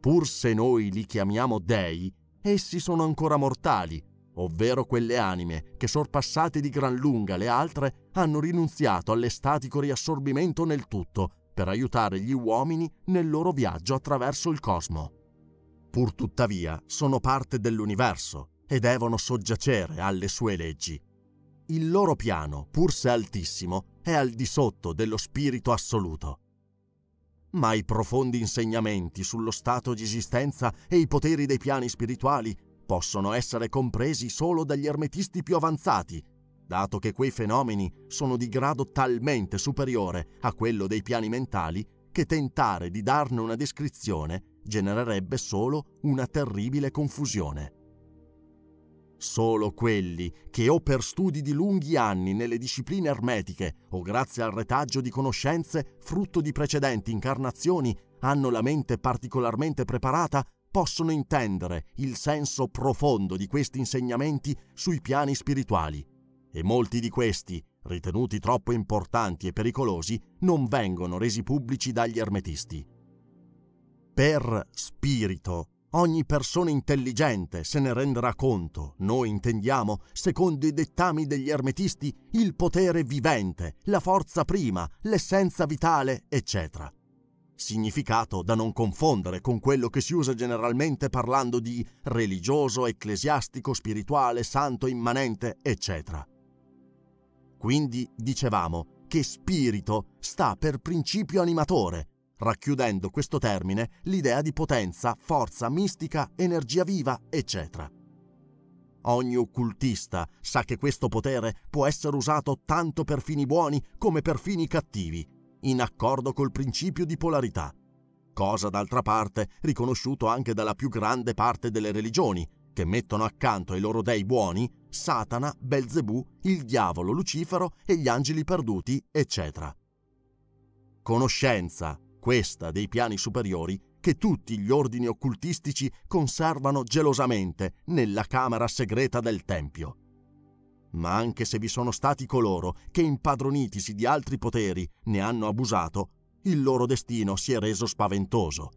Pur se noi li chiamiamo dei, essi sono ancora mortali, ovvero quelle anime che, sorpassate di gran lunga le altre, hanno rinunziato all'estatico riassorbimento nel tutto per aiutare gli uomini nel loro viaggio attraverso il cosmo. Pur tuttavia sono parte dell'universo e devono soggiacere alle sue leggi il loro piano, pur se altissimo, è al di sotto dello spirito assoluto. Ma i profondi insegnamenti sullo stato di esistenza e i poteri dei piani spirituali possono essere compresi solo dagli ermetisti più avanzati, dato che quei fenomeni sono di grado talmente superiore a quello dei piani mentali che tentare di darne una descrizione genererebbe solo una terribile confusione. Solo quelli che o per studi di lunghi anni nelle discipline ermetiche o grazie al retaggio di conoscenze frutto di precedenti incarnazioni hanno la mente particolarmente preparata possono intendere il senso profondo di questi insegnamenti sui piani spirituali e molti di questi, ritenuti troppo importanti e pericolosi, non vengono resi pubblici dagli ermetisti. Per spirito Ogni persona intelligente se ne renderà conto, noi intendiamo, secondo i dettami degli ermetisti, il potere vivente, la forza prima, l'essenza vitale, eccetera. Significato da non confondere con quello che si usa generalmente parlando di religioso, ecclesiastico, spirituale, santo, immanente, eccetera. Quindi dicevamo che spirito sta per principio animatore, racchiudendo questo termine l'idea di potenza, forza mistica, energia viva, eccetera. Ogni occultista sa che questo potere può essere usato tanto per fini buoni come per fini cattivi, in accordo col principio di polarità, cosa d'altra parte riconosciuto anche dalla più grande parte delle religioni, che mettono accanto ai loro dei buoni Satana, Belzebù, il diavolo Lucifero e gli angeli perduti, eccetera. Conoscenza, questa dei piani superiori, che tutti gli ordini occultistici conservano gelosamente nella camera segreta del Tempio. Ma anche se vi sono stati coloro che, impadronitisi di altri poteri, ne hanno abusato, il loro destino si è reso spaventoso.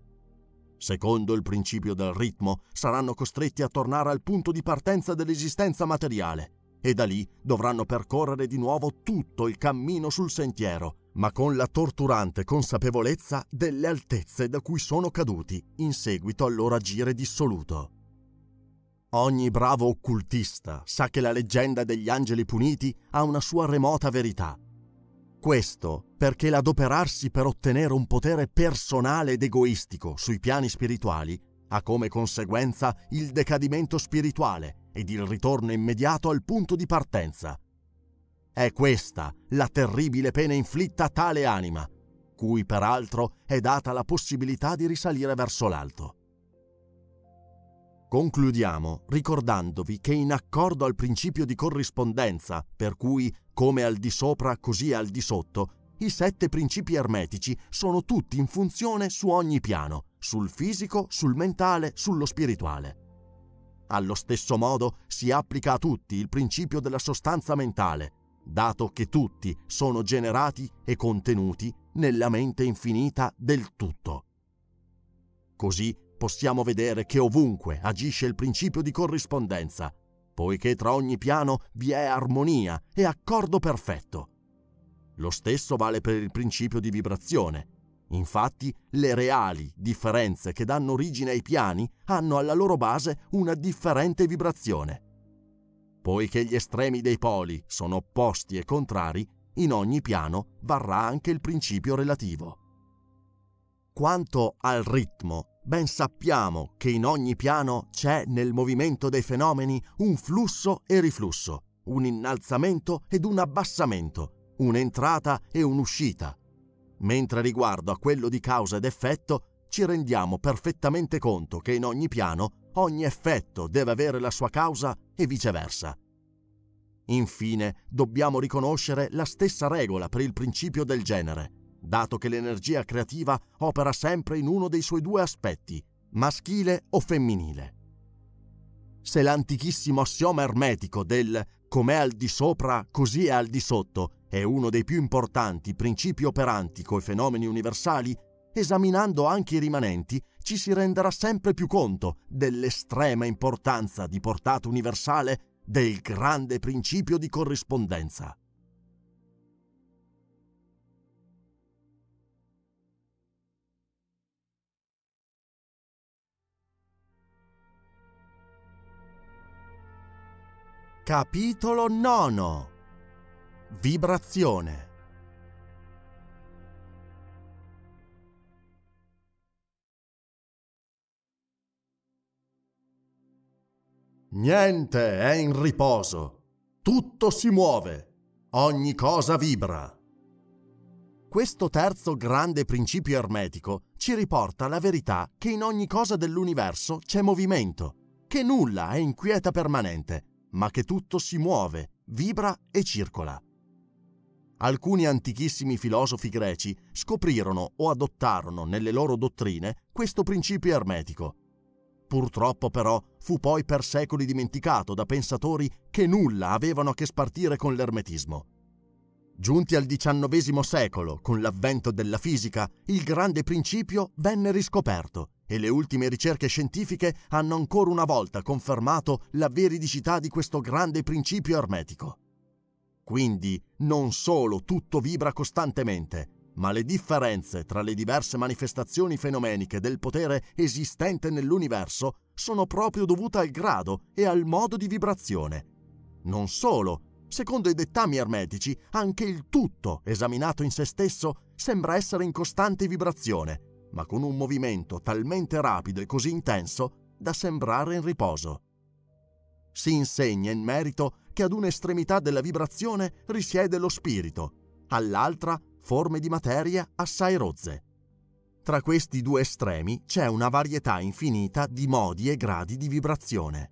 Secondo il principio del ritmo, saranno costretti a tornare al punto di partenza dell'esistenza materiale e da lì dovranno percorrere di nuovo tutto il cammino sul sentiero, ma con la torturante consapevolezza delle altezze da cui sono caduti in seguito al loro agire dissoluto. Ogni bravo occultista sa che la leggenda degli angeli puniti ha una sua remota verità. Questo perché l'adoperarsi per ottenere un potere personale ed egoistico sui piani spirituali ha come conseguenza il decadimento spirituale ed il ritorno immediato al punto di partenza, è questa la terribile pena inflitta a tale anima, cui peraltro è data la possibilità di risalire verso l'alto. Concludiamo ricordandovi che in accordo al principio di corrispondenza, per cui come al di sopra così al di sotto, i sette principi ermetici sono tutti in funzione su ogni piano, sul fisico, sul mentale, sullo spirituale. Allo stesso modo si applica a tutti il principio della sostanza mentale, dato che tutti sono generati e contenuti nella mente infinita del tutto. Così possiamo vedere che ovunque agisce il principio di corrispondenza, poiché tra ogni piano vi è armonia e accordo perfetto. Lo stesso vale per il principio di vibrazione. Infatti, le reali differenze che danno origine ai piani hanno alla loro base una differente vibrazione. Poiché gli estremi dei poli sono opposti e contrari, in ogni piano varrà anche il principio relativo. Quanto al ritmo, ben sappiamo che in ogni piano c'è nel movimento dei fenomeni un flusso e riflusso, un innalzamento ed un abbassamento, un'entrata e un'uscita. Mentre riguardo a quello di causa ed effetto, ci rendiamo perfettamente conto che in ogni piano ogni effetto deve avere la sua causa e viceversa. Infine, dobbiamo riconoscere la stessa regola per il principio del genere, dato che l'energia creativa opera sempre in uno dei suoi due aspetti, maschile o femminile. Se l'antichissimo assioma ermetico del com'è al di sopra, così è al di sotto è uno dei più importanti principi operanti coi fenomeni universali, esaminando anche i rimanenti ci si renderà sempre più conto dell'estrema importanza di portata universale del grande principio di corrispondenza. Capitolo nono Vibrazione Niente è in riposo, tutto si muove, ogni cosa vibra. Questo terzo grande principio ermetico ci riporta la verità che in ogni cosa dell'universo c'è movimento, che nulla è in quieta permanente, ma che tutto si muove, vibra e circola. Alcuni antichissimi filosofi greci scoprirono o adottarono nelle loro dottrine questo principio ermetico Purtroppo però fu poi per secoli dimenticato da pensatori che nulla avevano a che spartire con l'ermetismo. Giunti al XIX secolo, con l'avvento della fisica, il grande principio venne riscoperto e le ultime ricerche scientifiche hanno ancora una volta confermato la veridicità di questo grande principio ermetico. Quindi non solo tutto vibra costantemente, ma le differenze tra le diverse manifestazioni fenomeniche del potere esistente nell'universo sono proprio dovute al grado e al modo di vibrazione. Non solo, secondo i dettami ermetici, anche il tutto, esaminato in se stesso, sembra essere in costante vibrazione, ma con un movimento talmente rapido e così intenso da sembrare in riposo. Si insegna in merito che ad un'estremità della vibrazione risiede lo spirito, all'altra forme di materia assai rozze. Tra questi due estremi c'è una varietà infinita di modi e gradi di vibrazione.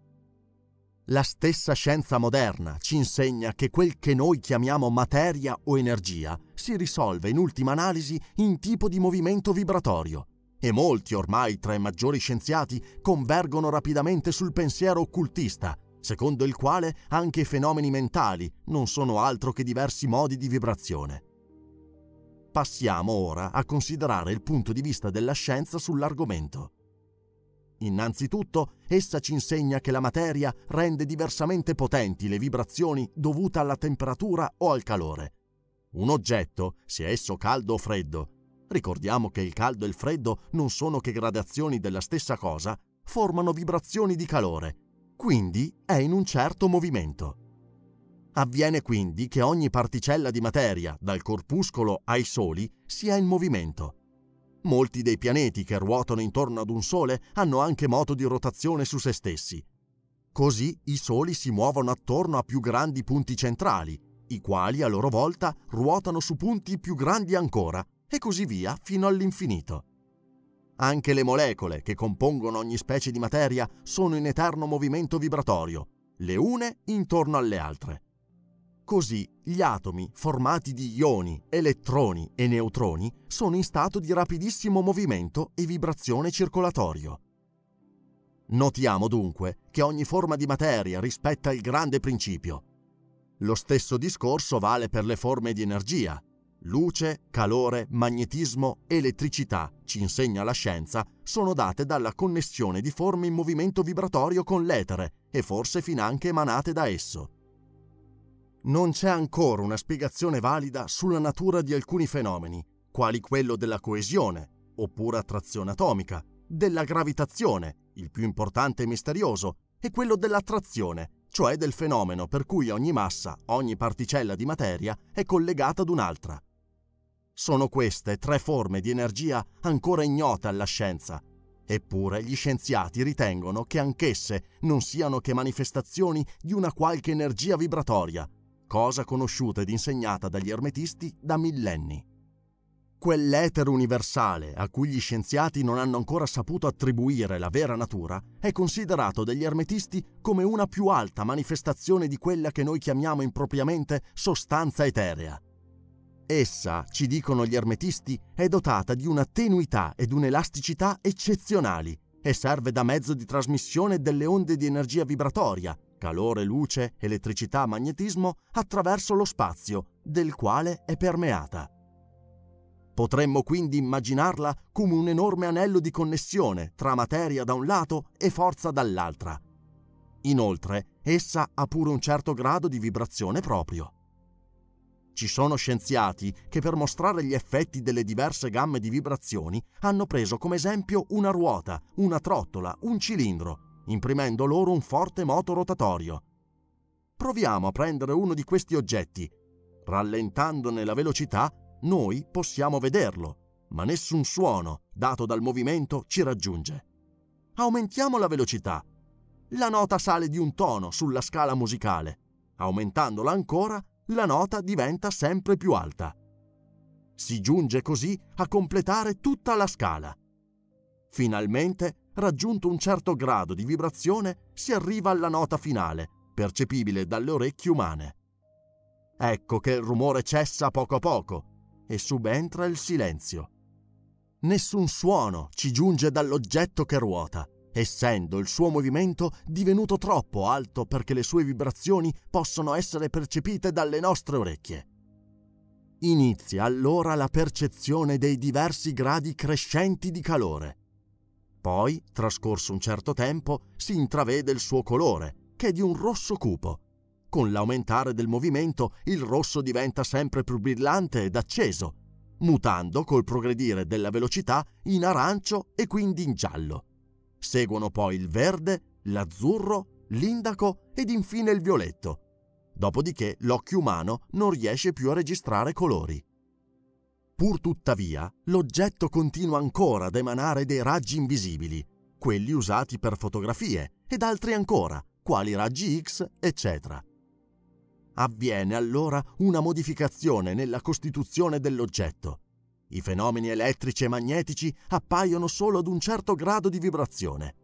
La stessa scienza moderna ci insegna che quel che noi chiamiamo materia o energia si risolve in ultima analisi in tipo di movimento vibratorio e molti ormai tra i maggiori scienziati convergono rapidamente sul pensiero occultista, secondo il quale anche i fenomeni mentali non sono altro che diversi modi di vibrazione. Passiamo ora a considerare il punto di vista della scienza sull'argomento. Innanzitutto, essa ci insegna che la materia rende diversamente potenti le vibrazioni dovute alla temperatura o al calore. Un oggetto, sia esso caldo o freddo, ricordiamo che il caldo e il freddo non sono che gradazioni della stessa cosa, formano vibrazioni di calore, quindi è in un certo movimento. Avviene quindi che ogni particella di materia, dal corpuscolo ai soli, sia in movimento. Molti dei pianeti che ruotano intorno ad un Sole hanno anche moto di rotazione su se stessi. Così i Soli si muovono attorno a più grandi punti centrali, i quali a loro volta ruotano su punti più grandi ancora, e così via fino all'infinito. Anche le molecole che compongono ogni specie di materia sono in eterno movimento vibratorio, le une intorno alle altre. Così gli atomi, formati di ioni, elettroni e neutroni, sono in stato di rapidissimo movimento e vibrazione circolatorio. Notiamo dunque che ogni forma di materia rispetta il grande principio. Lo stesso discorso vale per le forme di energia. Luce, calore, magnetismo, elettricità, ci insegna la scienza, sono date dalla connessione di forme in movimento vibratorio con l'etere e forse finanche emanate da esso non c'è ancora una spiegazione valida sulla natura di alcuni fenomeni, quali quello della coesione, oppure attrazione atomica, della gravitazione, il più importante e misterioso, e quello dell'attrazione, cioè del fenomeno per cui ogni massa, ogni particella di materia è collegata ad un'altra. Sono queste tre forme di energia ancora ignote alla scienza Eppure gli scienziati ritengono che anch'esse non siano che manifestazioni di una qualche energia vibratoria, cosa conosciuta ed insegnata dagli ermetisti da millenni. Quell'etere universale a cui gli scienziati non hanno ancora saputo attribuire la vera natura è considerato dagli ermetisti come una più alta manifestazione di quella che noi chiamiamo impropriamente sostanza eterea. Essa, ci dicono gli ermetisti, è dotata di una tenuità ed un'elasticità eccezionali e serve da mezzo di trasmissione delle onde di energia vibratoria, calore, luce, elettricità, magnetismo, attraverso lo spazio, del quale è permeata. Potremmo quindi immaginarla come un enorme anello di connessione tra materia da un lato e forza dall'altra. Inoltre, essa ha pure un certo grado di vibrazione proprio. Ci sono scienziati che per mostrare gli effetti delle diverse gamme di vibrazioni hanno preso come esempio una ruota, una trottola, un cilindro, imprimendo loro un forte moto rotatorio. Proviamo a prendere uno di questi oggetti. Rallentandone la velocità, noi possiamo vederlo, ma nessun suono dato dal movimento ci raggiunge. Aumentiamo la velocità. La nota sale di un tono sulla scala musicale. Aumentandola ancora, la nota diventa sempre più alta. Si giunge così a completare tutta la scala. Finalmente, raggiunto un certo grado di vibrazione, si arriva alla nota finale, percepibile dalle orecchie umane. Ecco che il rumore cessa poco a poco e subentra il silenzio. Nessun suono ci giunge dall'oggetto che ruota essendo il suo movimento divenuto troppo alto perché le sue vibrazioni possono essere percepite dalle nostre orecchie. Inizia allora la percezione dei diversi gradi crescenti di calore. Poi, trascorso un certo tempo, si intravede il suo colore, che è di un rosso cupo. Con l'aumentare del movimento il rosso diventa sempre più brillante ed acceso, mutando col progredire della velocità in arancio e quindi in giallo. Seguono poi il verde, l'azzurro, l'indaco ed infine il violetto. Dopodiché l'occhio umano non riesce più a registrare colori. Pur tuttavia, l'oggetto continua ancora ad emanare dei raggi invisibili, quelli usati per fotografie, ed altri ancora, quali raggi X, eccetera. Avviene allora una modificazione nella costituzione dell'oggetto i fenomeni elettrici e magnetici appaiono solo ad un certo grado di vibrazione.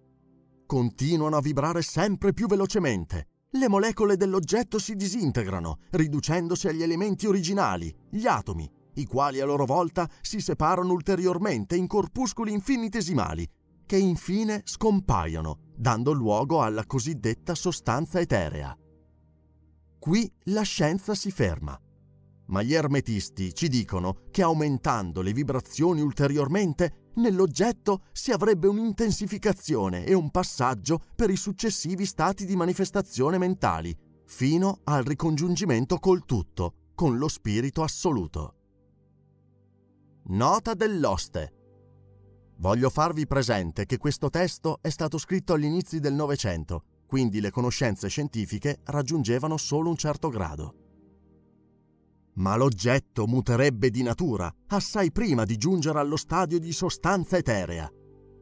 Continuano a vibrare sempre più velocemente. Le molecole dell'oggetto si disintegrano, riducendosi agli elementi originali, gli atomi, i quali a loro volta si separano ulteriormente in corpuscoli infinitesimali, che infine scompaiono, dando luogo alla cosiddetta sostanza eterea. Qui la scienza si ferma ma gli ermetisti ci dicono che aumentando le vibrazioni ulteriormente, nell'oggetto si avrebbe un'intensificazione e un passaggio per i successivi stati di manifestazione mentali, fino al ricongiungimento col tutto, con lo spirito assoluto. Nota dell'oste. Voglio farvi presente che questo testo è stato scritto agli inizi del Novecento, quindi le conoscenze scientifiche raggiungevano solo un certo grado ma l'oggetto muterebbe di natura assai prima di giungere allo stadio di sostanza eterea.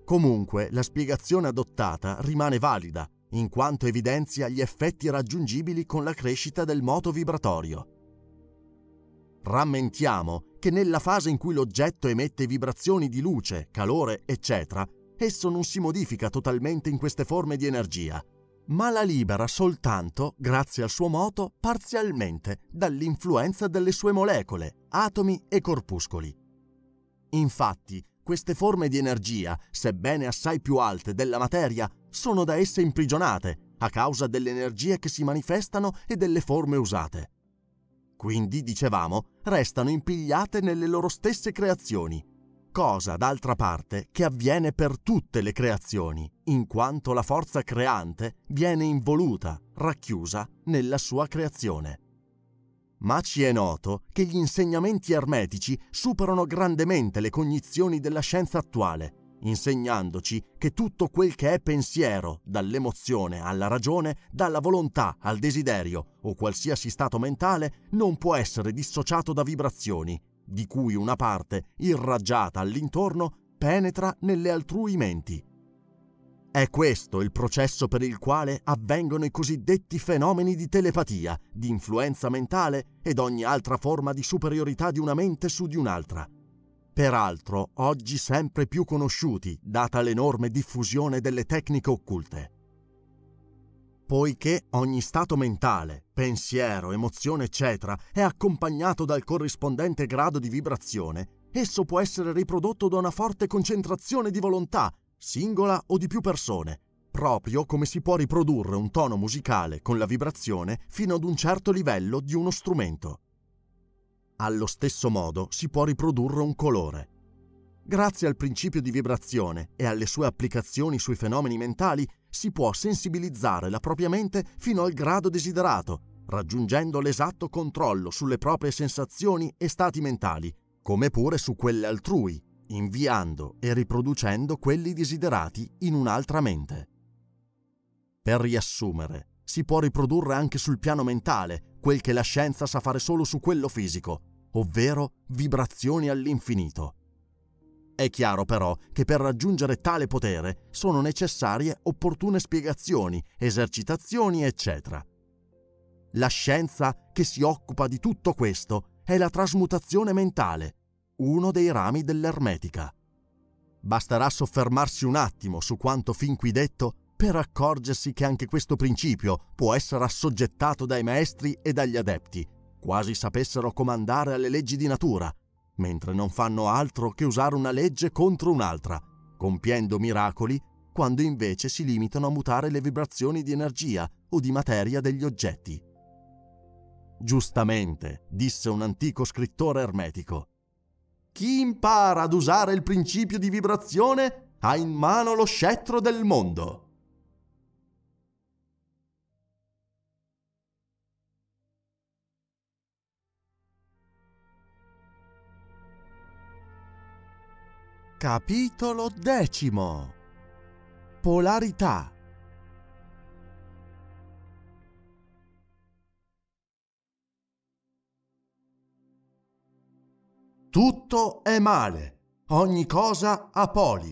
Comunque la spiegazione adottata rimane valida, in quanto evidenzia gli effetti raggiungibili con la crescita del moto vibratorio. Rammentiamo che nella fase in cui l'oggetto emette vibrazioni di luce, calore, eccetera, esso non si modifica totalmente in queste forme di energia, ma la libera soltanto, grazie al suo moto, parzialmente dall'influenza delle sue molecole, atomi e corpuscoli. Infatti, queste forme di energia, sebbene assai più alte della materia, sono da esse imprigionate a causa delle energie che si manifestano e delle forme usate. Quindi, dicevamo, restano impigliate nelle loro stesse creazioni, cosa d'altra parte che avviene per tutte le creazioni, in quanto la forza creante viene involuta, racchiusa nella sua creazione. Ma ci è noto che gli insegnamenti ermetici superano grandemente le cognizioni della scienza attuale, insegnandoci che tutto quel che è pensiero, dall'emozione alla ragione, dalla volontà al desiderio o qualsiasi stato mentale, non può essere dissociato da vibrazioni di cui una parte, irraggiata all'intorno, penetra nelle altrui menti, È questo il processo per il quale avvengono i cosiddetti fenomeni di telepatia, di influenza mentale ed ogni altra forma di superiorità di una mente su di un'altra. Peraltro, oggi sempre più conosciuti, data l'enorme diffusione delle tecniche occulte. Poiché ogni stato mentale, pensiero, emozione, eccetera, è accompagnato dal corrispondente grado di vibrazione, esso può essere riprodotto da una forte concentrazione di volontà singola o di più persone, proprio come si può riprodurre un tono musicale con la vibrazione fino ad un certo livello di uno strumento. Allo stesso modo si può riprodurre un colore. Grazie al principio di vibrazione e alle sue applicazioni sui fenomeni mentali si può sensibilizzare la propria mente fino al grado desiderato, raggiungendo l'esatto controllo sulle proprie sensazioni e stati mentali, come pure su quelle altrui, inviando e riproducendo quelli desiderati in un'altra mente. Per riassumere, si può riprodurre anche sul piano mentale quel che la scienza sa fare solo su quello fisico, ovvero vibrazioni all'infinito. È chiaro però che per raggiungere tale potere sono necessarie opportune spiegazioni, esercitazioni, eccetera. La scienza che si occupa di tutto questo è la trasmutazione mentale, uno dei rami dell'ermetica. Basterà soffermarsi un attimo su quanto fin qui detto per accorgersi che anche questo principio può essere assoggettato dai maestri e dagli adepti, quasi sapessero comandare alle leggi di natura, mentre non fanno altro che usare una legge contro un'altra, compiendo miracoli quando invece si limitano a mutare le vibrazioni di energia o di materia degli oggetti. Giustamente, disse un antico scrittore ermetico, chi impara ad usare il principio di vibrazione ha in mano lo scettro del mondo. Capitolo decimo Polarità Tutto è male, ogni cosa ha poli.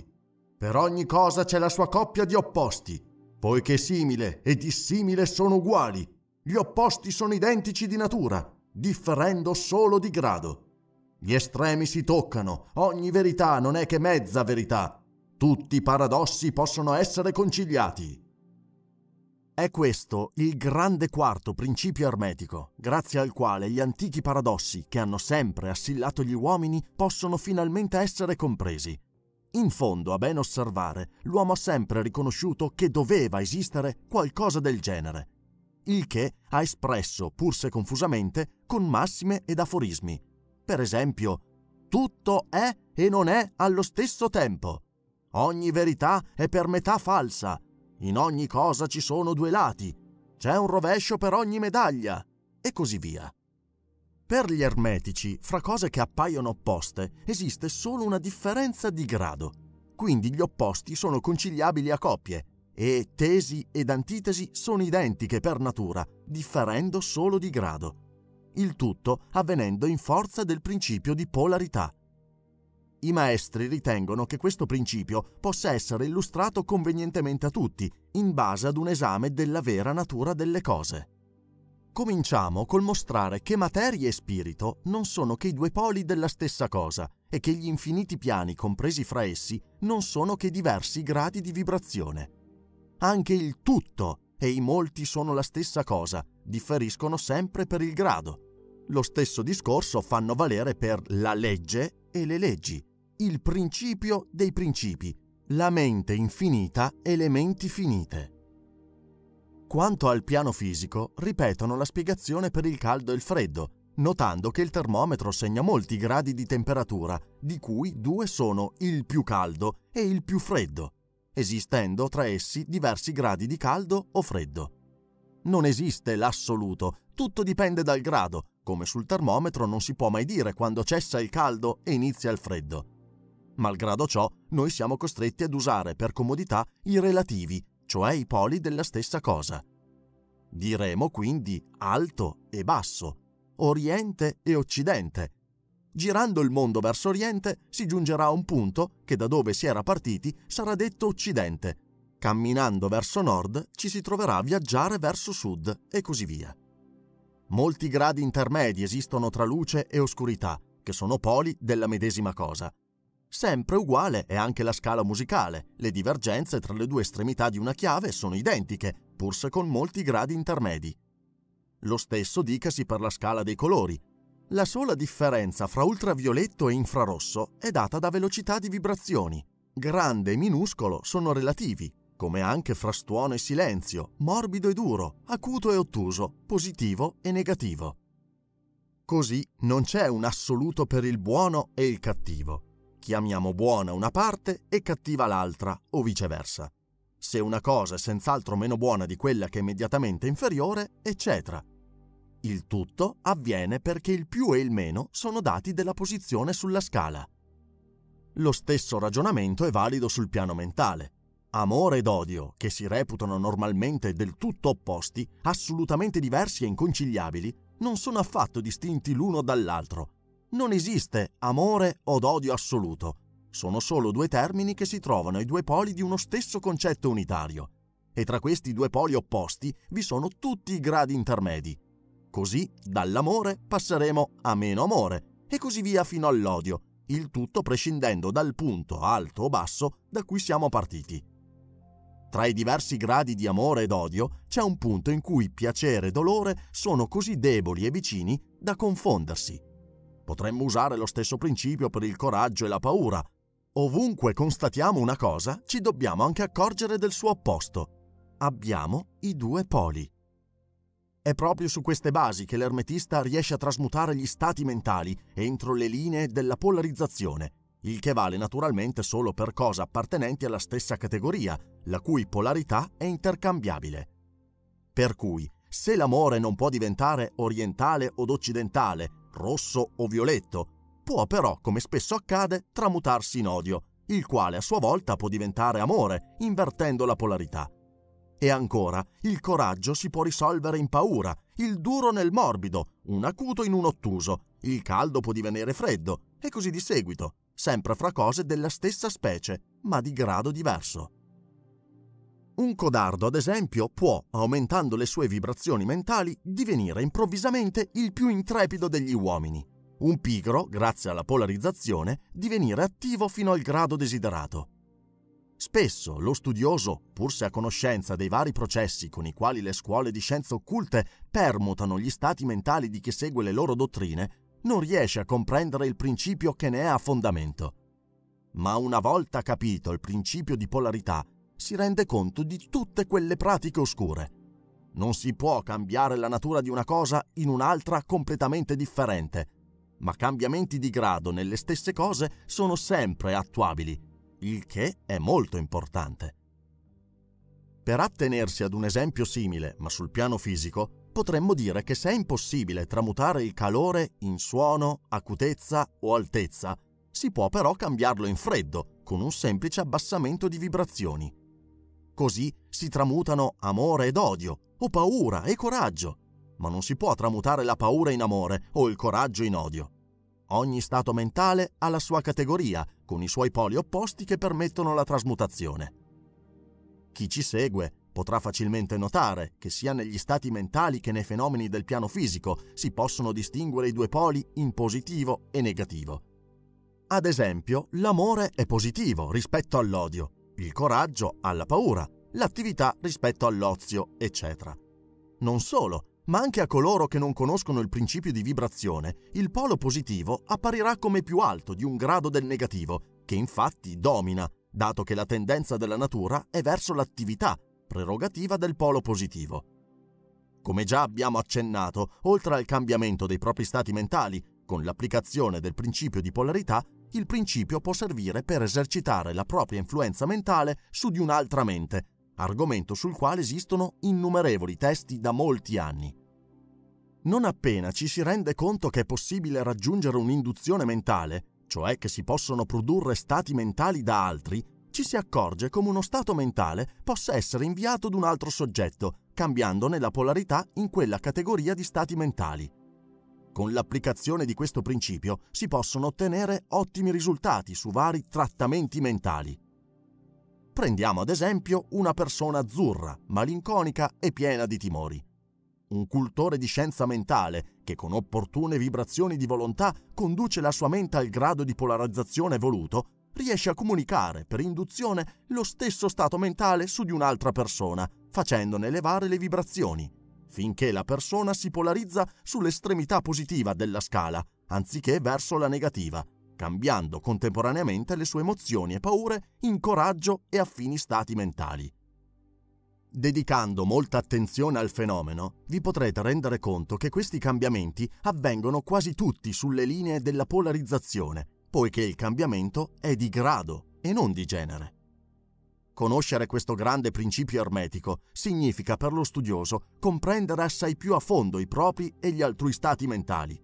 Per ogni cosa c'è la sua coppia di opposti, poiché simile e dissimile sono uguali. Gli opposti sono identici di natura, differendo solo di grado. Gli estremi si toccano, ogni verità non è che mezza verità. Tutti i paradossi possono essere conciliati. È questo il grande quarto principio ermetico, grazie al quale gli antichi paradossi che hanno sempre assillato gli uomini possono finalmente essere compresi. In fondo, a ben osservare, l'uomo ha sempre riconosciuto che doveva esistere qualcosa del genere, il che ha espresso, pur se confusamente, con massime ed aforismi. Per esempio, tutto è e non è allo stesso tempo. Ogni verità è per metà falsa, in ogni cosa ci sono due lati, c'è un rovescio per ogni medaglia, e così via. Per gli ermetici, fra cose che appaiono opposte, esiste solo una differenza di grado. Quindi gli opposti sono conciliabili a coppie e tesi ed antitesi sono identiche per natura, differendo solo di grado. Il tutto avvenendo in forza del principio di polarità. I maestri ritengono che questo principio possa essere illustrato convenientemente a tutti, in base ad un esame della vera natura delle cose. Cominciamo col mostrare che materia e spirito non sono che i due poli della stessa cosa e che gli infiniti piani compresi fra essi non sono che diversi gradi di vibrazione. Anche il tutto e i molti sono la stessa cosa, differiscono sempre per il grado. Lo stesso discorso fanno valere per la legge e le leggi il principio dei principi, la mente infinita e le menti finite. Quanto al piano fisico, ripetono la spiegazione per il caldo e il freddo, notando che il termometro segna molti gradi di temperatura, di cui due sono il più caldo e il più freddo, esistendo tra essi diversi gradi di caldo o freddo. Non esiste l'assoluto, tutto dipende dal grado, come sul termometro non si può mai dire quando cessa il caldo e inizia il freddo. Malgrado ciò, noi siamo costretti ad usare per comodità i relativi, cioè i poli della stessa cosa. Diremo quindi alto e basso, oriente e occidente. Girando il mondo verso oriente si giungerà a un punto che da dove si era partiti sarà detto occidente, Camminando verso nord ci si troverà a viaggiare verso sud e così via. Molti gradi intermedi esistono tra luce e oscurità, che sono poli della medesima cosa. Sempre uguale è anche la scala musicale, le divergenze tra le due estremità di una chiave sono identiche, pur se con molti gradi intermedi. Lo stesso dicasi per la scala dei colori. La sola differenza fra ultravioletto e infrarosso è data da velocità di vibrazioni. Grande e minuscolo sono relativi, come anche fra stuono e silenzio, morbido e duro, acuto e ottuso, positivo e negativo. Così non c'è un assoluto per il buono e il cattivo. Chiamiamo buona una parte e cattiva l'altra, o viceversa. Se una cosa è senz'altro meno buona di quella che è immediatamente inferiore, eccetera. Il tutto avviene perché il più e il meno sono dati della posizione sulla scala. Lo stesso ragionamento è valido sul piano mentale. Amore ed odio, che si reputano normalmente del tutto opposti, assolutamente diversi e inconciliabili, non sono affatto distinti l'uno dall'altro. Non esiste amore od odio assoluto. Sono solo due termini che si trovano ai due poli di uno stesso concetto unitario. E tra questi due poli opposti vi sono tutti i gradi intermedi. Così dall'amore passeremo a meno amore e così via fino all'odio, il tutto prescindendo dal punto alto o basso da cui siamo partiti. Tra i diversi gradi di amore ed odio c'è un punto in cui piacere e dolore sono così deboli e vicini da confondersi. Potremmo usare lo stesso principio per il coraggio e la paura. Ovunque constatiamo una cosa, ci dobbiamo anche accorgere del suo opposto. Abbiamo i due poli. È proprio su queste basi che l'ermetista riesce a trasmutare gli stati mentali entro le linee della polarizzazione, il che vale naturalmente solo per cose appartenenti alla stessa categoria, la cui polarità è intercambiabile. Per cui, se l'amore non può diventare orientale od occidentale, rosso o violetto, può però, come spesso accade, tramutarsi in odio, il quale a sua volta può diventare amore, invertendo la polarità. E ancora, il coraggio si può risolvere in paura, il duro nel morbido, un acuto in un ottuso, il caldo può divenire freddo, e così di seguito, sempre fra cose della stessa specie, ma di grado diverso. Un codardo, ad esempio, può, aumentando le sue vibrazioni mentali, divenire improvvisamente il più intrepido degli uomini. Un pigro, grazie alla polarizzazione, divenire attivo fino al grado desiderato. Spesso lo studioso, pur se a conoscenza dei vari processi con i quali le scuole di scienze occulte permutano gli stati mentali di chi segue le loro dottrine, non riesce a comprendere il principio che ne è a fondamento. Ma una volta capito il principio di polarità, si rende conto di tutte quelle pratiche oscure. Non si può cambiare la natura di una cosa in un'altra completamente differente, ma cambiamenti di grado nelle stesse cose sono sempre attuabili, il che è molto importante. Per attenersi ad un esempio simile, ma sul piano fisico, potremmo dire che se è impossibile tramutare il calore in suono, acutezza o altezza, si può però cambiarlo in freddo, con un semplice abbassamento di vibrazioni. Così si tramutano amore ed odio, o paura e coraggio, ma non si può tramutare la paura in amore o il coraggio in odio. Ogni stato mentale ha la sua categoria, con i suoi poli opposti che permettono la trasmutazione. Chi ci segue potrà facilmente notare che sia negli stati mentali che nei fenomeni del piano fisico si possono distinguere i due poli in positivo e negativo. Ad esempio, l'amore è positivo rispetto all'odio, il coraggio alla paura, l'attività rispetto all'ozio, eccetera. Non solo, ma anche a coloro che non conoscono il principio di vibrazione, il polo positivo apparirà come più alto di un grado del negativo, che infatti domina, dato che la tendenza della natura è verso l'attività, prerogativa del polo positivo. Come già abbiamo accennato, oltre al cambiamento dei propri stati mentali, con l'applicazione del principio di polarità, il principio può servire per esercitare la propria influenza mentale su di un'altra mente, argomento sul quale esistono innumerevoli testi da molti anni. Non appena ci si rende conto che è possibile raggiungere un'induzione mentale, cioè che si possono produrre stati mentali da altri, ci si accorge come uno stato mentale possa essere inviato ad un altro soggetto, cambiandone la polarità in quella categoria di stati mentali. Con l'applicazione di questo principio si possono ottenere ottimi risultati su vari trattamenti mentali. Prendiamo ad esempio una persona azzurra, malinconica e piena di timori. Un cultore di scienza mentale che con opportune vibrazioni di volontà conduce la sua mente al grado di polarizzazione voluto, riesce a comunicare per induzione lo stesso stato mentale su di un'altra persona, facendone elevare le vibrazioni, finché la persona si polarizza sull'estremità positiva della scala, anziché verso la negativa, cambiando contemporaneamente le sue emozioni e paure in coraggio e affini stati mentali. Dedicando molta attenzione al fenomeno, vi potrete rendere conto che questi cambiamenti avvengono quasi tutti sulle linee della polarizzazione, poiché il cambiamento è di grado e non di genere. Conoscere questo grande principio ermetico significa per lo studioso comprendere assai più a fondo i propri e gli altrui stati mentali.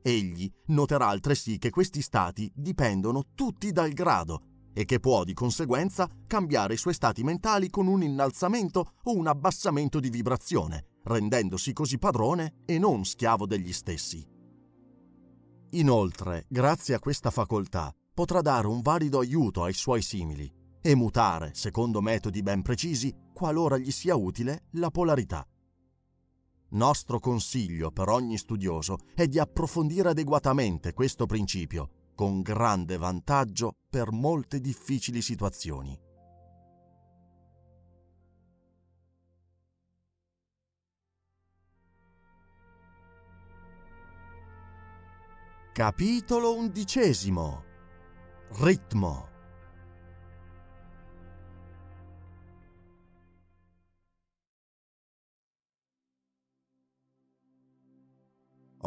Egli noterà altresì che questi stati dipendono tutti dal grado e che può di conseguenza cambiare i suoi stati mentali con un innalzamento o un abbassamento di vibrazione, rendendosi così padrone e non schiavo degli stessi. Inoltre, grazie a questa facoltà, potrà dare un valido aiuto ai suoi simili e mutare, secondo metodi ben precisi, qualora gli sia utile, la polarità. Nostro consiglio per ogni studioso è di approfondire adeguatamente questo principio con grande vantaggio per molte difficili situazioni. Capitolo undicesimo Ritmo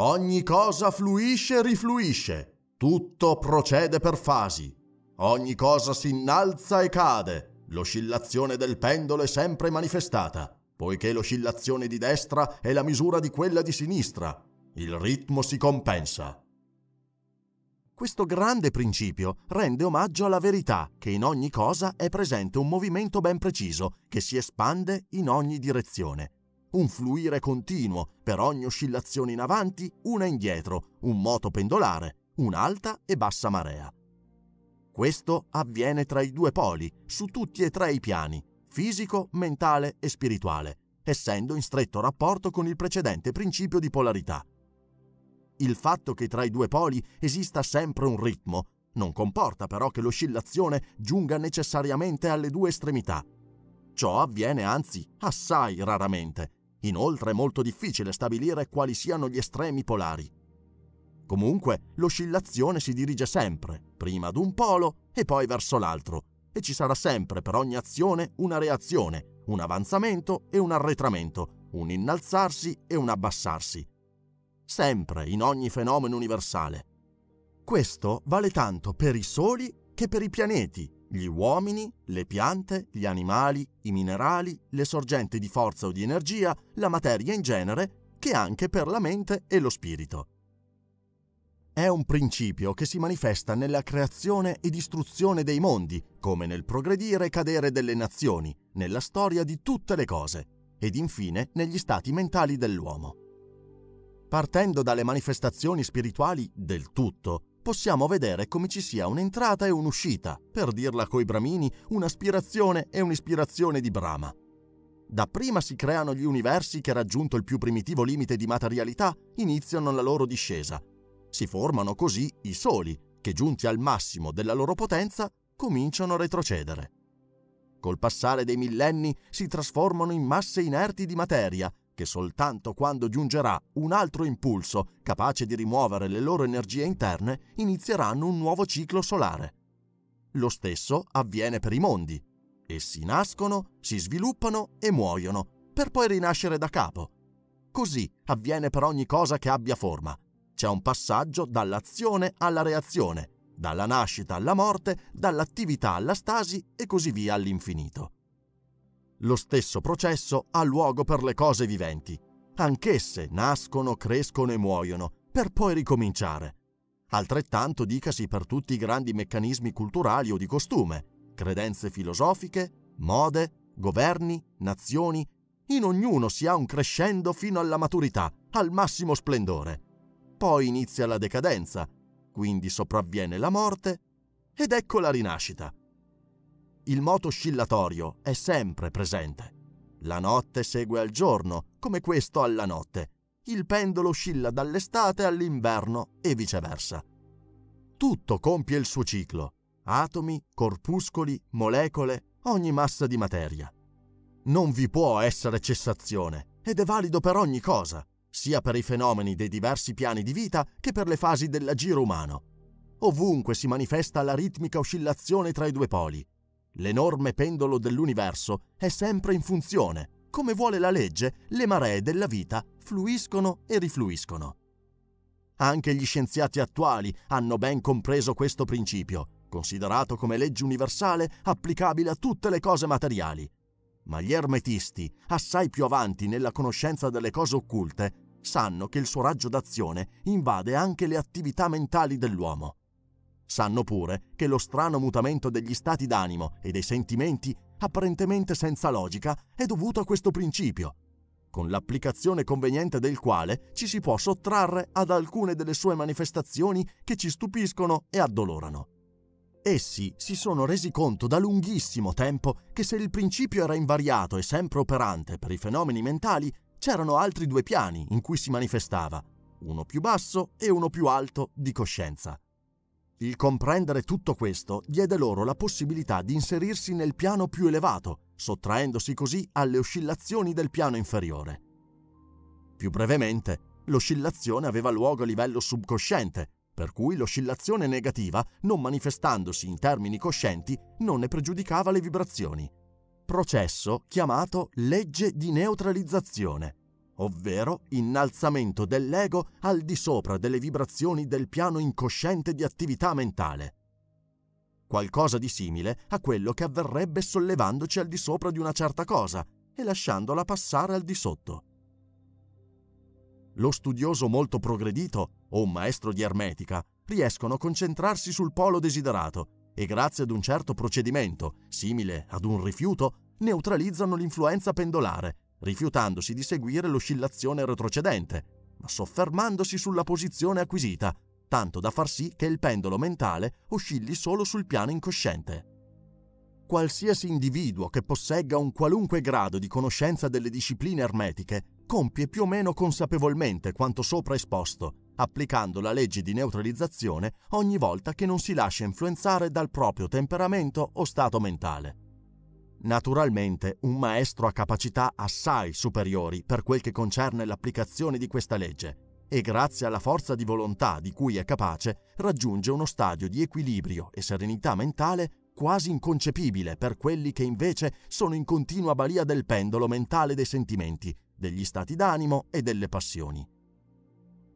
Ogni cosa fluisce e rifluisce tutto procede per fasi. Ogni cosa si innalza e cade. L'oscillazione del pendolo è sempre manifestata, poiché l'oscillazione di destra è la misura di quella di sinistra. Il ritmo si compensa. Questo grande principio rende omaggio alla verità che in ogni cosa è presente un movimento ben preciso che si espande in ogni direzione. Un fluire continuo per ogni oscillazione in avanti, una indietro, un moto pendolare, un'alta e bassa marea. Questo avviene tra i due poli, su tutti e tre i piani, fisico, mentale e spirituale, essendo in stretto rapporto con il precedente principio di polarità. Il fatto che tra i due poli esista sempre un ritmo non comporta però che l'oscillazione giunga necessariamente alle due estremità. Ciò avviene anzi assai raramente. Inoltre è molto difficile stabilire quali siano gli estremi polari. Comunque, l'oscillazione si dirige sempre, prima ad un polo e poi verso l'altro, e ci sarà sempre per ogni azione una reazione, un avanzamento e un arretramento, un innalzarsi e un abbassarsi. Sempre in ogni fenomeno universale. Questo vale tanto per i soli che per i pianeti, gli uomini, le piante, gli animali, i minerali, le sorgenti di forza o di energia, la materia in genere, che anche per la mente e lo spirito è un principio che si manifesta nella creazione e distruzione dei mondi, come nel progredire e cadere delle nazioni, nella storia di tutte le cose, ed infine negli stati mentali dell'uomo. Partendo dalle manifestazioni spirituali del tutto, possiamo vedere come ci sia un'entrata e un'uscita, per dirla coi bramini, un'aspirazione e un'ispirazione di Brahma. Dapprima si creano gli universi che, raggiunto il più primitivo limite di materialità, iniziano la loro discesa, si formano così i soli, che giunti al massimo della loro potenza cominciano a retrocedere. Col passare dei millenni si trasformano in masse inerti di materia che soltanto quando giungerà un altro impulso capace di rimuovere le loro energie interne inizieranno un nuovo ciclo solare. Lo stesso avviene per i mondi. Essi nascono, si sviluppano e muoiono, per poi rinascere da capo. Così avviene per ogni cosa che abbia forma, c'è un passaggio dall'azione alla reazione, dalla nascita alla morte, dall'attività alla stasi e così via all'infinito. Lo stesso processo ha luogo per le cose viventi. Anch'esse nascono, crescono e muoiono, per poi ricominciare. Altrettanto dicasi per tutti i grandi meccanismi culturali o di costume, credenze filosofiche, mode, governi, nazioni. In ognuno si ha un crescendo fino alla maturità, al massimo splendore poi inizia la decadenza, quindi sopravviene la morte ed ecco la rinascita. Il moto oscillatorio è sempre presente. La notte segue al giorno, come questo alla notte. Il pendolo oscilla dall'estate all'inverno e viceversa. Tutto compie il suo ciclo. Atomi, corpuscoli, molecole, ogni massa di materia. Non vi può essere cessazione ed è valido per ogni cosa, sia per i fenomeni dei diversi piani di vita che per le fasi dell'agire umano. Ovunque si manifesta la ritmica oscillazione tra i due poli. L'enorme pendolo dell'universo è sempre in funzione. Come vuole la legge, le maree della vita fluiscono e rifluiscono. Anche gli scienziati attuali hanno ben compreso questo principio, considerato come legge universale applicabile a tutte le cose materiali. Ma gli ermetisti, assai più avanti nella conoscenza delle cose occulte, sanno che il suo raggio d'azione invade anche le attività mentali dell'uomo. Sanno pure che lo strano mutamento degli stati d'animo e dei sentimenti, apparentemente senza logica, è dovuto a questo principio, con l'applicazione conveniente del quale ci si può sottrarre ad alcune delle sue manifestazioni che ci stupiscono e addolorano. Essi si sono resi conto da lunghissimo tempo che se il principio era invariato e sempre operante per i fenomeni mentali, c'erano altri due piani in cui si manifestava, uno più basso e uno più alto di coscienza. Il comprendere tutto questo diede loro la possibilità di inserirsi nel piano più elevato, sottraendosi così alle oscillazioni del piano inferiore. Più brevemente, l'oscillazione aveva luogo a livello subconsciente, per cui l'oscillazione negativa, non manifestandosi in termini coscienti, non ne pregiudicava le vibrazioni. Processo chiamato legge di neutralizzazione ovvero innalzamento dell'ego al di sopra delle vibrazioni del piano incosciente di attività mentale. Qualcosa di simile a quello che avverrebbe sollevandoci al di sopra di una certa cosa e lasciandola passare al di sotto. Lo studioso molto progredito o un maestro di ermetica riescono a concentrarsi sul polo desiderato e grazie ad un certo procedimento, simile ad un rifiuto, neutralizzano l'influenza pendolare rifiutandosi di seguire l'oscillazione retrocedente, ma soffermandosi sulla posizione acquisita, tanto da far sì che il pendolo mentale oscilli solo sul piano incosciente. Qualsiasi individuo che possegga un qualunque grado di conoscenza delle discipline ermetiche compie più o meno consapevolmente quanto sopra esposto, applicando la legge di neutralizzazione ogni volta che non si lascia influenzare dal proprio temperamento o stato mentale. Naturalmente un maestro ha capacità assai superiori per quel che concerne l'applicazione di questa legge e grazie alla forza di volontà di cui è capace raggiunge uno stadio di equilibrio e serenità mentale quasi inconcepibile per quelli che invece sono in continua balia del pendolo mentale dei sentimenti, degli stati d'animo e delle passioni.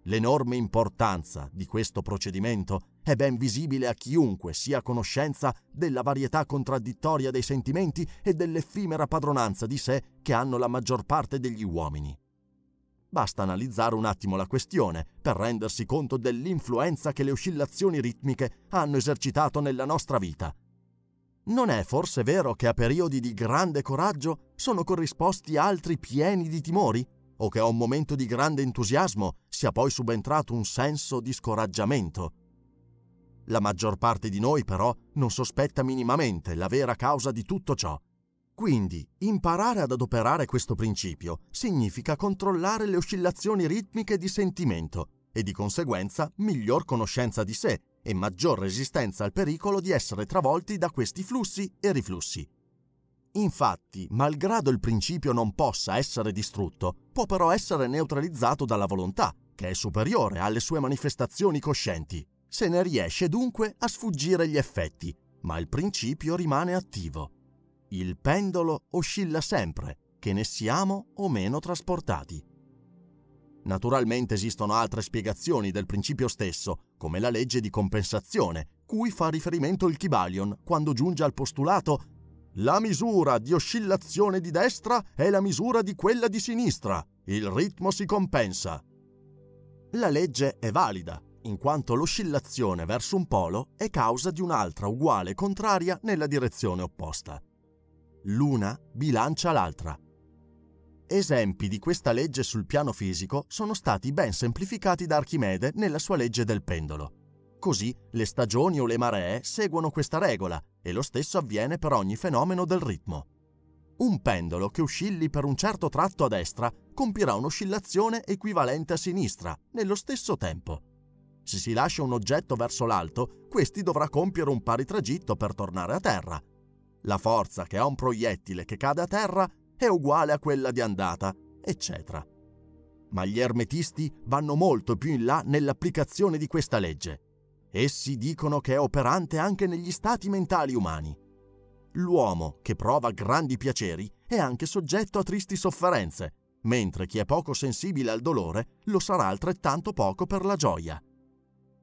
L'enorme importanza di questo procedimento è ben visibile a chiunque sia a conoscenza della varietà contraddittoria dei sentimenti e dell'effimera padronanza di sé che hanno la maggior parte degli uomini. Basta analizzare un attimo la questione per rendersi conto dell'influenza che le oscillazioni ritmiche hanno esercitato nella nostra vita. Non è forse vero che a periodi di grande coraggio sono corrisposti altri pieni di timori? O che a un momento di grande entusiasmo sia poi subentrato un senso di scoraggiamento. La maggior parte di noi però non sospetta minimamente la vera causa di tutto ciò. Quindi imparare ad adoperare questo principio significa controllare le oscillazioni ritmiche di sentimento e di conseguenza miglior conoscenza di sé e maggior resistenza al pericolo di essere travolti da questi flussi e riflussi. Infatti, malgrado il principio non possa essere distrutto, può però essere neutralizzato dalla volontà, che è superiore alle sue manifestazioni coscienti. Se ne riesce dunque a sfuggire gli effetti, ma il principio rimane attivo. Il pendolo oscilla sempre, che ne siamo o meno trasportati. Naturalmente esistono altre spiegazioni del principio stesso, come la legge di compensazione, cui fa riferimento il Kybalion quando giunge al postulato la misura di oscillazione di destra è la misura di quella di sinistra. Il ritmo si compensa. La legge è valida, in quanto l'oscillazione verso un polo è causa di un'altra uguale contraria nella direzione opposta. L'una bilancia l'altra. Esempi di questa legge sul piano fisico sono stati ben semplificati da Archimede nella sua legge del pendolo. Così le stagioni o le maree seguono questa regola e lo stesso avviene per ogni fenomeno del ritmo. Un pendolo che oscilli per un certo tratto a destra compirà un'oscillazione equivalente a sinistra nello stesso tempo. Se si lascia un oggetto verso l'alto, questi dovrà compiere un pari tragitto per tornare a terra. La forza che ha un proiettile che cade a terra è uguale a quella di andata, eccetera. Ma gli ermetisti vanno molto più in là nell'applicazione di questa legge. Essi dicono che è operante anche negli stati mentali umani. L'uomo che prova grandi piaceri è anche soggetto a tristi sofferenze, mentre chi è poco sensibile al dolore lo sarà altrettanto poco per la gioia.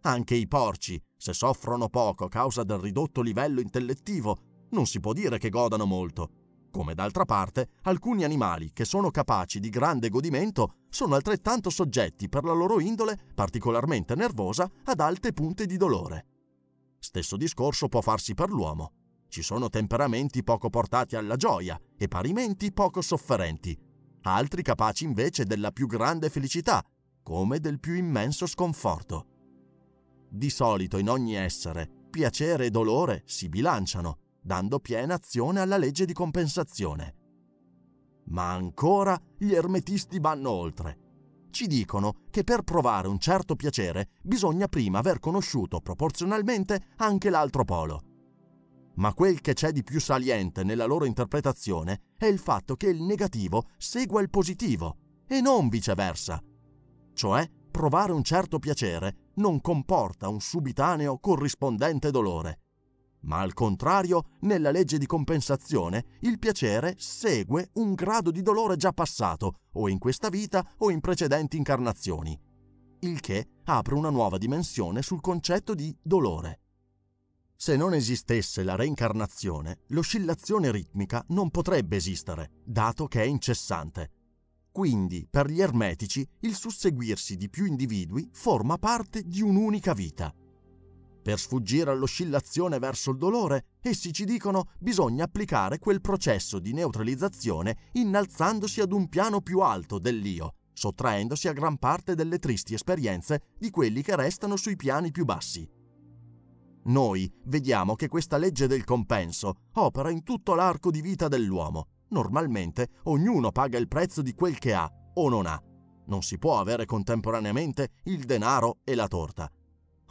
Anche i porci, se soffrono poco a causa del ridotto livello intellettivo, non si può dire che godano molto, come d'altra parte alcuni animali che sono capaci di grande godimento sono altrettanto soggetti per la loro indole particolarmente nervosa ad alte punte di dolore. Stesso discorso può farsi per l'uomo. Ci sono temperamenti poco portati alla gioia e parimenti poco sofferenti, altri capaci invece della più grande felicità, come del più immenso sconforto. Di solito in ogni essere, piacere e dolore si bilanciano, dando piena azione alla legge di compensazione. Ma ancora gli ermetisti vanno oltre. Ci dicono che per provare un certo piacere bisogna prima aver conosciuto proporzionalmente anche l'altro polo ma quel che c'è di più saliente nella loro interpretazione è il fatto che il negativo segua il positivo e non viceversa. Cioè, provare un certo piacere non comporta un subitaneo corrispondente dolore, ma al contrario, nella legge di compensazione, il piacere segue un grado di dolore già passato, o in questa vita o in precedenti incarnazioni, il che apre una nuova dimensione sul concetto di dolore. Se non esistesse la reincarnazione, l'oscillazione ritmica non potrebbe esistere, dato che è incessante. Quindi, per gli ermetici, il susseguirsi di più individui forma parte di un'unica vita. Per sfuggire all'oscillazione verso il dolore, essi ci dicono bisogna applicare quel processo di neutralizzazione innalzandosi ad un piano più alto dell'io, sottraendosi a gran parte delle tristi esperienze di quelli che restano sui piani più bassi. Noi vediamo che questa legge del compenso opera in tutto l'arco di vita dell'uomo. Normalmente ognuno paga il prezzo di quel che ha o non ha. Non si può avere contemporaneamente il denaro e la torta.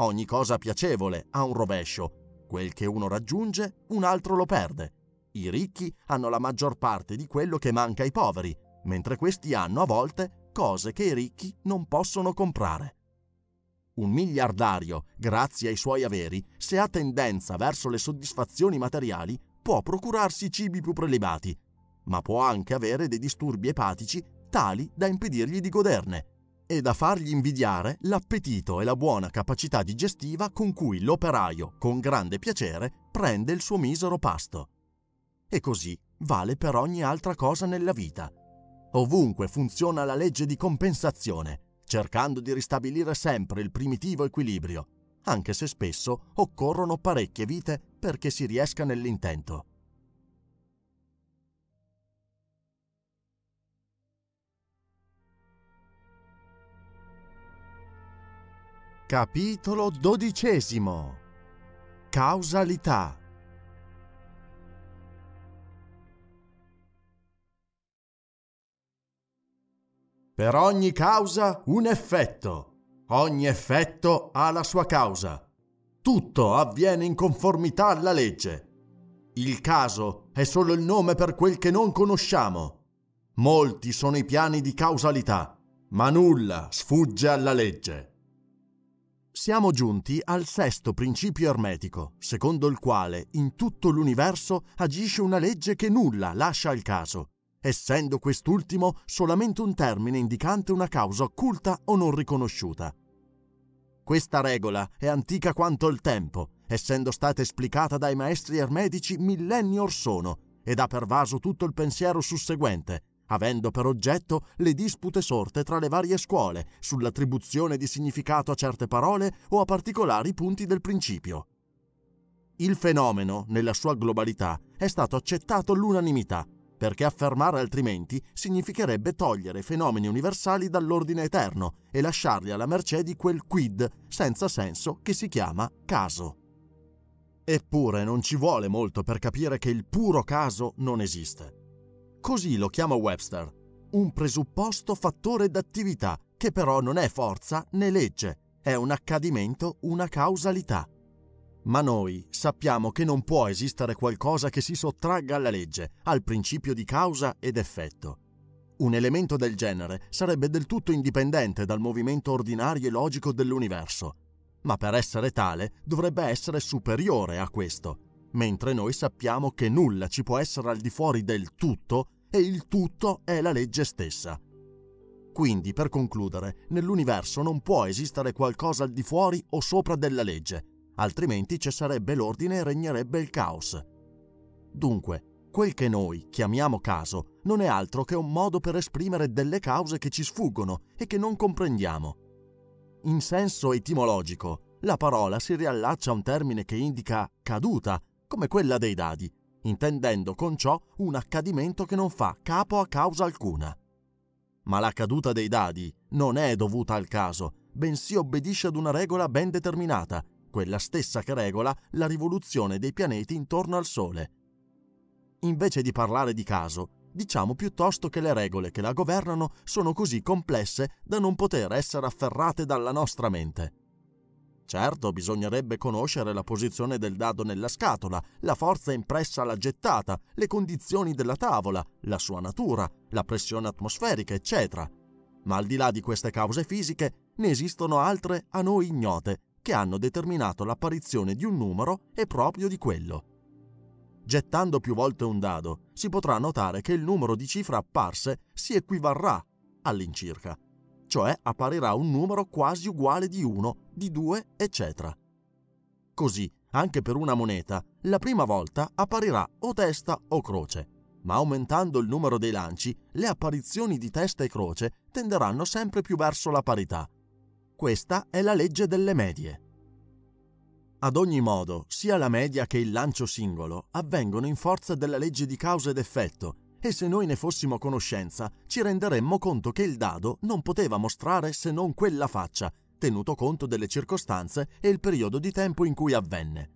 Ogni cosa piacevole ha un rovescio. Quel che uno raggiunge, un altro lo perde. I ricchi hanno la maggior parte di quello che manca ai poveri, mentre questi hanno a volte cose che i ricchi non possono comprare. Un miliardario, grazie ai suoi averi, se ha tendenza verso le soddisfazioni materiali, può procurarsi cibi più prelibati, ma può anche avere dei disturbi epatici tali da impedirgli di goderne e da fargli invidiare l'appetito e la buona capacità digestiva con cui l'operaio, con grande piacere, prende il suo misero pasto. E così vale per ogni altra cosa nella vita. Ovunque funziona la legge di compensazione cercando di ristabilire sempre il primitivo equilibrio, anche se spesso occorrono parecchie vite perché si riesca nell'intento. Capitolo dodicesimo Causalità Per ogni causa un effetto. Ogni effetto ha la sua causa. Tutto avviene in conformità alla legge. Il caso è solo il nome per quel che non conosciamo. Molti sono i piani di causalità, ma nulla sfugge alla legge. Siamo giunti al sesto principio ermetico, secondo il quale in tutto l'universo agisce una legge che nulla lascia al caso essendo quest'ultimo solamente un termine indicante una causa occulta o non riconosciuta. Questa regola è antica quanto il tempo, essendo stata esplicata dai maestri ermetici millenni or sono ed ha pervaso tutto il pensiero susseguente, avendo per oggetto le dispute sorte tra le varie scuole sull'attribuzione di significato a certe parole o a particolari punti del principio. Il fenomeno, nella sua globalità, è stato accettato all'unanimità perché affermare altrimenti significherebbe togliere fenomeni universali dall'ordine eterno e lasciarli alla mercé di quel quid senza senso che si chiama caso. Eppure non ci vuole molto per capire che il puro caso non esiste. Così lo chiama Webster, un presupposto fattore d'attività che però non è forza né legge, è un accadimento, una causalità. Ma noi sappiamo che non può esistere qualcosa che si sottragga alla legge, al principio di causa ed effetto. Un elemento del genere sarebbe del tutto indipendente dal movimento ordinario e logico dell'universo, ma per essere tale dovrebbe essere superiore a questo, mentre noi sappiamo che nulla ci può essere al di fuori del tutto e il tutto è la legge stessa. Quindi, per concludere, nell'universo non può esistere qualcosa al di fuori o sopra della legge, altrimenti cesserebbe l'ordine e regnerebbe il caos. Dunque, quel che noi chiamiamo caso non è altro che un modo per esprimere delle cause che ci sfuggono e che non comprendiamo. In senso etimologico, la parola si riallaccia a un termine che indica caduta, come quella dei dadi, intendendo con ciò un accadimento che non fa capo a causa alcuna. Ma la caduta dei dadi non è dovuta al caso, bensì obbedisce ad una regola ben determinata, quella stessa che regola la rivoluzione dei pianeti intorno al Sole. Invece di parlare di caso, diciamo piuttosto che le regole che la governano sono così complesse da non poter essere afferrate dalla nostra mente. Certo, bisognerebbe conoscere la posizione del dado nella scatola, la forza impressa alla gettata, le condizioni della tavola, la sua natura, la pressione atmosferica, eccetera. Ma al di là di queste cause fisiche, ne esistono altre a noi ignote, che hanno determinato l'apparizione di un numero e proprio di quello. Gettando più volte un dado, si potrà notare che il numero di cifre apparse si equivarrà all'incirca cioè apparirà un numero quasi uguale di 1, di 2, eccetera. Così, anche per una moneta, la prima volta apparirà o testa o croce, ma aumentando il numero dei lanci, le apparizioni di testa e croce tenderanno sempre più verso la parità. Questa è la legge delle medie. Ad ogni modo, sia la media che il lancio singolo avvengono in forza della legge di causa ed effetto e se noi ne fossimo a conoscenza ci renderemmo conto che il dado non poteva mostrare se non quella faccia, tenuto conto delle circostanze e il periodo di tempo in cui avvenne.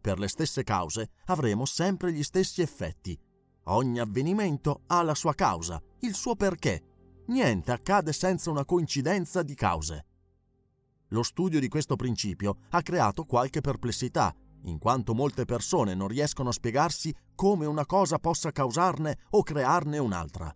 Per le stesse cause avremo sempre gli stessi effetti. Ogni avvenimento ha la sua causa, il suo perché. Niente accade senza una coincidenza di cause. Lo studio di questo principio ha creato qualche perplessità in quanto molte persone non riescono a spiegarsi come una cosa possa causarne o crearne un'altra.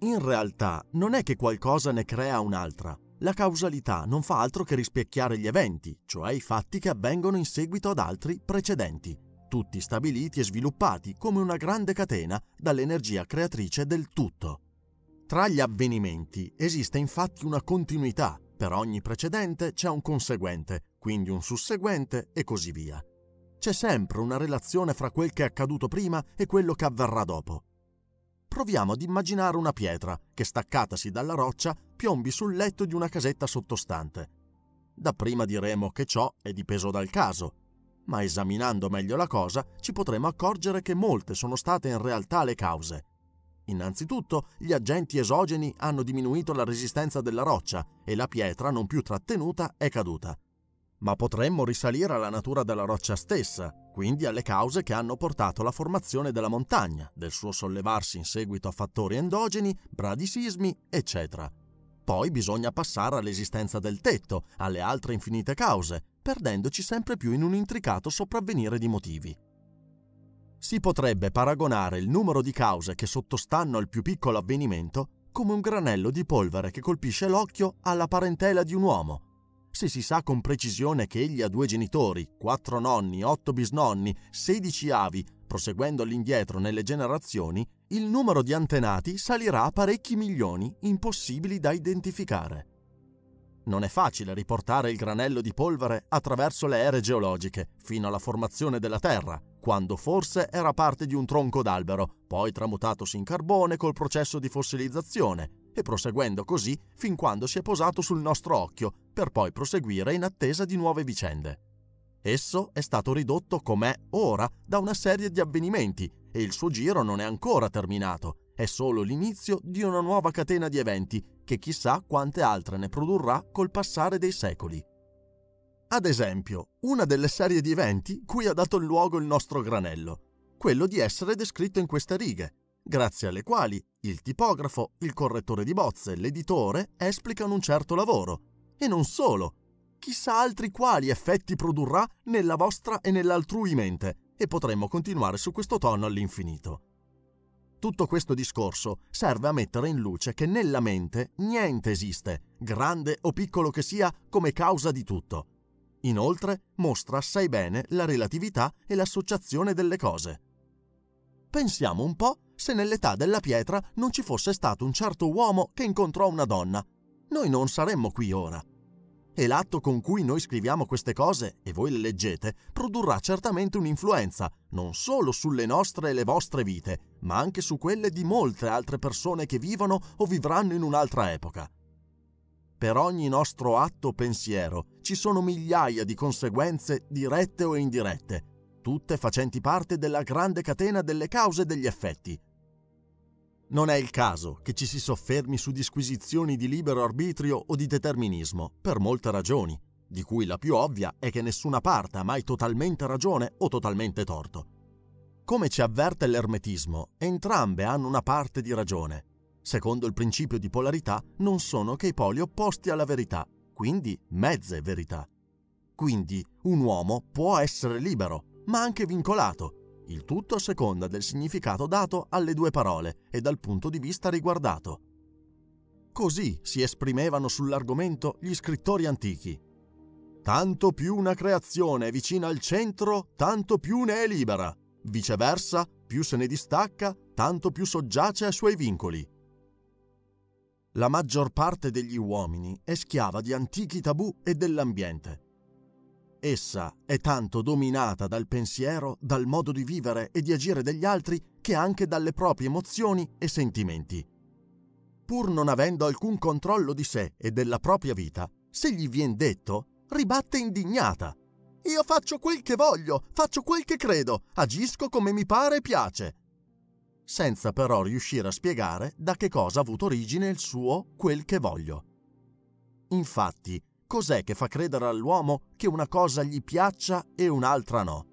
In realtà non è che qualcosa ne crea un'altra. La causalità non fa altro che rispecchiare gli eventi, cioè i fatti che avvengono in seguito ad altri precedenti, tutti stabiliti e sviluppati come una grande catena dall'energia creatrice del tutto. Tra gli avvenimenti esiste infatti una continuità, per ogni precedente c'è un conseguente, quindi un susseguente e così via c'è sempre una relazione fra quel che è accaduto prima e quello che avverrà dopo. Proviamo ad immaginare una pietra che, staccatasi dalla roccia, piombi sul letto di una casetta sottostante. Dapprima diremo che ciò è dipeso dal caso, ma esaminando meglio la cosa ci potremo accorgere che molte sono state in realtà le cause. Innanzitutto, gli agenti esogeni hanno diminuito la resistenza della roccia e la pietra, non più trattenuta, è caduta ma potremmo risalire alla natura della roccia stessa, quindi alle cause che hanno portato alla formazione della montagna, del suo sollevarsi in seguito a fattori endogeni, bradisismi, eccetera. Poi bisogna passare all'esistenza del tetto, alle altre infinite cause, perdendoci sempre più in un intricato sopravvenire di motivi. Si potrebbe paragonare il numero di cause che sottostanno al più piccolo avvenimento come un granello di polvere che colpisce l'occhio alla parentela di un uomo, se si sa con precisione che egli ha due genitori, quattro nonni, otto bisnonni, sedici avi, proseguendo all'indietro nelle generazioni, il numero di antenati salirà a parecchi milioni, impossibili da identificare. Non è facile riportare il granello di polvere attraverso le ere geologiche, fino alla formazione della Terra, quando forse era parte di un tronco d'albero, poi tramutatosi in carbone col processo di fossilizzazione, e proseguendo così fin quando si è posato sul nostro occhio, per poi proseguire in attesa di nuove vicende. Esso è stato ridotto com'è ora da una serie di avvenimenti e il suo giro non è ancora terminato, è solo l'inizio di una nuova catena di eventi che chissà quante altre ne produrrà col passare dei secoli. Ad esempio, una delle serie di eventi cui ha dato luogo il nostro granello, quello di essere descritto in queste righe, grazie alle quali il tipografo, il correttore di bozze, l'editore esplicano un certo lavoro. E non solo. Chissà altri quali effetti produrrà nella vostra e nell'altrui mente, e potremmo continuare su questo tono all'infinito. Tutto questo discorso serve a mettere in luce che nella mente niente esiste, grande o piccolo che sia, come causa di tutto. Inoltre mostra assai bene la relatività e l'associazione delle cose. Pensiamo un po' se nell'età della pietra non ci fosse stato un certo uomo che incontrò una donna. Noi non saremmo qui ora. E l'atto con cui noi scriviamo queste cose, e voi le leggete, produrrà certamente un'influenza, non solo sulle nostre e le vostre vite, ma anche su quelle di molte altre persone che vivono o vivranno in un'altra epoca. Per ogni nostro atto pensiero ci sono migliaia di conseguenze dirette o indirette, tutte facenti parte della grande catena delle cause e degli effetti. Non è il caso che ci si soffermi su disquisizioni di libero arbitrio o di determinismo, per molte ragioni, di cui la più ovvia è che nessuna parte ha mai totalmente ragione o totalmente torto. Come ci avverte l'ermetismo, entrambe hanno una parte di ragione. Secondo il principio di polarità, non sono che i poli opposti alla verità, quindi mezze verità. Quindi un uomo può essere libero, ma anche vincolato, il tutto a seconda del significato dato alle due parole e dal punto di vista riguardato. Così si esprimevano sull'argomento gli scrittori antichi. Tanto più una creazione è vicina al centro, tanto più ne è libera. Viceversa, più se ne distacca, tanto più soggiace ai suoi vincoli. La maggior parte degli uomini è schiava di antichi tabù e dell'ambiente. Essa è tanto dominata dal pensiero, dal modo di vivere e di agire degli altri che anche dalle proprie emozioni e sentimenti. Pur non avendo alcun controllo di sé e della propria vita, se gli vien detto, ribatte indignata. Io faccio quel che voglio, faccio quel che credo, agisco come mi pare e piace. Senza però riuscire a spiegare da che cosa ha avuto origine il suo quel che voglio. Infatti, cos'è che fa credere all'uomo che una cosa gli piaccia e un'altra no?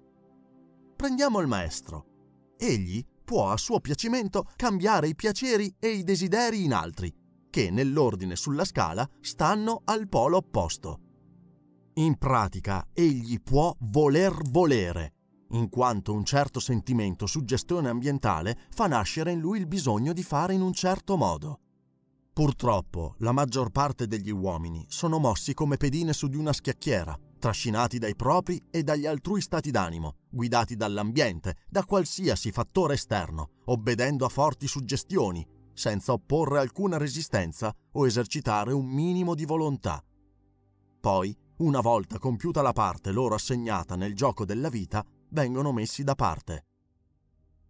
Prendiamo il maestro. Egli può a suo piacimento cambiare i piaceri e i desideri in altri, che nell'ordine sulla scala stanno al polo opposto. In pratica egli può voler volere, in quanto un certo sentimento suggestione ambientale fa nascere in lui il bisogno di fare in un certo modo. Purtroppo la maggior parte degli uomini sono mossi come pedine su di una schiacchiera, trascinati dai propri e dagli altrui stati d'animo, guidati dall'ambiente, da qualsiasi fattore esterno, obbedendo a forti suggestioni, senza opporre alcuna resistenza o esercitare un minimo di volontà. Poi, una volta compiuta la parte loro assegnata nel gioco della vita, vengono messi da parte.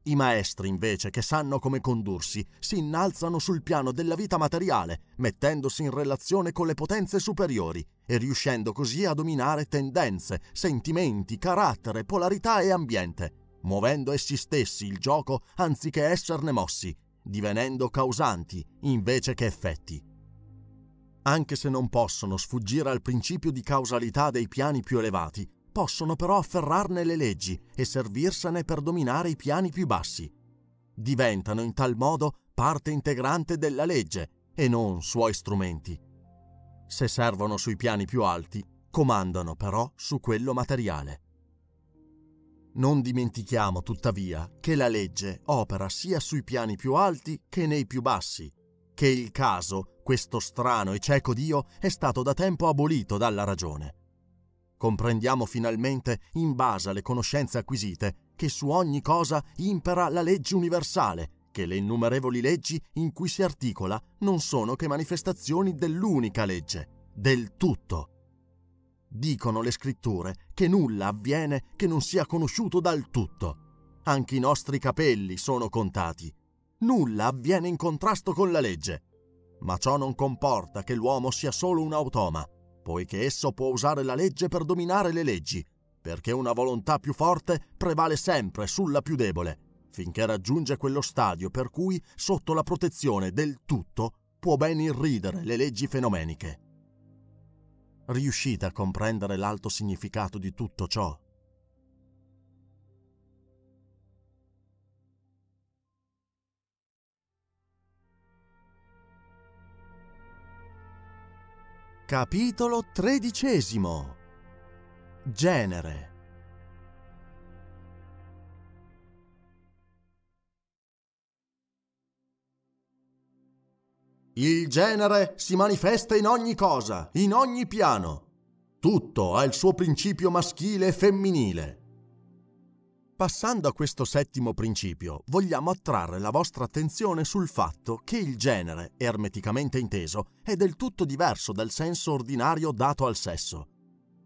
I maestri, invece, che sanno come condursi, si innalzano sul piano della vita materiale, mettendosi in relazione con le potenze superiori e riuscendo così a dominare tendenze, sentimenti, carattere, polarità e ambiente, muovendo essi stessi il gioco anziché esserne mossi, divenendo causanti invece che effetti. Anche se non possono sfuggire al principio di causalità dei piani più elevati, possono però afferrarne le leggi e servirsene per dominare i piani più bassi. Diventano in tal modo parte integrante della legge e non suoi strumenti. Se servono sui piani più alti, comandano però su quello materiale. Non dimentichiamo tuttavia che la legge opera sia sui piani più alti che nei più bassi, che il caso, questo strano e cieco Dio, è stato da tempo abolito dalla ragione. Comprendiamo finalmente, in base alle conoscenze acquisite, che su ogni cosa impera la legge universale, che le innumerevoli leggi in cui si articola non sono che manifestazioni dell'unica legge, del tutto. Dicono le scritture che nulla avviene che non sia conosciuto dal tutto. Anche i nostri capelli sono contati. Nulla avviene in contrasto con la legge. Ma ciò non comporta che l'uomo sia solo un automa, poiché esso può usare la legge per dominare le leggi, perché una volontà più forte prevale sempre sulla più debole, finché raggiunge quello stadio per cui, sotto la protezione del tutto, può ben irridere le leggi fenomeniche. riuscite a comprendere l'alto significato di tutto ciò? Capitolo tredicesimo Genere Il genere si manifesta in ogni cosa, in ogni piano. Tutto ha il suo principio maschile e femminile. Passando a questo settimo principio, vogliamo attrarre la vostra attenzione sul fatto che il genere, ermeticamente inteso, è del tutto diverso dal senso ordinario dato al sesso.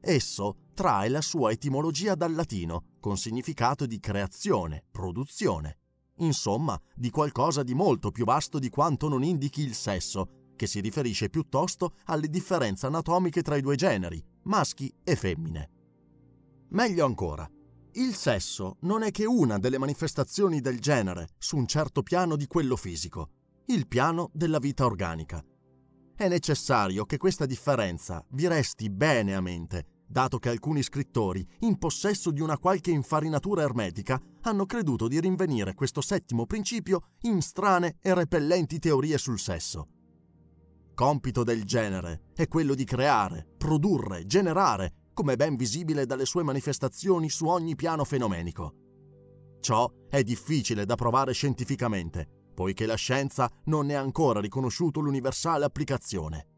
Esso trae la sua etimologia dal latino, con significato di creazione, produzione. Insomma, di qualcosa di molto più vasto di quanto non indichi il sesso, che si riferisce piuttosto alle differenze anatomiche tra i due generi, maschi e femmine. Meglio ancora, il sesso non è che una delle manifestazioni del genere su un certo piano di quello fisico, il piano della vita organica. È necessario che questa differenza vi resti bene a mente, dato che alcuni scrittori, in possesso di una qualche infarinatura ermetica, hanno creduto di rinvenire questo settimo principio in strane e repellenti teorie sul sesso. Compito del genere è quello di creare, produrre, generare come ben visibile dalle sue manifestazioni su ogni piano fenomenico. Ciò è difficile da provare scientificamente, poiché la scienza non ne ha ancora riconosciuto l'universale applicazione.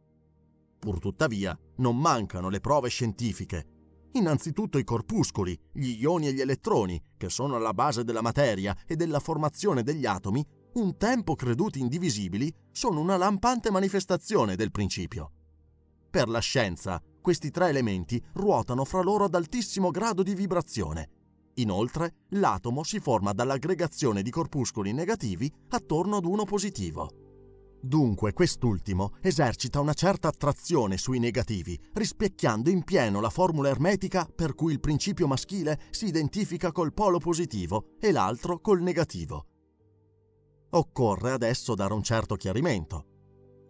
Purtuttavia, non mancano le prove scientifiche. Innanzitutto i corpuscoli, gli ioni e gli elettroni, che sono alla base della materia e della formazione degli atomi, un tempo creduti indivisibili, sono una lampante manifestazione del principio. Per la scienza, questi tre elementi ruotano fra loro ad altissimo grado di vibrazione. Inoltre, l'atomo si forma dall'aggregazione di corpuscoli negativi attorno ad uno positivo. Dunque, quest'ultimo esercita una certa attrazione sui negativi, rispecchiando in pieno la formula ermetica per cui il principio maschile si identifica col polo positivo e l'altro col negativo. Occorre adesso dare un certo chiarimento.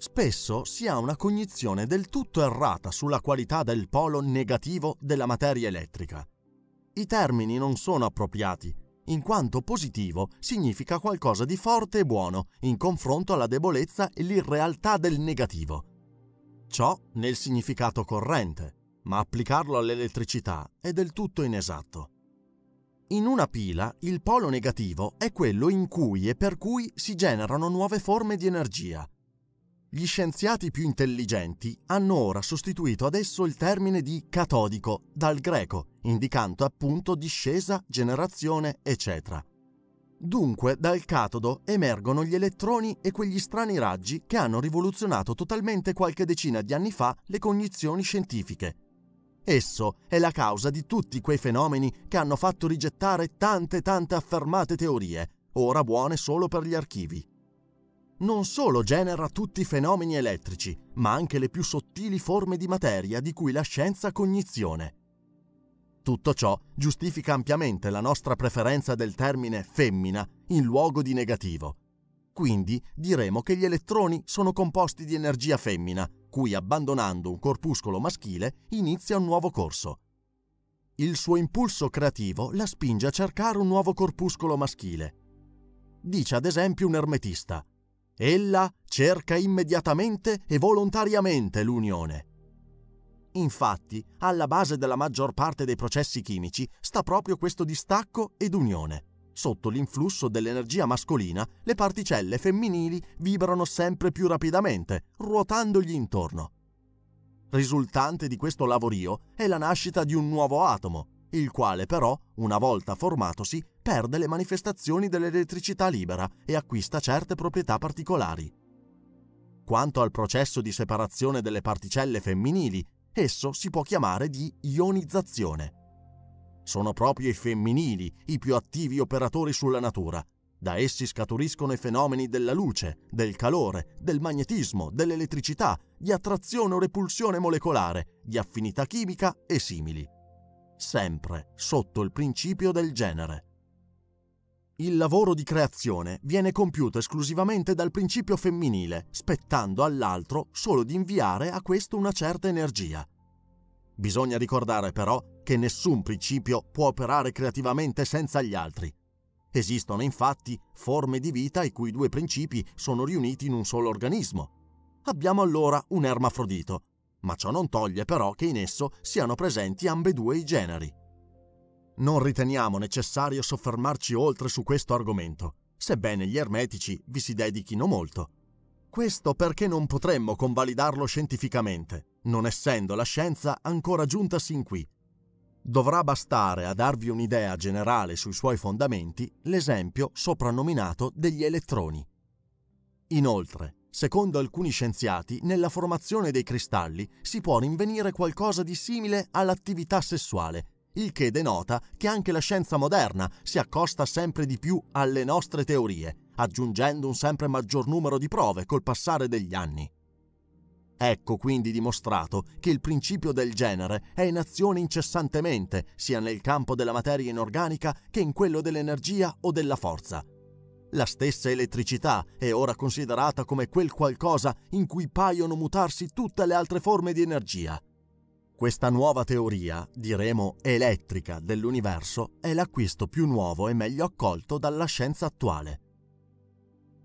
Spesso si ha una cognizione del tutto errata sulla qualità del polo negativo della materia elettrica. I termini non sono appropriati, in quanto positivo significa qualcosa di forte e buono in confronto alla debolezza e l'irrealtà del negativo. Ciò nel significato corrente, ma applicarlo all'elettricità è del tutto inesatto. In una pila il polo negativo è quello in cui e per cui si generano nuove forme di energia, gli scienziati più intelligenti hanno ora sostituito ad esso il termine di catodico dal greco, indicando appunto discesa, generazione, eccetera. Dunque dal catodo emergono gli elettroni e quegli strani raggi che hanno rivoluzionato totalmente qualche decina di anni fa le cognizioni scientifiche. Esso è la causa di tutti quei fenomeni che hanno fatto rigettare tante tante affermate teorie, ora buone solo per gli archivi non solo genera tutti i fenomeni elettrici, ma anche le più sottili forme di materia di cui la scienza ha cognizione. Tutto ciò giustifica ampiamente la nostra preferenza del termine femmina in luogo di negativo. Quindi diremo che gli elettroni sono composti di energia femmina, cui abbandonando un corpuscolo maschile inizia un nuovo corso. Il suo impulso creativo la spinge a cercare un nuovo corpuscolo maschile. Dice ad esempio un ermetista, Ella cerca immediatamente e volontariamente l'unione. Infatti, alla base della maggior parte dei processi chimici sta proprio questo distacco ed unione. Sotto l'influsso dell'energia mascolina, le particelle femminili vibrano sempre più rapidamente, ruotandogli intorno. Risultante di questo lavorio è la nascita di un nuovo atomo, il quale però, una volta formatosi, perde le manifestazioni dell'elettricità libera e acquista certe proprietà particolari. Quanto al processo di separazione delle particelle femminili, esso si può chiamare di ionizzazione. Sono proprio i femminili i più attivi operatori sulla natura. Da essi scaturiscono i fenomeni della luce, del calore, del magnetismo, dell'elettricità, di attrazione o repulsione molecolare, di affinità chimica e simili. Sempre sotto il principio del genere. Il lavoro di creazione viene compiuto esclusivamente dal principio femminile, spettando all'altro solo di inviare a questo una certa energia. Bisogna ricordare però che nessun principio può operare creativamente senza gli altri. Esistono infatti forme di vita i cui due principi sono riuniti in un solo organismo. Abbiamo allora un ermafrodito, ma ciò non toglie però che in esso siano presenti ambedue i generi. Non riteniamo necessario soffermarci oltre su questo argomento, sebbene gli ermetici vi si dedichino molto. Questo perché non potremmo convalidarlo scientificamente, non essendo la scienza ancora giunta sin qui. Dovrà bastare a darvi un'idea generale sui suoi fondamenti l'esempio soprannominato degli elettroni. Inoltre, secondo alcuni scienziati, nella formazione dei cristalli si può rinvenire qualcosa di simile all'attività sessuale, il che denota che anche la scienza moderna si accosta sempre di più alle nostre teorie, aggiungendo un sempre maggior numero di prove col passare degli anni. Ecco quindi dimostrato che il principio del genere è in azione incessantemente sia nel campo della materia inorganica che in quello dell'energia o della forza. La stessa elettricità è ora considerata come quel qualcosa in cui paiono mutarsi tutte le altre forme di energia. Questa nuova teoria, diremo elettrica, dell'universo è l'acquisto più nuovo e meglio accolto dalla scienza attuale.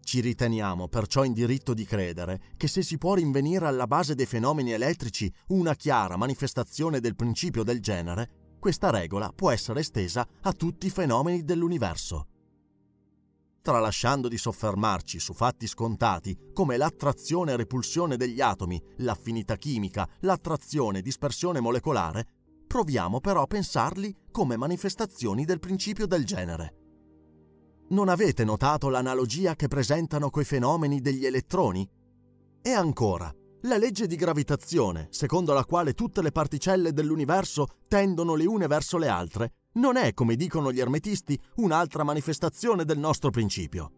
Ci riteniamo perciò in diritto di credere che se si può rinvenire alla base dei fenomeni elettrici una chiara manifestazione del principio del genere, questa regola può essere estesa a tutti i fenomeni dell'universo tralasciando di soffermarci su fatti scontati come l'attrazione e repulsione degli atomi, l'affinità chimica, l'attrazione e dispersione molecolare, proviamo però a pensarli come manifestazioni del principio del genere. Non avete notato l'analogia che presentano coi fenomeni degli elettroni? E ancora, la legge di gravitazione, secondo la quale tutte le particelle dell'universo tendono le une verso le altre, non è, come dicono gli ermetisti, un'altra manifestazione del nostro principio.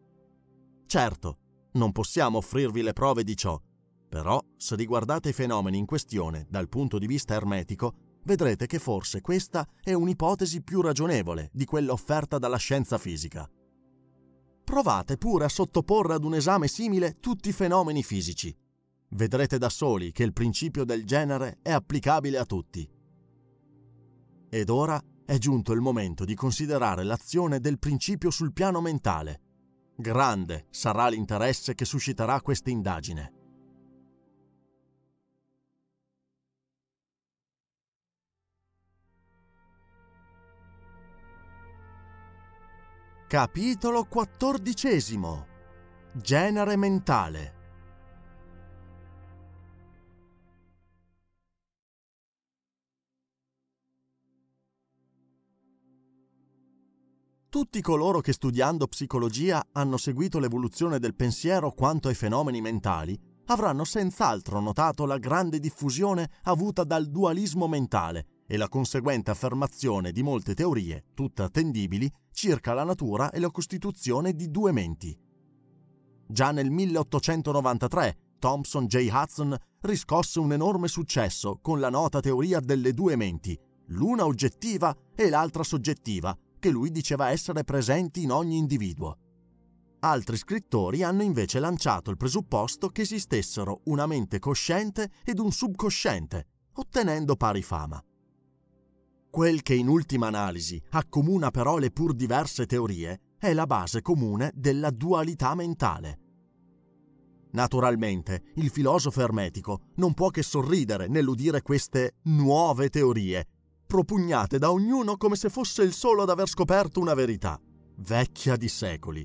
Certo, non possiamo offrirvi le prove di ciò, però se riguardate i fenomeni in questione dal punto di vista ermetico, vedrete che forse questa è un'ipotesi più ragionevole di quella offerta dalla scienza fisica. Provate pure a sottoporre ad un esame simile tutti i fenomeni fisici. Vedrete da soli che il principio del genere è applicabile a tutti. Ed ora è giunto il momento di considerare l'azione del principio sul piano mentale. Grande sarà l'interesse che susciterà questa indagine. Capitolo quattordicesimo Genere mentale Tutti coloro che studiando psicologia hanno seguito l'evoluzione del pensiero quanto ai fenomeni mentali avranno senz'altro notato la grande diffusione avuta dal dualismo mentale e la conseguente affermazione di molte teorie, tutte attendibili, circa la natura e la costituzione di due menti. Già nel 1893 Thompson J. Hudson riscosse un enorme successo con la nota teoria delle due menti, l'una oggettiva e l'altra soggettiva, che lui diceva essere presenti in ogni individuo. Altri scrittori hanno invece lanciato il presupposto che esistessero una mente cosciente ed un subcosciente, ottenendo pari fama. Quel che in ultima analisi accomuna però le pur diverse teorie è la base comune della dualità mentale. Naturalmente, il filosofo ermetico non può che sorridere nell'udire queste nuove teorie propugnate da ognuno come se fosse il solo ad aver scoperto una verità, vecchia di secoli.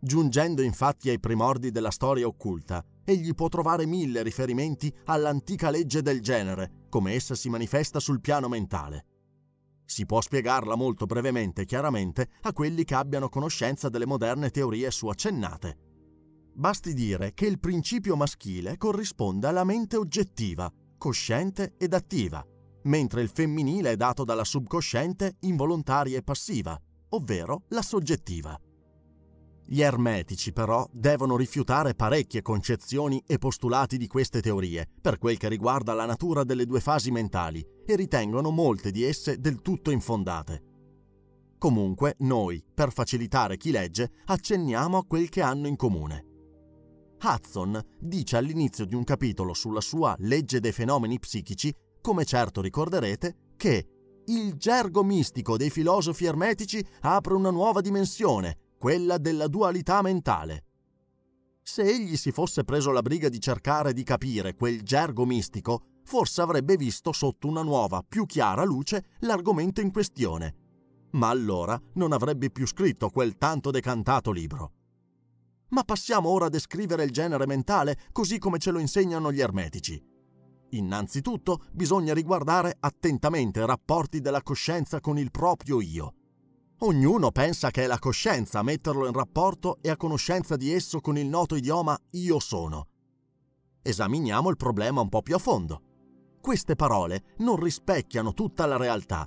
Giungendo infatti ai primordi della storia occulta, egli può trovare mille riferimenti all'antica legge del genere, come essa si manifesta sul piano mentale. Si può spiegarla molto brevemente e chiaramente a quelli che abbiano conoscenza delle moderne teorie su accennate. Basti dire che il principio maschile corrisponde alla mente oggettiva, cosciente ed attiva, mentre il femminile è dato dalla subcosciente involontaria e passiva, ovvero la soggettiva. Gli ermetici però devono rifiutare parecchie concezioni e postulati di queste teorie per quel che riguarda la natura delle due fasi mentali e ritengono molte di esse del tutto infondate. Comunque noi, per facilitare chi legge, accenniamo a quel che hanno in comune. Hudson dice all'inizio di un capitolo sulla sua legge dei fenomeni psichici come certo ricorderete, che il gergo mistico dei filosofi ermetici apre una nuova dimensione, quella della dualità mentale. Se egli si fosse preso la briga di cercare di capire quel gergo mistico, forse avrebbe visto sotto una nuova, più chiara luce l'argomento in questione. Ma allora non avrebbe più scritto quel tanto decantato libro. Ma passiamo ora a descrivere il genere mentale così come ce lo insegnano gli ermetici. Innanzitutto bisogna riguardare attentamente i rapporti della coscienza con il proprio io. Ognuno pensa che è la coscienza a metterlo in rapporto e a conoscenza di esso con il noto idioma io sono. Esaminiamo il problema un po' più a fondo. Queste parole non rispecchiano tutta la realtà.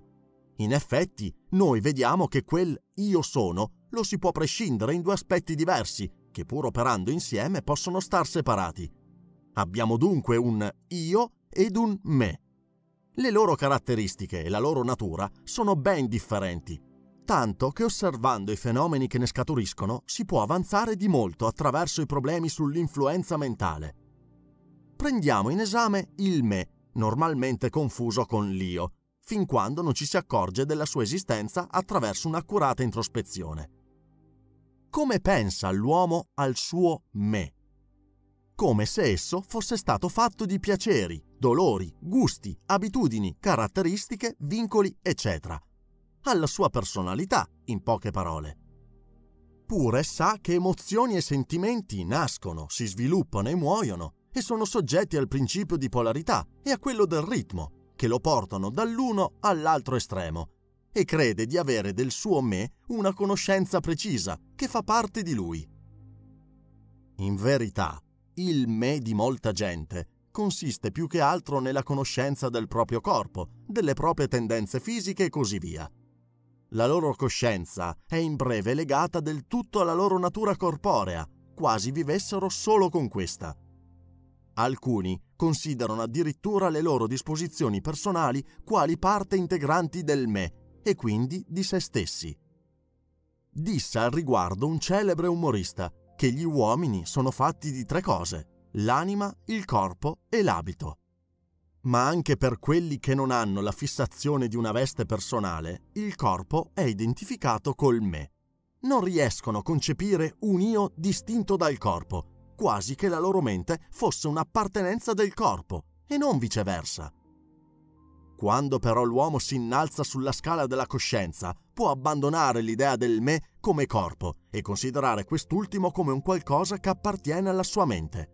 In effetti, noi vediamo che quel io sono lo si può prescindere in due aspetti diversi, che pur operando insieme possono star separati. Abbiamo dunque un io ed un me. Le loro caratteristiche e la loro natura sono ben differenti, tanto che osservando i fenomeni che ne scaturiscono si può avanzare di molto attraverso i problemi sull'influenza mentale. Prendiamo in esame il me, normalmente confuso con l'io, fin quando non ci si accorge della sua esistenza attraverso un'accurata introspezione. Come pensa l'uomo al suo me? Come se esso fosse stato fatto di piaceri, dolori, gusti, abitudini, caratteristiche, vincoli, eccetera. Alla sua personalità, in poche parole. Pure sa che emozioni e sentimenti nascono, si sviluppano e muoiono e sono soggetti al principio di polarità e a quello del ritmo, che lo portano dall'uno all'altro estremo, e crede di avere del suo me una conoscenza precisa che fa parte di lui. In verità, il me di molta gente consiste più che altro nella conoscenza del proprio corpo, delle proprie tendenze fisiche e così via. La loro coscienza è in breve legata del tutto alla loro natura corporea, quasi vivessero solo con questa. Alcuni considerano addirittura le loro disposizioni personali quali parte integranti del me e quindi di se stessi. Disse al riguardo un celebre umorista che gli uomini sono fatti di tre cose, l'anima, il corpo e l'abito. Ma anche per quelli che non hanno la fissazione di una veste personale, il corpo è identificato col me. Non riescono a concepire un io distinto dal corpo, quasi che la loro mente fosse un'appartenenza del corpo e non viceversa. Quando però l'uomo si innalza sulla scala della coscienza, può abbandonare l'idea del me come corpo e considerare quest'ultimo come un qualcosa che appartiene alla sua mente.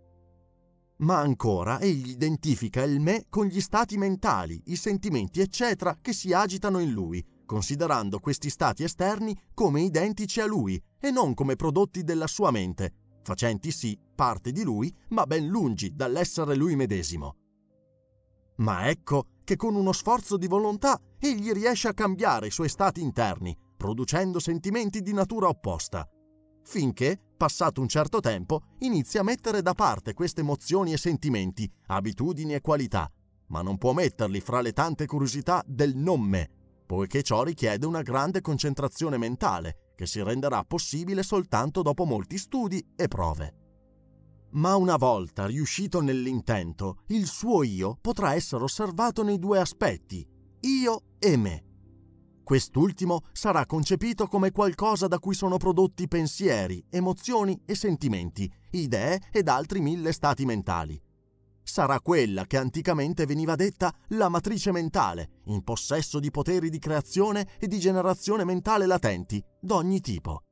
Ma ancora egli identifica il me con gli stati mentali, i sentimenti, eccetera, che si agitano in lui, considerando questi stati esterni come identici a lui e non come prodotti della sua mente, facenti sì parte di lui, ma ben lungi dall'essere lui medesimo. Ma ecco che con uno sforzo di volontà egli riesce a cambiare i suoi stati interni, producendo sentimenti di natura opposta, finché, passato un certo tempo, inizia a mettere da parte queste emozioni e sentimenti, abitudini e qualità, ma non può metterli fra le tante curiosità del non me, poiché ciò richiede una grande concentrazione mentale, che si renderà possibile soltanto dopo molti studi e prove. Ma una volta riuscito nell'intento, il suo io potrà essere osservato nei due aspetti, io e me. Quest'ultimo sarà concepito come qualcosa da cui sono prodotti pensieri, emozioni e sentimenti, idee ed altri mille stati mentali. Sarà quella che anticamente veniva detta la matrice mentale, in possesso di poteri di creazione e di generazione mentale latenti, d'ogni tipo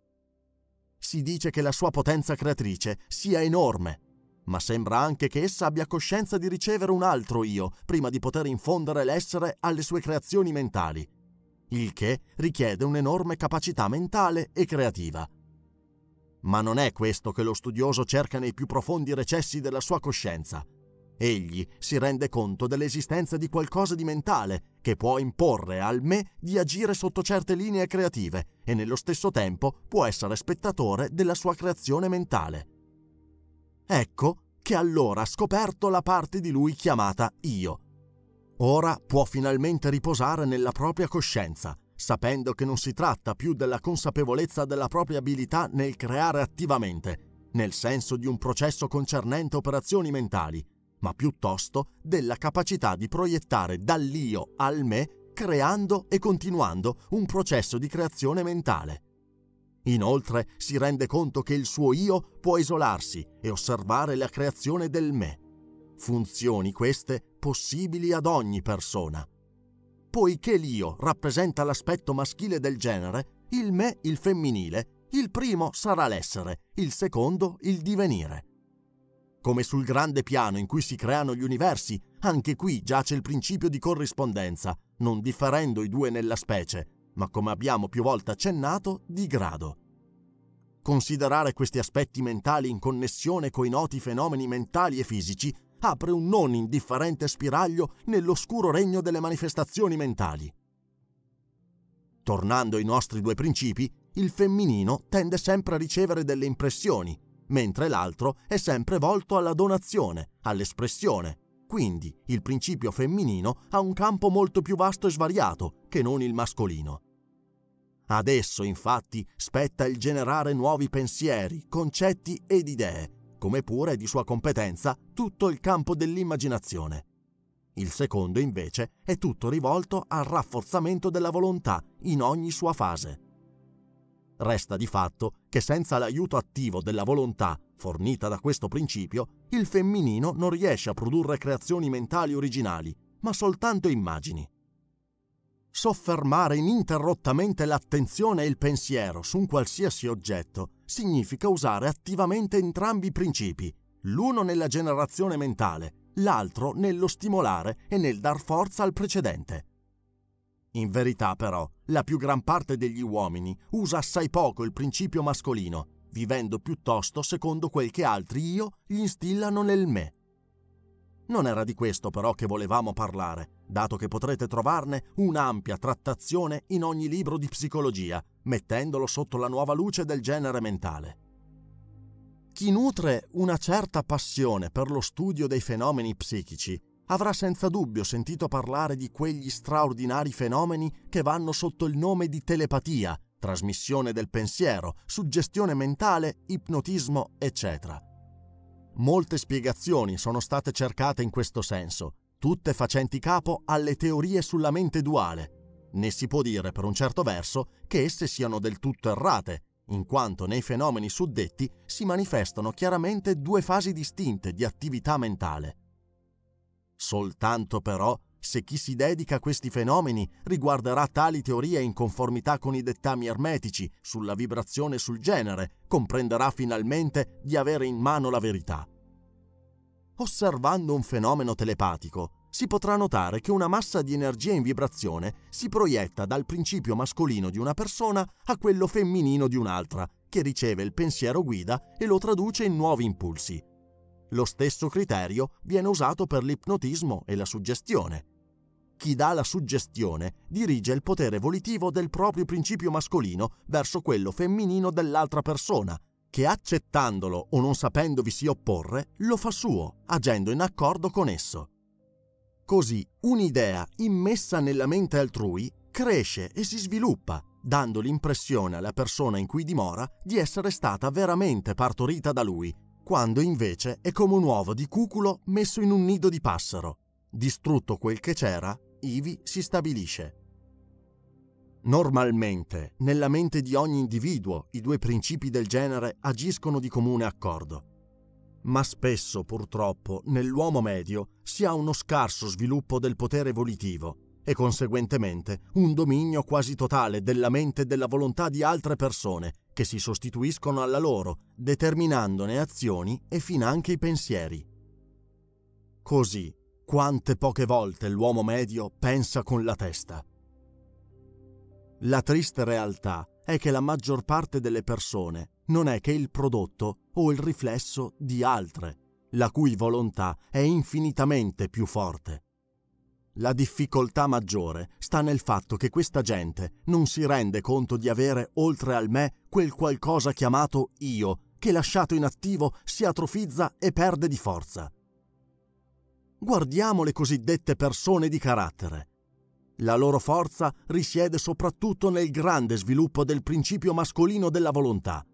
si dice che la sua potenza creatrice sia enorme, ma sembra anche che essa abbia coscienza di ricevere un altro io prima di poter infondere l'essere alle sue creazioni mentali, il che richiede un'enorme capacità mentale e creativa. Ma non è questo che lo studioso cerca nei più profondi recessi della sua coscienza. Egli si rende conto dell'esistenza di qualcosa di mentale che può imporre al me di agire sotto certe linee creative e nello stesso tempo può essere spettatore della sua creazione mentale. Ecco che allora ha scoperto la parte di lui chiamata io. Ora può finalmente riposare nella propria coscienza, sapendo che non si tratta più della consapevolezza della propria abilità nel creare attivamente, nel senso di un processo concernente operazioni mentali, ma piuttosto della capacità di proiettare dall'io al me, creando e continuando un processo di creazione mentale. Inoltre si rende conto che il suo io può isolarsi e osservare la creazione del me. Funzioni queste possibili ad ogni persona. Poiché l'io rappresenta l'aspetto maschile del genere, il me il femminile, il primo sarà l'essere, il secondo il divenire. Come sul grande piano in cui si creano gli universi, anche qui giace il principio di corrispondenza, non differendo i due nella specie, ma come abbiamo più volte accennato, di grado. Considerare questi aspetti mentali in connessione coi noti fenomeni mentali e fisici apre un non indifferente spiraglio nell'oscuro regno delle manifestazioni mentali. Tornando ai nostri due principi, il femminino tende sempre a ricevere delle impressioni, mentre l'altro è sempre volto alla donazione, all'espressione. Quindi il principio femminino ha un campo molto più vasto e svariato che non il mascolino. Ad esso, infatti, spetta il generare nuovi pensieri, concetti ed idee, come pure è di sua competenza tutto il campo dell'immaginazione. Il secondo, invece, è tutto rivolto al rafforzamento della volontà in ogni sua fase. Resta di fatto che senza l'aiuto attivo della volontà fornita da questo principio, il femminino non riesce a produrre creazioni mentali originali, ma soltanto immagini. Soffermare ininterrottamente l'attenzione e il pensiero su un qualsiasi oggetto significa usare attivamente entrambi i principi, l'uno nella generazione mentale, l'altro nello stimolare e nel dar forza al precedente. In verità, però, la più gran parte degli uomini usa assai poco il principio mascolino, vivendo piuttosto secondo quel che altri io gli instillano nel me. Non era di questo però che volevamo parlare, dato che potrete trovarne un'ampia trattazione in ogni libro di psicologia, mettendolo sotto la nuova luce del genere mentale. Chi nutre una certa passione per lo studio dei fenomeni psichici avrà senza dubbio sentito parlare di quegli straordinari fenomeni che vanno sotto il nome di telepatia, trasmissione del pensiero, suggestione mentale, ipnotismo, eccetera. Molte spiegazioni sono state cercate in questo senso, tutte facenti capo alle teorie sulla mente duale. Ne si può dire, per un certo verso, che esse siano del tutto errate, in quanto nei fenomeni suddetti si manifestano chiaramente due fasi distinte di attività mentale. Soltanto però se chi si dedica a questi fenomeni riguarderà tali teorie in conformità con i dettami ermetici sulla vibrazione sul genere, comprenderà finalmente di avere in mano la verità. Osservando un fenomeno telepatico, si potrà notare che una massa di energia in vibrazione si proietta dal principio mascolino di una persona a quello femminino di un'altra, che riceve il pensiero guida e lo traduce in nuovi impulsi. Lo stesso criterio viene usato per l'ipnotismo e la suggestione chi dà la suggestione dirige il potere volitivo del proprio principio mascolino verso quello femminino dell'altra persona, che accettandolo o non sapendovi opporre, lo fa suo, agendo in accordo con esso. Così un'idea immessa nella mente altrui cresce e si sviluppa, dando l'impressione alla persona in cui dimora di essere stata veramente partorita da lui, quando invece è come un uovo di cuculo messo in un nido di passero. Distrutto quel che c'era, ivi si stabilisce. Normalmente, nella mente di ogni individuo, i due principi del genere agiscono di comune accordo. Ma spesso, purtroppo, nell'uomo medio si ha uno scarso sviluppo del potere volitivo e conseguentemente un dominio quasi totale della mente e della volontà di altre persone che si sostituiscono alla loro, determinandone azioni e finanche i pensieri. Così, quante poche volte l'uomo medio pensa con la testa. La triste realtà è che la maggior parte delle persone non è che il prodotto o il riflesso di altre, la cui volontà è infinitamente più forte. La difficoltà maggiore sta nel fatto che questa gente non si rende conto di avere oltre al me quel qualcosa chiamato io, che lasciato inattivo si atrofizza e perde di forza guardiamo le cosiddette persone di carattere. La loro forza risiede soprattutto nel grande sviluppo del principio mascolino della volontà.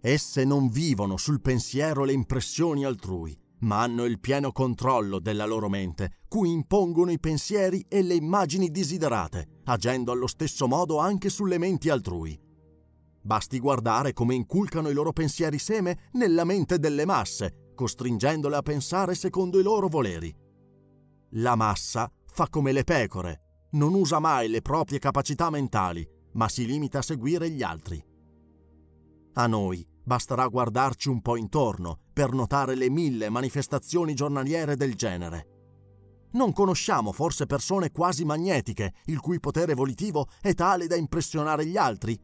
Esse non vivono sul pensiero le impressioni altrui, ma hanno il pieno controllo della loro mente, cui impongono i pensieri e le immagini desiderate, agendo allo stesso modo anche sulle menti altrui. Basti guardare come inculcano i loro pensieri seme nella mente delle masse, costringendole a pensare secondo i loro voleri. La massa fa come le pecore, non usa mai le proprie capacità mentali, ma si limita a seguire gli altri. A noi basterà guardarci un po' intorno per notare le mille manifestazioni giornaliere del genere. Non conosciamo forse persone quasi magnetiche, il cui potere volitivo è tale da impressionare gli altri,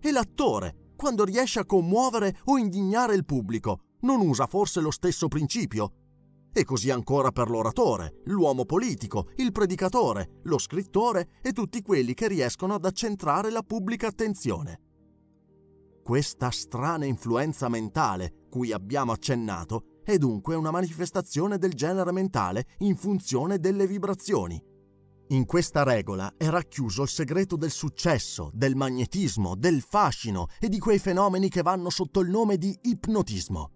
e l'attore, quando riesce a commuovere o indignare il pubblico, non usa forse lo stesso principio? E così ancora per l'oratore, l'uomo politico, il predicatore, lo scrittore e tutti quelli che riescono ad accentrare la pubblica attenzione. Questa strana influenza mentale, cui abbiamo accennato, è dunque una manifestazione del genere mentale in funzione delle vibrazioni, in questa regola è racchiuso il segreto del successo, del magnetismo, del fascino e di quei fenomeni che vanno sotto il nome di ipnotismo.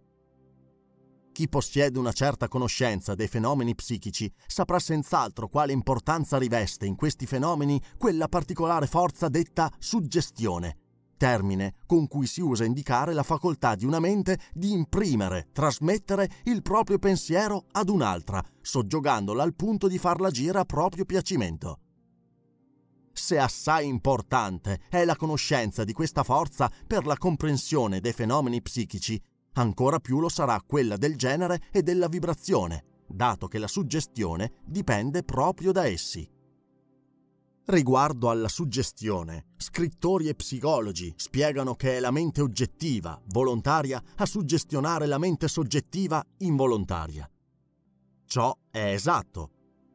Chi possiede una certa conoscenza dei fenomeni psichici saprà senz'altro quale importanza riveste in questi fenomeni quella particolare forza detta suggestione, termine con cui si usa indicare la facoltà di una mente di imprimere, trasmettere il proprio pensiero ad un'altra, soggiogandola al punto di farla agire a proprio piacimento. Se assai importante è la conoscenza di questa forza per la comprensione dei fenomeni psichici, ancora più lo sarà quella del genere e della vibrazione, dato che la suggestione dipende proprio da essi. Riguardo alla suggestione, scrittori e psicologi spiegano che è la mente oggettiva, volontaria, a suggestionare la mente soggettiva, involontaria. Ciò è esatto,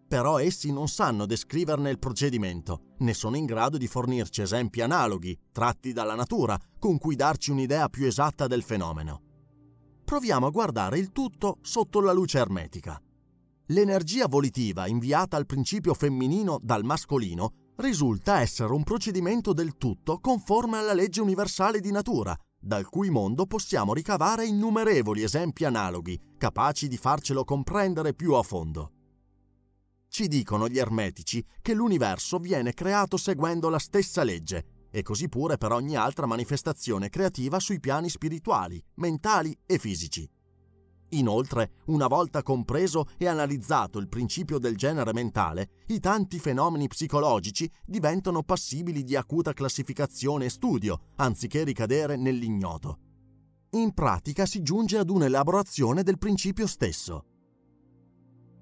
però essi non sanno descriverne il procedimento, né sono in grado di fornirci esempi analoghi, tratti dalla natura, con cui darci un'idea più esatta del fenomeno. Proviamo a guardare il tutto sotto la luce ermetica. L'energia volitiva inviata al principio femminino dal mascolino risulta essere un procedimento del tutto conforme alla legge universale di natura, dal cui mondo possiamo ricavare innumerevoli esempi analoghi, capaci di farcelo comprendere più a fondo. Ci dicono gli ermetici che l'universo viene creato seguendo la stessa legge, e così pure per ogni altra manifestazione creativa sui piani spirituali, mentali e fisici. Inoltre, una volta compreso e analizzato il principio del genere mentale, i tanti fenomeni psicologici diventano passibili di acuta classificazione e studio, anziché ricadere nell'ignoto. In pratica si giunge ad un'elaborazione del principio stesso.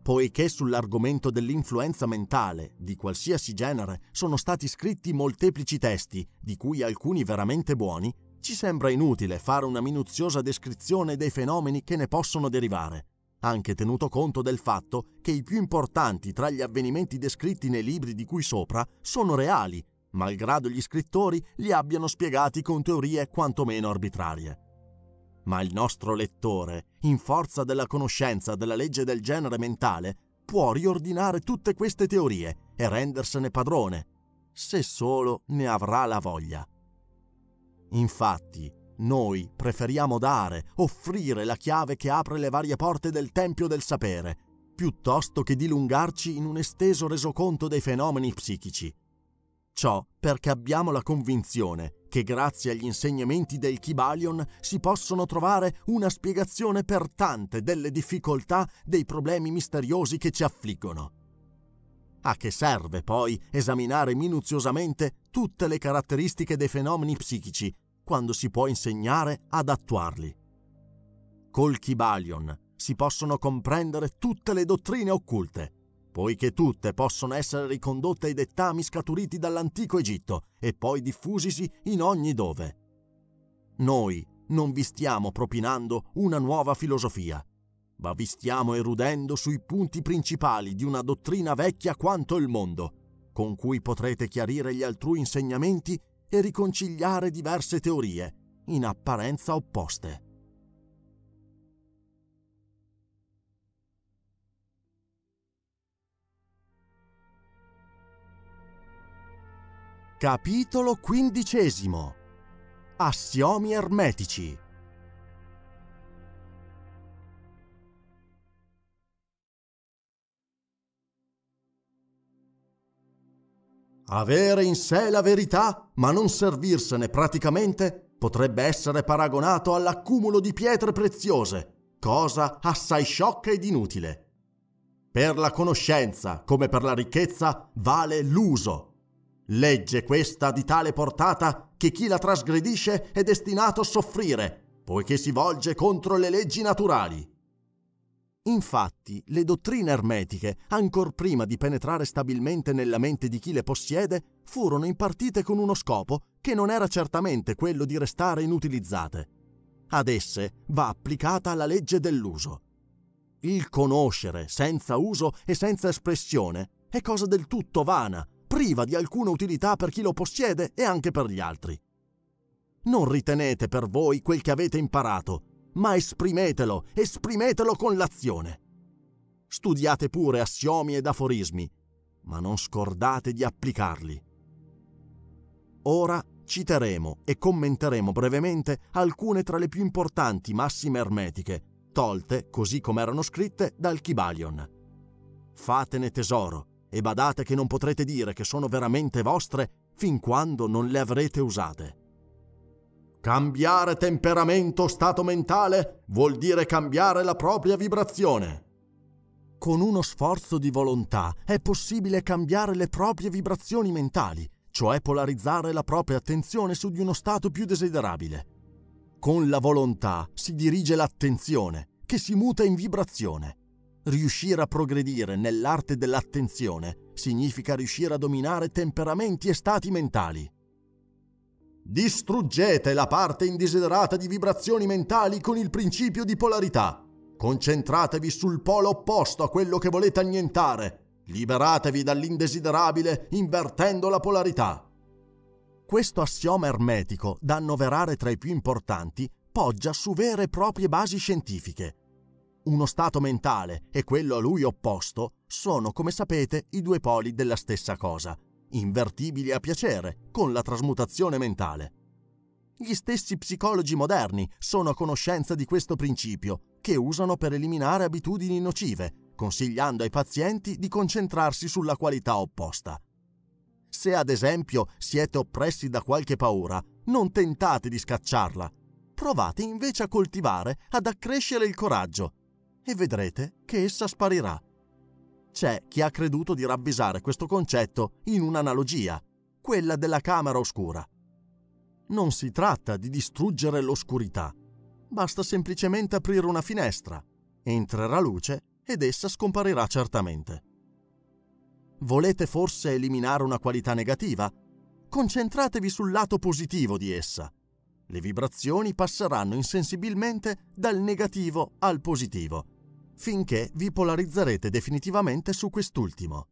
Poiché sull'argomento dell'influenza mentale, di qualsiasi genere, sono stati scritti molteplici testi, di cui alcuni veramente buoni, ci sembra inutile fare una minuziosa descrizione dei fenomeni che ne possono derivare, anche tenuto conto del fatto che i più importanti tra gli avvenimenti descritti nei libri di cui sopra sono reali, malgrado gli scrittori li abbiano spiegati con teorie quantomeno arbitrarie. Ma il nostro lettore, in forza della conoscenza della legge del genere mentale, può riordinare tutte queste teorie e rendersene padrone, se solo ne avrà la voglia. Infatti, noi preferiamo dare, offrire la chiave che apre le varie porte del Tempio del Sapere, piuttosto che dilungarci in un esteso resoconto dei fenomeni psichici. Ciò perché abbiamo la convinzione che grazie agli insegnamenti del Kybalion si possono trovare una spiegazione per tante delle difficoltà dei problemi misteriosi che ci affliggono. A che serve poi esaminare minuziosamente tutte le caratteristiche dei fenomeni psichici quando si può insegnare ad attuarli. Col Kybalion si possono comprendere tutte le dottrine occulte, poiché tutte possono essere ricondotte ai dettami scaturiti dall'antico Egitto e poi diffusisi in ogni dove. Noi non vi stiamo propinando una nuova filosofia, ma vi stiamo erudendo sui punti principali di una dottrina vecchia quanto il mondo, con cui potrete chiarire gli altrui insegnamenti e riconciliare diverse teorie, in apparenza opposte. Capitolo quindicesimo Assiomi ermetici Avere in sé la verità, ma non servirsene praticamente, potrebbe essere paragonato all'accumulo di pietre preziose, cosa assai sciocca ed inutile. Per la conoscenza, come per la ricchezza, vale l'uso. Legge questa di tale portata che chi la trasgredisce è destinato a soffrire, poiché si volge contro le leggi naturali. Infatti, le dottrine ermetiche, ancor prima di penetrare stabilmente nella mente di chi le possiede, furono impartite con uno scopo che non era certamente quello di restare inutilizzate. Ad esse va applicata la legge dell'uso. Il conoscere senza uso e senza espressione è cosa del tutto vana, priva di alcuna utilità per chi lo possiede e anche per gli altri. Non ritenete per voi quel che avete imparato, ma esprimetelo, esprimetelo con l'azione. Studiate pure assiomi ed aforismi, ma non scordate di applicarli. Ora citeremo e commenteremo brevemente alcune tra le più importanti massime ermetiche, tolte, così come erano scritte, dal Kybalion. Fatene tesoro e badate che non potrete dire che sono veramente vostre fin quando non le avrete usate. Cambiare temperamento o stato mentale vuol dire cambiare la propria vibrazione. Con uno sforzo di volontà è possibile cambiare le proprie vibrazioni mentali, cioè polarizzare la propria attenzione su di uno stato più desiderabile. Con la volontà si dirige l'attenzione, che si muta in vibrazione. Riuscire a progredire nell'arte dell'attenzione significa riuscire a dominare temperamenti e stati mentali. Distruggete la parte indesiderata di vibrazioni mentali con il principio di polarità. Concentratevi sul polo opposto a quello che volete annientare. Liberatevi dall'indesiderabile invertendo la polarità. Questo assioma ermetico, da annoverare tra i più importanti, poggia su vere e proprie basi scientifiche. Uno stato mentale e quello a lui opposto sono, come sapete, i due poli della stessa cosa invertibili a piacere, con la trasmutazione mentale. Gli stessi psicologi moderni sono a conoscenza di questo principio, che usano per eliminare abitudini nocive, consigliando ai pazienti di concentrarsi sulla qualità opposta. Se ad esempio siete oppressi da qualche paura, non tentate di scacciarla. Provate invece a coltivare, ad accrescere il coraggio e vedrete che essa sparirà. C'è chi ha creduto di ravvisare questo concetto in un'analogia, quella della camera oscura. Non si tratta di distruggere l'oscurità, basta semplicemente aprire una finestra, entrerà luce ed essa scomparirà certamente. Volete forse eliminare una qualità negativa? Concentratevi sul lato positivo di essa. Le vibrazioni passeranno insensibilmente dal negativo al positivo finché vi polarizzerete definitivamente su quest'ultimo.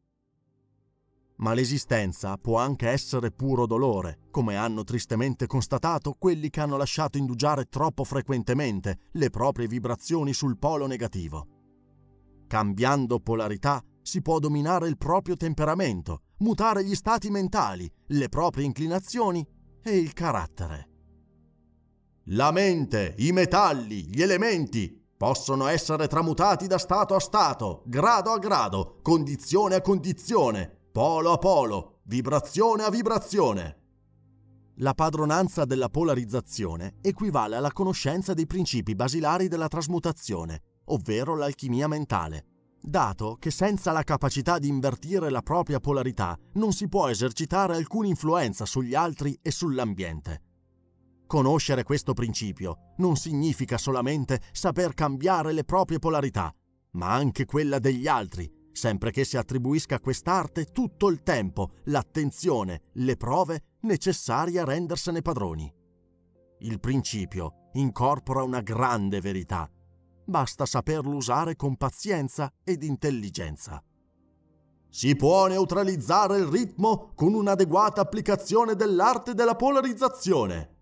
Ma l'esistenza può anche essere puro dolore, come hanno tristemente constatato quelli che hanno lasciato indugiare troppo frequentemente le proprie vibrazioni sul polo negativo. Cambiando polarità si può dominare il proprio temperamento, mutare gli stati mentali, le proprie inclinazioni e il carattere. La mente, i metalli, gli elementi possono essere tramutati da stato a stato, grado a grado, condizione a condizione, polo a polo, vibrazione a vibrazione. La padronanza della polarizzazione equivale alla conoscenza dei principi basilari della trasmutazione, ovvero l'alchimia mentale, dato che senza la capacità di invertire la propria polarità non si può esercitare alcuna influenza sugli altri e sull'ambiente. Conoscere questo principio non significa solamente saper cambiare le proprie polarità, ma anche quella degli altri, sempre che si attribuisca a quest'arte tutto il tempo, l'attenzione, le prove necessarie a rendersene padroni. Il principio incorpora una grande verità. Basta saperlo usare con pazienza ed intelligenza. Si può neutralizzare il ritmo con un'adeguata applicazione dell'arte della polarizzazione.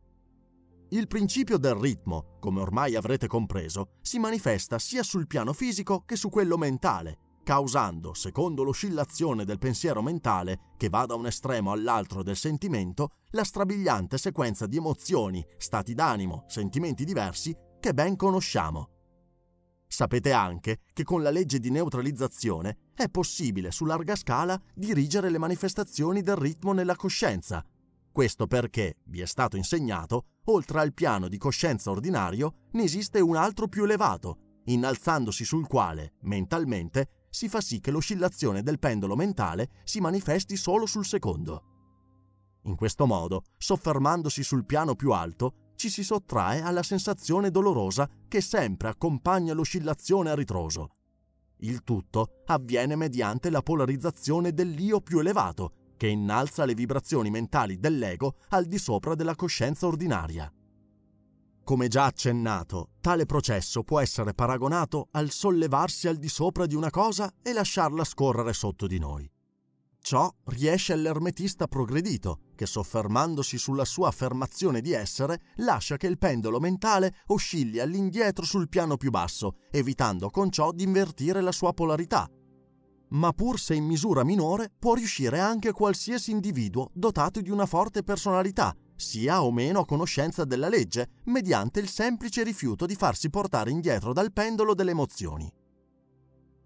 Il principio del ritmo, come ormai avrete compreso, si manifesta sia sul piano fisico che su quello mentale, causando, secondo l'oscillazione del pensiero mentale, che va da un estremo all'altro del sentimento, la strabiliante sequenza di emozioni, stati d'animo, sentimenti diversi che ben conosciamo. Sapete anche che con la legge di neutralizzazione è possibile su larga scala dirigere le manifestazioni del ritmo nella coscienza. Questo perché, vi è stato insegnato, oltre al piano di coscienza ordinario ne esiste un altro più elevato, innalzandosi sul quale, mentalmente, si fa sì che l'oscillazione del pendolo mentale si manifesti solo sul secondo. In questo modo, soffermandosi sul piano più alto, ci si sottrae alla sensazione dolorosa che sempre accompagna l'oscillazione a ritroso. Il tutto avviene mediante la polarizzazione dell'io più elevato, che innalza le vibrazioni mentali dell'ego al di sopra della coscienza ordinaria. Come già accennato, tale processo può essere paragonato al sollevarsi al di sopra di una cosa e lasciarla scorrere sotto di noi. Ciò riesce all'ermetista progredito, che soffermandosi sulla sua affermazione di essere, lascia che il pendolo mentale oscilli all'indietro sul piano più basso, evitando con ciò di invertire la sua polarità. Ma pur se in misura minore, può riuscire anche qualsiasi individuo dotato di una forte personalità, sia o meno a conoscenza della legge, mediante il semplice rifiuto di farsi portare indietro dal pendolo delle emozioni.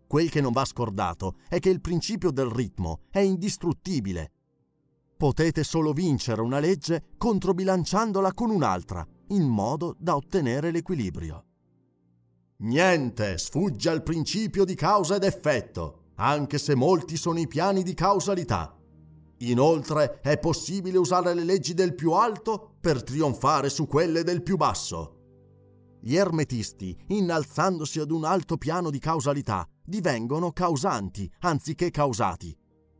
Quel che non va scordato è che il principio del ritmo è indistruttibile. Potete solo vincere una legge controbilanciandola con un'altra, in modo da ottenere l'equilibrio. Niente sfugge al principio di causa ed effetto, anche se molti sono i piani di causalità. Inoltre è possibile usare le leggi del più alto per trionfare su quelle del più basso. Gli ermetisti, innalzandosi ad un alto piano di causalità, divengono causanti anziché causati.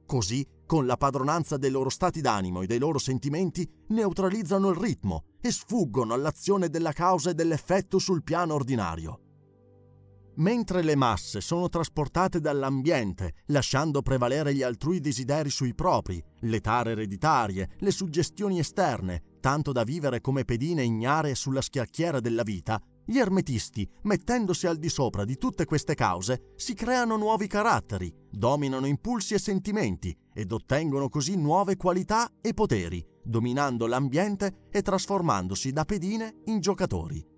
Così, con la padronanza dei loro stati d'animo e dei loro sentimenti, neutralizzano il ritmo e sfuggono all'azione della causa e dell'effetto sul piano ordinario. Mentre le masse sono trasportate dall'ambiente, lasciando prevalere gli altrui desideri sui propri, le tare ereditarie, le suggestioni esterne, tanto da vivere come pedine ignare sulla schiacchiera della vita, gli ermetisti, mettendosi al di sopra di tutte queste cause, si creano nuovi caratteri, dominano impulsi e sentimenti ed ottengono così nuove qualità e poteri, dominando l'ambiente e trasformandosi da pedine in giocatori.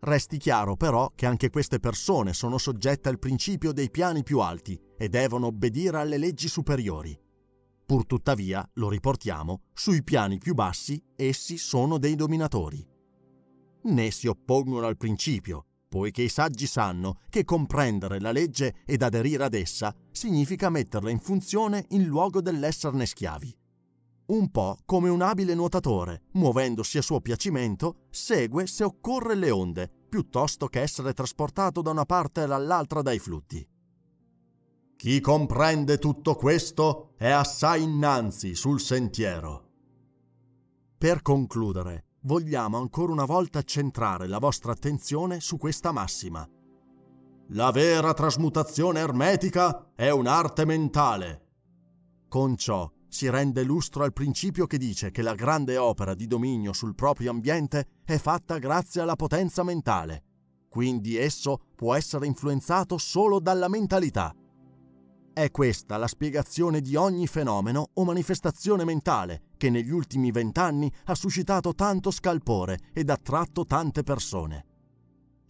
Resti chiaro però che anche queste persone sono soggette al principio dei piani più alti e devono obbedire alle leggi superiori. Purtuttavia, lo riportiamo, sui piani più bassi essi sono dei dominatori. Né si oppongono al principio, poiché i saggi sanno che comprendere la legge ed aderire ad essa significa metterla in funzione in luogo dell'esserne schiavi un po' come un abile nuotatore, muovendosi a suo piacimento, segue se occorre le onde, piuttosto che essere trasportato da una parte all'altra dai flutti. Chi comprende tutto questo è assai innanzi sul sentiero. Per concludere, vogliamo ancora una volta centrare la vostra attenzione su questa massima. La vera trasmutazione ermetica è un'arte mentale. Con ciò si rende lustro al principio che dice che la grande opera di dominio sul proprio ambiente è fatta grazie alla potenza mentale, quindi esso può essere influenzato solo dalla mentalità. È questa la spiegazione di ogni fenomeno o manifestazione mentale che negli ultimi vent'anni ha suscitato tanto scalpore ed attratto tante persone.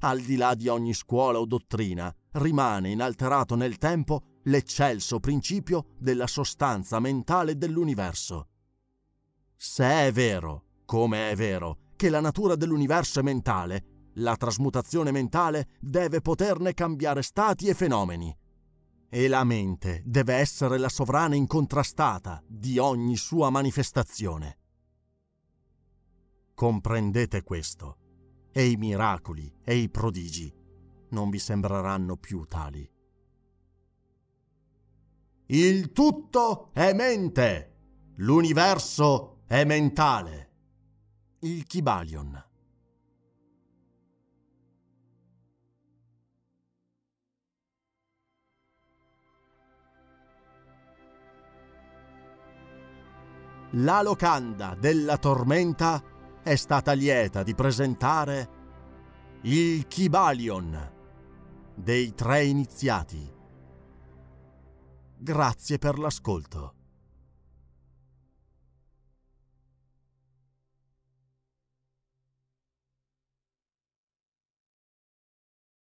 Al di là di ogni scuola o dottrina, rimane inalterato nel tempo l'eccelso principio della sostanza mentale dell'universo. Se è vero, come è vero, che la natura dell'universo è mentale, la trasmutazione mentale deve poterne cambiare stati e fenomeni. E la mente deve essere la sovrana incontrastata di ogni sua manifestazione. Comprendete questo, e i miracoli e i prodigi non vi sembreranno più tali. Il tutto è mente. L'universo è mentale. Il Kybalion. La locanda della tormenta è stata lieta di presentare il Kybalion dei tre iniziati. Grazie per l'ascolto.